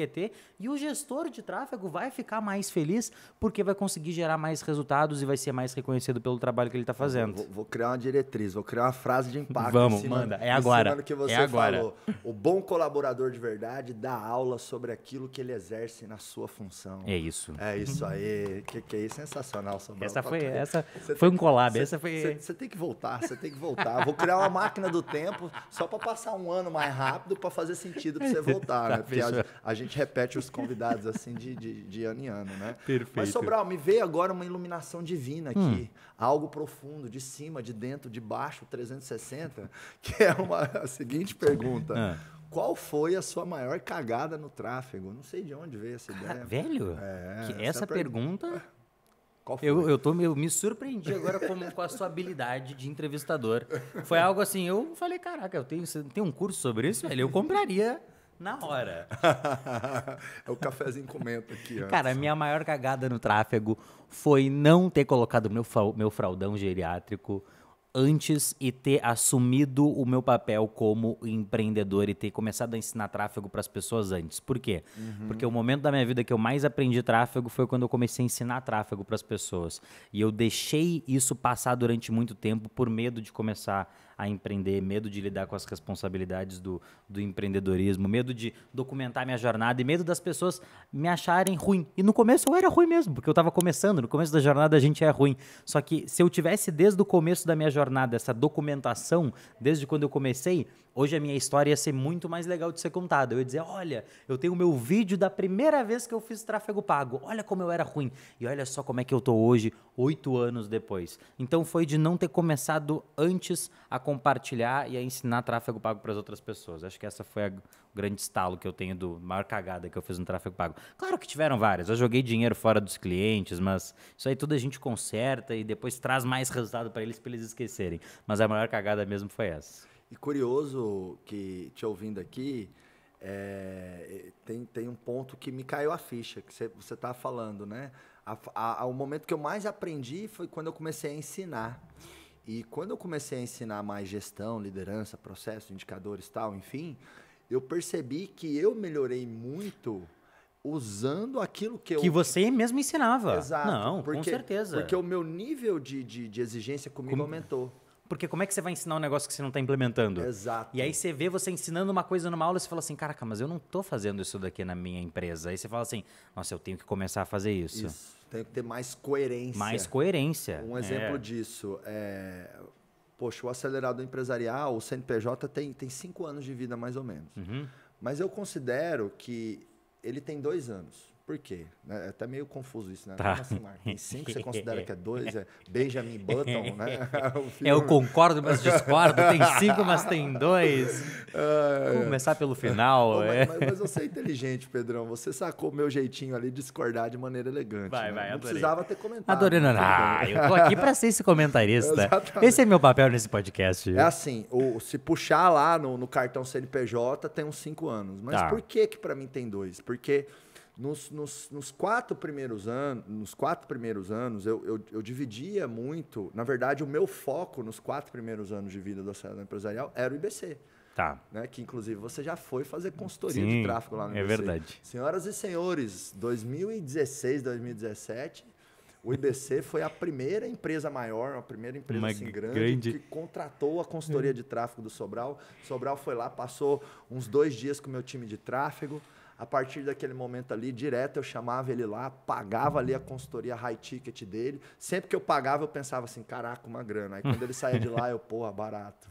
[SPEAKER 1] e o gestor de tráfego vai ficar mais feliz porque vai conseguir gerar mais resultados e vai ser mais reconhecido pelo trabalho que ele está fazendo.
[SPEAKER 2] Vou, vou, criar uma diretriz, vou criar uma frase de impacto.
[SPEAKER 1] Vamos, cima, manda, é agora.
[SPEAKER 2] que você
[SPEAKER 1] é agora.
[SPEAKER 2] falou. O bom colaborador de verdade dá aula sobre aquilo que ele exerce na sua função.
[SPEAKER 1] É isso.
[SPEAKER 2] É isso aí. que, que é? Sensacional, Sobral.
[SPEAKER 1] Essa foi, essa foi um collab.
[SPEAKER 2] Cê,
[SPEAKER 1] essa foi...
[SPEAKER 2] Você tem que voltar, você tem que voltar. Vou criar uma máquina do tempo só para passar um ano mais rápido para fazer sentido para você *laughs* voltar, né? tá, Porque a, a, gente repete os convidados assim de, de, de, ano em ano, né?
[SPEAKER 1] Perfeito.
[SPEAKER 2] Mas, Sobral, me veio agora uma iluminação divina aqui. Hum. Algo profundo, de cima, de dentro, de baixo, 360, *laughs* que é uma, a seguinte pergunta. Ah. Qual foi a sua maior cagada no tráfego? Não sei de onde veio essa ideia.
[SPEAKER 1] Velho?
[SPEAKER 2] É,
[SPEAKER 1] essa, essa pergunta... pergunta
[SPEAKER 2] qual foi?
[SPEAKER 1] Eu, eu, tô, eu me surpreendi agora com, com a sua habilidade de entrevistador. Foi algo assim, eu falei, caraca, eu tenho, você tem um curso sobre isso, velho? Eu compraria na hora. *laughs*
[SPEAKER 2] é o cafezinho comenta aqui. Antes.
[SPEAKER 1] Cara, a minha maior cagada no tráfego foi não ter colocado meu, meu fraldão geriátrico antes e ter assumido o meu papel como empreendedor e ter começado a ensinar tráfego para as pessoas antes. Por quê? Uhum. Porque o momento da minha vida que eu mais aprendi tráfego foi quando eu comecei a ensinar tráfego para as pessoas. E eu deixei isso passar durante muito tempo por medo de começar a empreender, medo de lidar com as responsabilidades do, do empreendedorismo, medo de documentar minha jornada e medo das pessoas me acharem ruim. E no começo eu era ruim mesmo, porque eu estava começando, no começo da jornada a gente é ruim. Só que se eu tivesse desde o começo da minha jornada essa documentação, desde quando eu comecei, hoje a minha história ia ser muito mais legal de ser contada. Eu ia dizer, olha, eu tenho o meu vídeo da primeira vez que eu fiz tráfego pago. Olha como eu era ruim. E olha só como é que eu tô hoje, oito anos depois. Então foi de não ter começado antes a compartilhar e a ensinar tráfego pago para as outras pessoas. Acho que essa foi a, grande estalo que eu tenho do maior cagada que eu fiz no tráfego pago. Claro que tiveram várias. Eu joguei dinheiro fora dos clientes, mas isso aí tudo a gente conserta e depois traz mais resultado para eles para eles esquecerem. Mas a maior cagada mesmo foi essa.
[SPEAKER 2] E curioso que te ouvindo aqui, é, tem, tem um ponto que me caiu a ficha, que você está falando, né? A, a, a, o momento que eu mais aprendi foi quando eu comecei a ensinar. E quando eu comecei a ensinar mais gestão, liderança, processo, indicadores tal, enfim, eu percebi que eu melhorei muito usando aquilo que eu...
[SPEAKER 1] Que você mesmo ensinava.
[SPEAKER 2] Exato.
[SPEAKER 1] Não,
[SPEAKER 2] porque,
[SPEAKER 1] com certeza.
[SPEAKER 2] Porque o meu nível de, de, de exigência comigo Como... aumentou.
[SPEAKER 1] Porque como é que você vai ensinar um negócio que você não está implementando?
[SPEAKER 2] Exato.
[SPEAKER 1] E aí você vê você ensinando uma coisa numa aula e você fala assim, caraca, mas eu não estou fazendo isso daqui na minha empresa. Aí você fala assim, nossa, eu tenho que começar a fazer isso.
[SPEAKER 2] Isso. Tem que ter mais coerência.
[SPEAKER 1] Mais coerência.
[SPEAKER 2] Um exemplo é. disso é... Poxa, o acelerado empresarial, o CNPJ, tem, tem cinco anos de vida mais ou menos.
[SPEAKER 1] Uhum.
[SPEAKER 2] Mas eu considero que ele tem dois anos. Por quê? É até meio confuso isso, né?
[SPEAKER 1] Tá.
[SPEAKER 2] Como assim, cinco, você considera que é dois? É Benjamin *laughs* Button, né? *laughs*
[SPEAKER 1] É, eu concordo, mas discordo. Tem cinco, mas tem dois. É, Vamos começar pelo final.
[SPEAKER 2] Pô,
[SPEAKER 1] é.
[SPEAKER 2] mas, mas, você é inteligente, Pedrão. Você sacou o meu jeitinho ali de discordar de maneira elegante.
[SPEAKER 1] Vai,
[SPEAKER 2] né?
[SPEAKER 1] vai,
[SPEAKER 2] Não
[SPEAKER 1] adorei.
[SPEAKER 2] precisava ter comentado.
[SPEAKER 1] Adorei, não. Ah, eu tô aqui para ser esse comentarista. esse é meu papel nesse podcast.
[SPEAKER 2] É assim, o, se puxar lá no, no cartão CNPJ, tem uns cinco anos. Mas
[SPEAKER 1] Tá.
[SPEAKER 2] por que que para mim tem dois? Porque nos, nos, nos quatro primeiros anos, nos quatro primeiros anos, eu, eu, eu dividia muito. Na verdade, o meu foco nos quatro primeiros anos de vida do acelerado empresarial era o IBC.
[SPEAKER 1] Tá.
[SPEAKER 2] Né, que inclusive você já foi fazer consultoria
[SPEAKER 1] Sim,
[SPEAKER 2] de tráfego lá no
[SPEAKER 1] é
[SPEAKER 2] IBC.
[SPEAKER 1] verdade.
[SPEAKER 2] Senhoras e senhores, 2016, 2017, o IBC foi a primeira empresa maior, a primeira empresa
[SPEAKER 1] Uma
[SPEAKER 2] assim, grande,
[SPEAKER 1] grande-
[SPEAKER 2] que contratou a consultoria de tráfego do Sobral. Sobral foi lá, passou uns dois dias com o meu time de tráfego. A partir daquele momento ali, direto eu chamava ele lá, pagava ali a consultoria high ticket dele. Sempre que eu pagava, eu pensava assim, caraca, uma grana. Aí quando ele saía de lá, eu, porra, barato.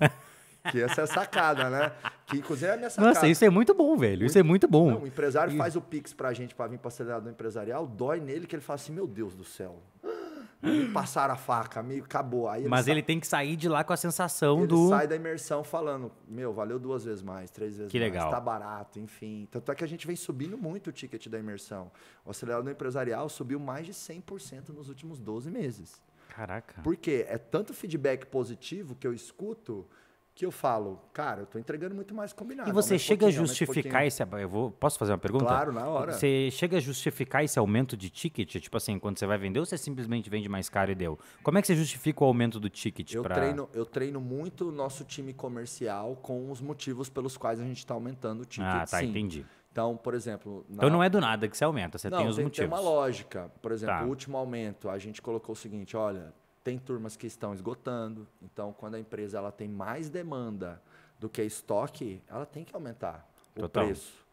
[SPEAKER 2] Que essa é a sacada, né? Que inclusive é a minha sacada.
[SPEAKER 1] Nossa, isso é muito bom, velho. Isso é muito bom.
[SPEAKER 2] Não, o empresário faz o Pix pra gente pra vir pra acelerador empresarial, dói nele que ele fala assim, meu Deus do céu. Passaram a faca, me acabou. Aí
[SPEAKER 1] Mas
[SPEAKER 2] sa-
[SPEAKER 1] ele tem que sair de lá com a sensação
[SPEAKER 2] ele
[SPEAKER 1] do.
[SPEAKER 2] sai da imersão falando, meu, valeu duas vezes mais, três vezes
[SPEAKER 1] Que
[SPEAKER 2] mais,
[SPEAKER 1] legal.
[SPEAKER 2] tá barato, enfim. Tanto é que a gente vem subindo muito o ticket da imersão. O acelerador empresarial subiu mais de 100% nos últimos 12 meses.
[SPEAKER 1] Caraca.
[SPEAKER 2] Por quê? É tanto feedback positivo que eu escuto que eu falo, cara, eu tô entregando muito mais combinado.
[SPEAKER 1] E você
[SPEAKER 2] aumenta um
[SPEAKER 1] chega a justificar esse. Eu vou, posso fazer uma pergunta?
[SPEAKER 2] Claro, na hora.
[SPEAKER 1] Você chega a justificar esse aumento de ticket? Tipo assim, quando você vai vender ou você simplesmente vende mais caro e deu? Como é que você justifica o aumento do ticket?
[SPEAKER 2] Eu,
[SPEAKER 1] pra...
[SPEAKER 2] treino, eu treino muito o nosso time comercial com os motivos pelos quais a gente está aumentando o ticket.
[SPEAKER 1] Ah, tá,
[SPEAKER 2] sim.
[SPEAKER 1] entendi.
[SPEAKER 2] Então, por exemplo. na-
[SPEAKER 1] Então não é do nada que você aumenta, você
[SPEAKER 2] Não,
[SPEAKER 1] tem os
[SPEAKER 2] tem,
[SPEAKER 1] motivos.
[SPEAKER 2] tem uma lógica. Por exemplo,
[SPEAKER 1] Tá.
[SPEAKER 2] o último aumento, a gente colocou o seguinte: olha, tem turmas que estão esgotando. Então, quando a empresa ela tem mais demanda do que estoque, ela tem que aumentar o
[SPEAKER 1] Total.
[SPEAKER 2] preço.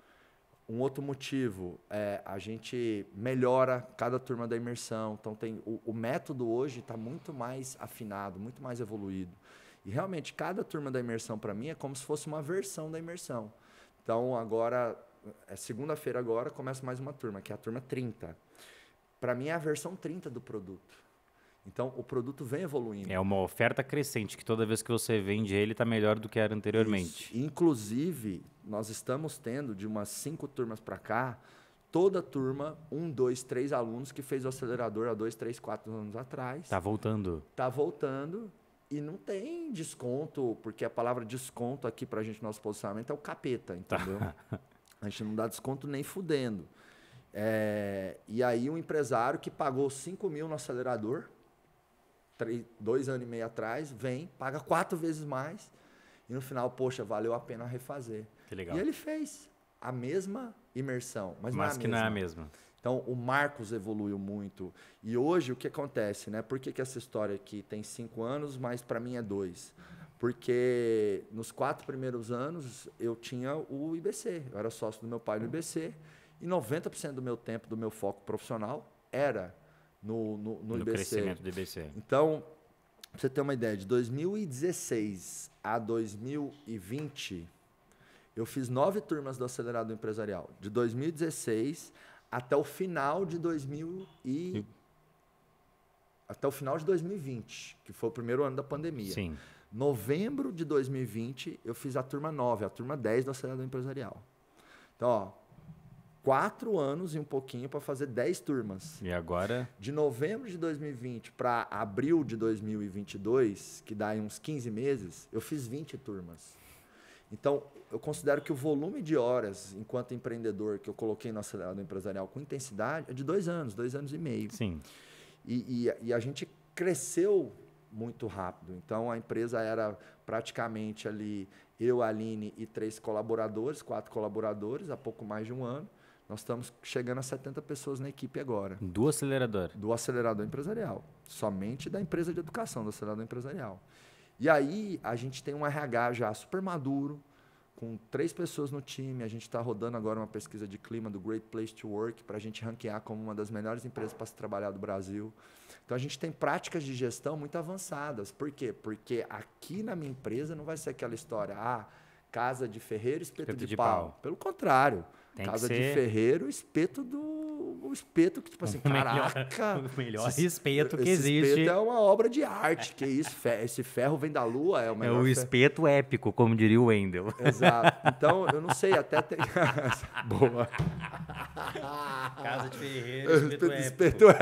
[SPEAKER 2] Um outro motivo é a gente melhora cada turma da imersão. Então tem o, o método hoje está muito mais afinado, muito mais evoluído. E realmente cada turma da imersão para mim é como se fosse uma versão da imersão. Então agora é segunda-feira agora começa mais uma turma, que é a turma 30. Para mim é a versão 30 do produto. Então o produto vem evoluindo.
[SPEAKER 1] É uma oferta crescente, que toda vez que você vende ele, está melhor do que era anteriormente.
[SPEAKER 2] Isso. Inclusive, nós estamos tendo de umas cinco turmas para cá, toda turma, um, dois, três alunos que fez o acelerador há dois, três, quatro anos atrás,
[SPEAKER 1] Tá voltando.
[SPEAKER 2] tá voltando e não tem desconto, porque a palavra desconto aqui pra gente, nosso posicionamento, é o capeta, entendeu? *laughs* A gente não dá desconto nem fudendo. É, e aí um empresário que pagou 5 mil no acelerador, três, dois anos e meio atrás, vem, paga quatro vezes mais, e no final, poxa, valeu a pena refazer.
[SPEAKER 1] Que legal.
[SPEAKER 2] E ele fez a mesma imersão, mas,
[SPEAKER 1] Mas
[SPEAKER 2] não é a
[SPEAKER 1] que
[SPEAKER 2] mesma.
[SPEAKER 1] não é a mesma.
[SPEAKER 2] Então, o Marcos evoluiu muito. E hoje, o que acontece, né? Por que, que essa história aqui tem cinco anos, mas para mim é dois? Porque nos quatro primeiros anos, eu tinha o IBC. Eu era sócio do meu pai no IBC. E 90% do meu tempo, do meu foco profissional, era no, no, no
[SPEAKER 1] No
[SPEAKER 2] IBC.
[SPEAKER 1] crescimento do IBC.
[SPEAKER 2] Então, pra você ter uma ideia, de 2016 a 2020, eu fiz nove turmas do Acelerado Empresarial. De 2016 até o final de 2000 e... Até o final de 2020, que foi o primeiro ano da pandemia.
[SPEAKER 1] Sim.
[SPEAKER 2] Novembro de 2020, eu fiz a turma 9, a turma 10 do Acelerado Empresarial. Então, ó, quatro anos e um pouquinho para fazer 10 turmas.
[SPEAKER 1] E agora,
[SPEAKER 2] De novembro de 2020 para abril de 2022, que dá uns 15 meses, eu fiz 20 turmas. Então, eu considero que o volume de horas enquanto empreendedor que eu coloquei no acelerado empresarial com intensidade é de dois anos, dois anos e meio.
[SPEAKER 1] sim.
[SPEAKER 2] E, e- e a gente cresceu muito rápido. Então, a empresa era praticamente ali eu, a Aline e três colaboradores, quatro colaboradores, há pouco mais de um ano. Nós estamos chegando a 70 pessoas na equipe agora
[SPEAKER 1] Do acelerador.
[SPEAKER 2] do acelerador empresarial, somente da empresa de educação, do acelerador empresarial. E aí a gente tem um RH já super maduro, com três pessoas no time. A gente está rodando agora uma pesquisa de clima do Great Place to Work para a gente ranquear como uma das melhores empresas para se trabalhar do Brasil. Então a gente tem práticas de gestão muito avançadas. Por quê? Porque aqui na minha empresa não vai ser aquela história, ah, casa de ferreiro, espeto,
[SPEAKER 1] Espeto
[SPEAKER 2] de,
[SPEAKER 1] de
[SPEAKER 2] pau.
[SPEAKER 1] pau.
[SPEAKER 2] Pelo contrário.
[SPEAKER 1] Tem
[SPEAKER 2] casa de
[SPEAKER 1] ser-
[SPEAKER 2] ferreiro, espeto do. O espeto que, tipo assim, *laughs*
[SPEAKER 1] O melhor-
[SPEAKER 2] caraca.
[SPEAKER 1] o melhor
[SPEAKER 2] esse-
[SPEAKER 1] espeto que
[SPEAKER 2] esse
[SPEAKER 1] existe.
[SPEAKER 2] espeto é uma obra de arte. Que isso? Esse ferro vem da lua, é o
[SPEAKER 1] É
[SPEAKER 2] melhor.
[SPEAKER 1] o
[SPEAKER 2] fe-
[SPEAKER 1] espeto épico, como diria o Wendel.
[SPEAKER 2] Exato. *laughs* Então, eu não sei, até tem. *laughs* Boa.
[SPEAKER 1] Casa de Ferreira,
[SPEAKER 2] Espeto, espeto é.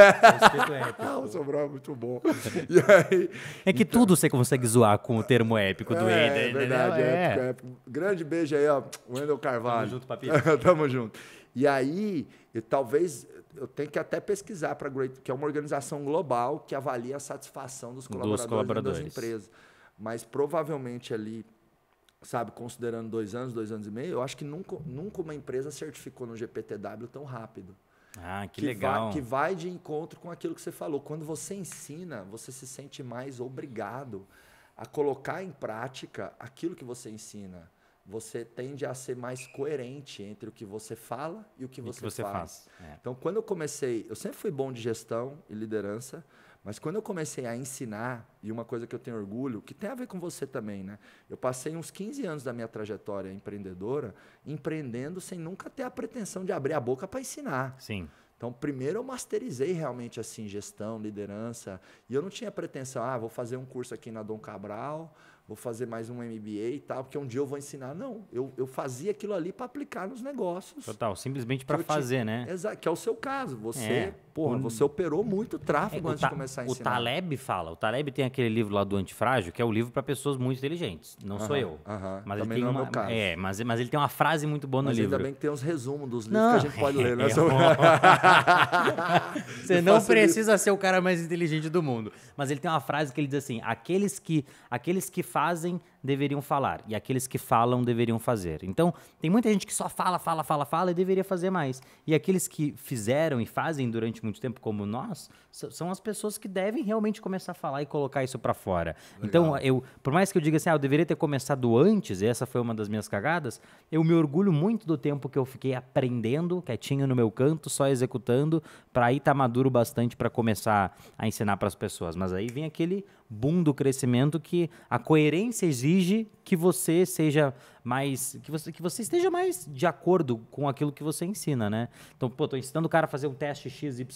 [SPEAKER 1] Espeto épico.
[SPEAKER 2] Ah, o Sobral é muito bom. E aí.
[SPEAKER 1] É que tudo você consegue zoar com o termo épico do
[SPEAKER 2] é,
[SPEAKER 1] Wendel.
[SPEAKER 2] é verdade, é, épico, é épico. Grande beijo aí, ó. Wendel Carvalho.
[SPEAKER 1] Tamo junto, papito.
[SPEAKER 2] Tamo junto. E aí, eu, talvez eu tenho que até pesquisar para Great, que é uma organização global que avalia a satisfação dos colaboradores, dentro
[SPEAKER 1] colaboradores.
[SPEAKER 2] das empresas. Mas provavelmente ali, sabe, considerando dois anos, dois anos e meio, eu acho que nunca, nunca uma empresa certificou no GPTW tão rápido.
[SPEAKER 1] Ah, que,
[SPEAKER 2] que
[SPEAKER 1] legal.
[SPEAKER 2] Vai, que vai de encontro com aquilo que você falou. Quando você ensina, você se sente mais obrigado a colocar em prática aquilo que você ensina. Você tende a ser mais coerente entre o que você fala e o que
[SPEAKER 1] E
[SPEAKER 2] você,
[SPEAKER 1] que você
[SPEAKER 2] faz.
[SPEAKER 1] faz. É.
[SPEAKER 2] Então, quando eu comecei, eu sempre fui bom de gestão e liderança, mas quando eu comecei a ensinar, e uma coisa que eu tenho orgulho, que tem a ver com você também, né? Eu passei uns 15 anos da minha trajetória empreendedora empreendendo sem nunca ter a pretensão de abrir a boca para ensinar.
[SPEAKER 1] Sim.
[SPEAKER 2] Então, primeiro eu masterizei realmente assim gestão, liderança, e eu não tinha pretensão, ah, vou fazer um curso aqui na Dom Cabral, vou fazer mais um MBA e tal, porque um dia eu vou ensinar. Não, eu, eu fazia aquilo ali para aplicar nos negócios.
[SPEAKER 1] Total, simplesmente para fazer, né?
[SPEAKER 2] Exato, que é o seu caso. Você,
[SPEAKER 1] É.
[SPEAKER 2] porra,
[SPEAKER 1] O-
[SPEAKER 2] você operou muito tráfego
[SPEAKER 1] É,
[SPEAKER 2] antes de começar a
[SPEAKER 1] o
[SPEAKER 2] ensinar.
[SPEAKER 1] Taleb fala, o Taleb tem aquele livro lá do Antifrágil, que é o livro para pessoas muito inteligentes. Não sou eu.
[SPEAKER 2] aham.
[SPEAKER 1] Mas ele tem
[SPEAKER 2] é
[SPEAKER 1] uma, é, mas, mas ele tem uma frase muito boa no
[SPEAKER 2] Mas
[SPEAKER 1] livro.
[SPEAKER 2] ainda bem que tem os resumos dos livros
[SPEAKER 1] Não.
[SPEAKER 2] que a gente pode *laughs* ler, né?
[SPEAKER 1] É, *laughs* Você não precisa ser o cara mais inteligente do mundo. Mas ele tem uma frase que ele diz assim: aqueles que, aqueles que fazem deveriam falar, e aqueles que falam deveriam fazer. Então, tem muita gente que só fala, fala, fala, fala e deveria fazer mais. E aqueles que fizeram e fazem durante muito tempo, como nós, são as pessoas que devem realmente começar a falar e colocar isso pra fora. Então, eu, por mais que eu diga assim, ah, eu deveria ter começado antes, e essa foi uma das minhas cagadas, eu me orgulho muito do tempo que eu fiquei aprendendo, quietinho no meu canto, só executando, pra aí estar maduro bastante pra começar a ensinar pras pessoas. Mas aí vem aquele boom do crescimento que a coerência exige que você seja mais que você, que você esteja mais de acordo com aquilo que você ensina, né? Então, pô, tô ensinando o cara a fazer um teste XYZ,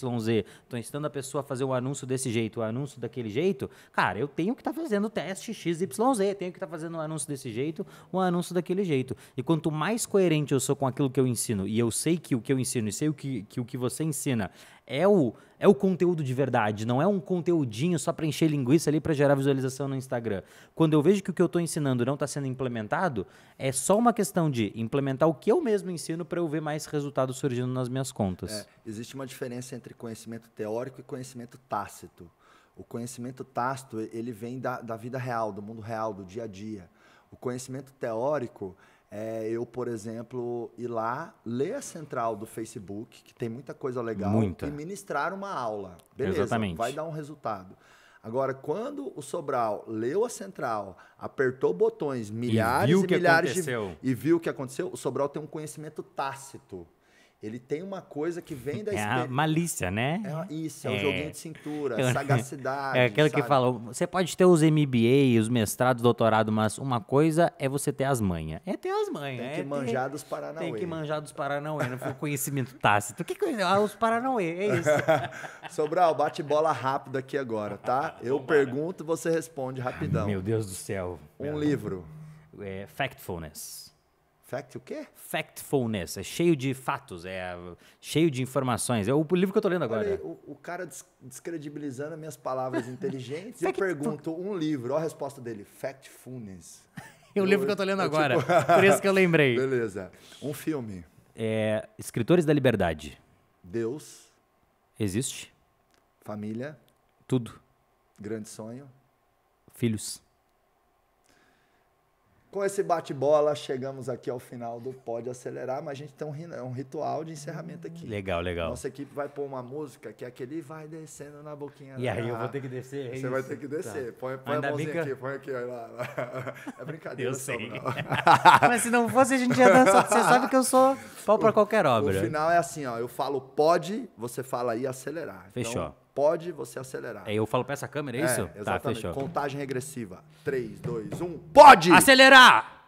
[SPEAKER 1] tô ensinando a pessoa a fazer um anúncio desse jeito, o anúncio daquele jeito. Cara, eu tenho que estar fazendo o teste XYZ, tenho que estar fazendo um anúncio desse jeito, um anúncio daquele jeito. E quanto mais coerente eu sou com aquilo que eu ensino, e eu sei que o que eu ensino e sei o que, que o que você ensina é o, é o conteúdo de verdade, não é um conteúdinho só para encher linguiça ali para gerar visualização no Instagram. Quando eu vejo que o que eu estou ensinando não está sendo implementado, é só uma questão de implementar o que eu mesmo ensino para eu ver mais resultados surgindo nas minhas contas.
[SPEAKER 2] É, existe uma diferença entre conhecimento teórico e conhecimento tácito. O conhecimento tácito, ele vem da, da vida real, do mundo real, do dia a dia. O conhecimento teórico é eu, por exemplo, ir lá, ler a central do Facebook, que tem muita coisa legal,
[SPEAKER 1] Muita.
[SPEAKER 2] e ministrar uma aula. Beleza,
[SPEAKER 1] Exatamente.
[SPEAKER 2] vai dar um resultado. Agora, quando o Sobral leu a central, apertou botões, milhares e
[SPEAKER 1] que
[SPEAKER 2] milhares
[SPEAKER 1] aconteceu.
[SPEAKER 2] de e viu o que aconteceu, o Sobral tem um conhecimento tácito. Ele tem uma coisa que vem da
[SPEAKER 1] É a
[SPEAKER 2] experiência.
[SPEAKER 1] malícia, né?
[SPEAKER 2] É, isso, é, o
[SPEAKER 1] É.
[SPEAKER 2] joguinho de cintura, *laughs*
[SPEAKER 1] É.
[SPEAKER 2] sagacidade.
[SPEAKER 1] É aquela que fala, você pode ter os MBA, os mestrados, doutorado, mas uma coisa é você ter as manhas. É ter as manhas.
[SPEAKER 2] Tem
[SPEAKER 1] é
[SPEAKER 2] que
[SPEAKER 1] ter-
[SPEAKER 2] manjar dos Paranauê.
[SPEAKER 1] Tem que manjar dos Paranauê, não foi *laughs* conhecimento tácito. O que coisa? Ah, os Paranauê, é isso. *laughs*
[SPEAKER 2] Sobral, bate bola rápido aqui agora, tá? Eu pergunto, você responde rapidão.
[SPEAKER 1] Meu Deus do céu.
[SPEAKER 2] um livro.
[SPEAKER 1] É, factfulness.
[SPEAKER 2] Fact o quê?
[SPEAKER 1] Factfulness, é cheio de fatos, é cheio de informações. É o livro que eu tô lendo agora.
[SPEAKER 2] Olha o, o cara des- descredibilizando as minhas palavras *laughs* inteligentes. eu pergunto um livro, olha a resposta dele. Factfulness. *laughs*
[SPEAKER 1] É o livro que eu tô lendo
[SPEAKER 2] eu,
[SPEAKER 1] agora.
[SPEAKER 2] tipo- *laughs*
[SPEAKER 1] Por isso que eu lembrei.
[SPEAKER 2] Beleza. Um filme.
[SPEAKER 1] É, Escritores da Liberdade.
[SPEAKER 2] Deus,
[SPEAKER 1] Existe?
[SPEAKER 2] família,
[SPEAKER 1] Tudo.
[SPEAKER 2] grande sonho.
[SPEAKER 1] Filhos.
[SPEAKER 2] Com esse bate-bola, chegamos aqui ao final do Pode Acelerar, mas a gente tem um, um ritual de encerramento aqui.
[SPEAKER 1] Legal, legal.
[SPEAKER 2] Nossa equipe vai pôr uma música que é aquele vai descendo na boquinha
[SPEAKER 1] E
[SPEAKER 2] da
[SPEAKER 1] aí eu vou ter que descer. é
[SPEAKER 2] Você vai
[SPEAKER 1] isso?
[SPEAKER 2] ter que descer.
[SPEAKER 1] Tá.
[SPEAKER 2] Põe, põe a
[SPEAKER 1] Ainda
[SPEAKER 2] mãozinha
[SPEAKER 1] que
[SPEAKER 2] aqui, põe aqui. Olha lá, lá. *laughs* É brincadeira,
[SPEAKER 1] Eu sei. *laughs* Mas se não fosse, a gente ia dançar. Você sabe que eu sou pau pra qualquer
[SPEAKER 2] O
[SPEAKER 1] obra.
[SPEAKER 2] final é assim, ó. Eu falo pode, você fala aí acelerar.
[SPEAKER 1] Fechou.
[SPEAKER 2] Então, pode, você acelerar.
[SPEAKER 1] Aí eu falo pra essa câmera, é isso? tá,
[SPEAKER 2] exatamente.
[SPEAKER 1] fechou.
[SPEAKER 2] Contagem regressiva. 3, 2, 1, pode!
[SPEAKER 1] Acelerar!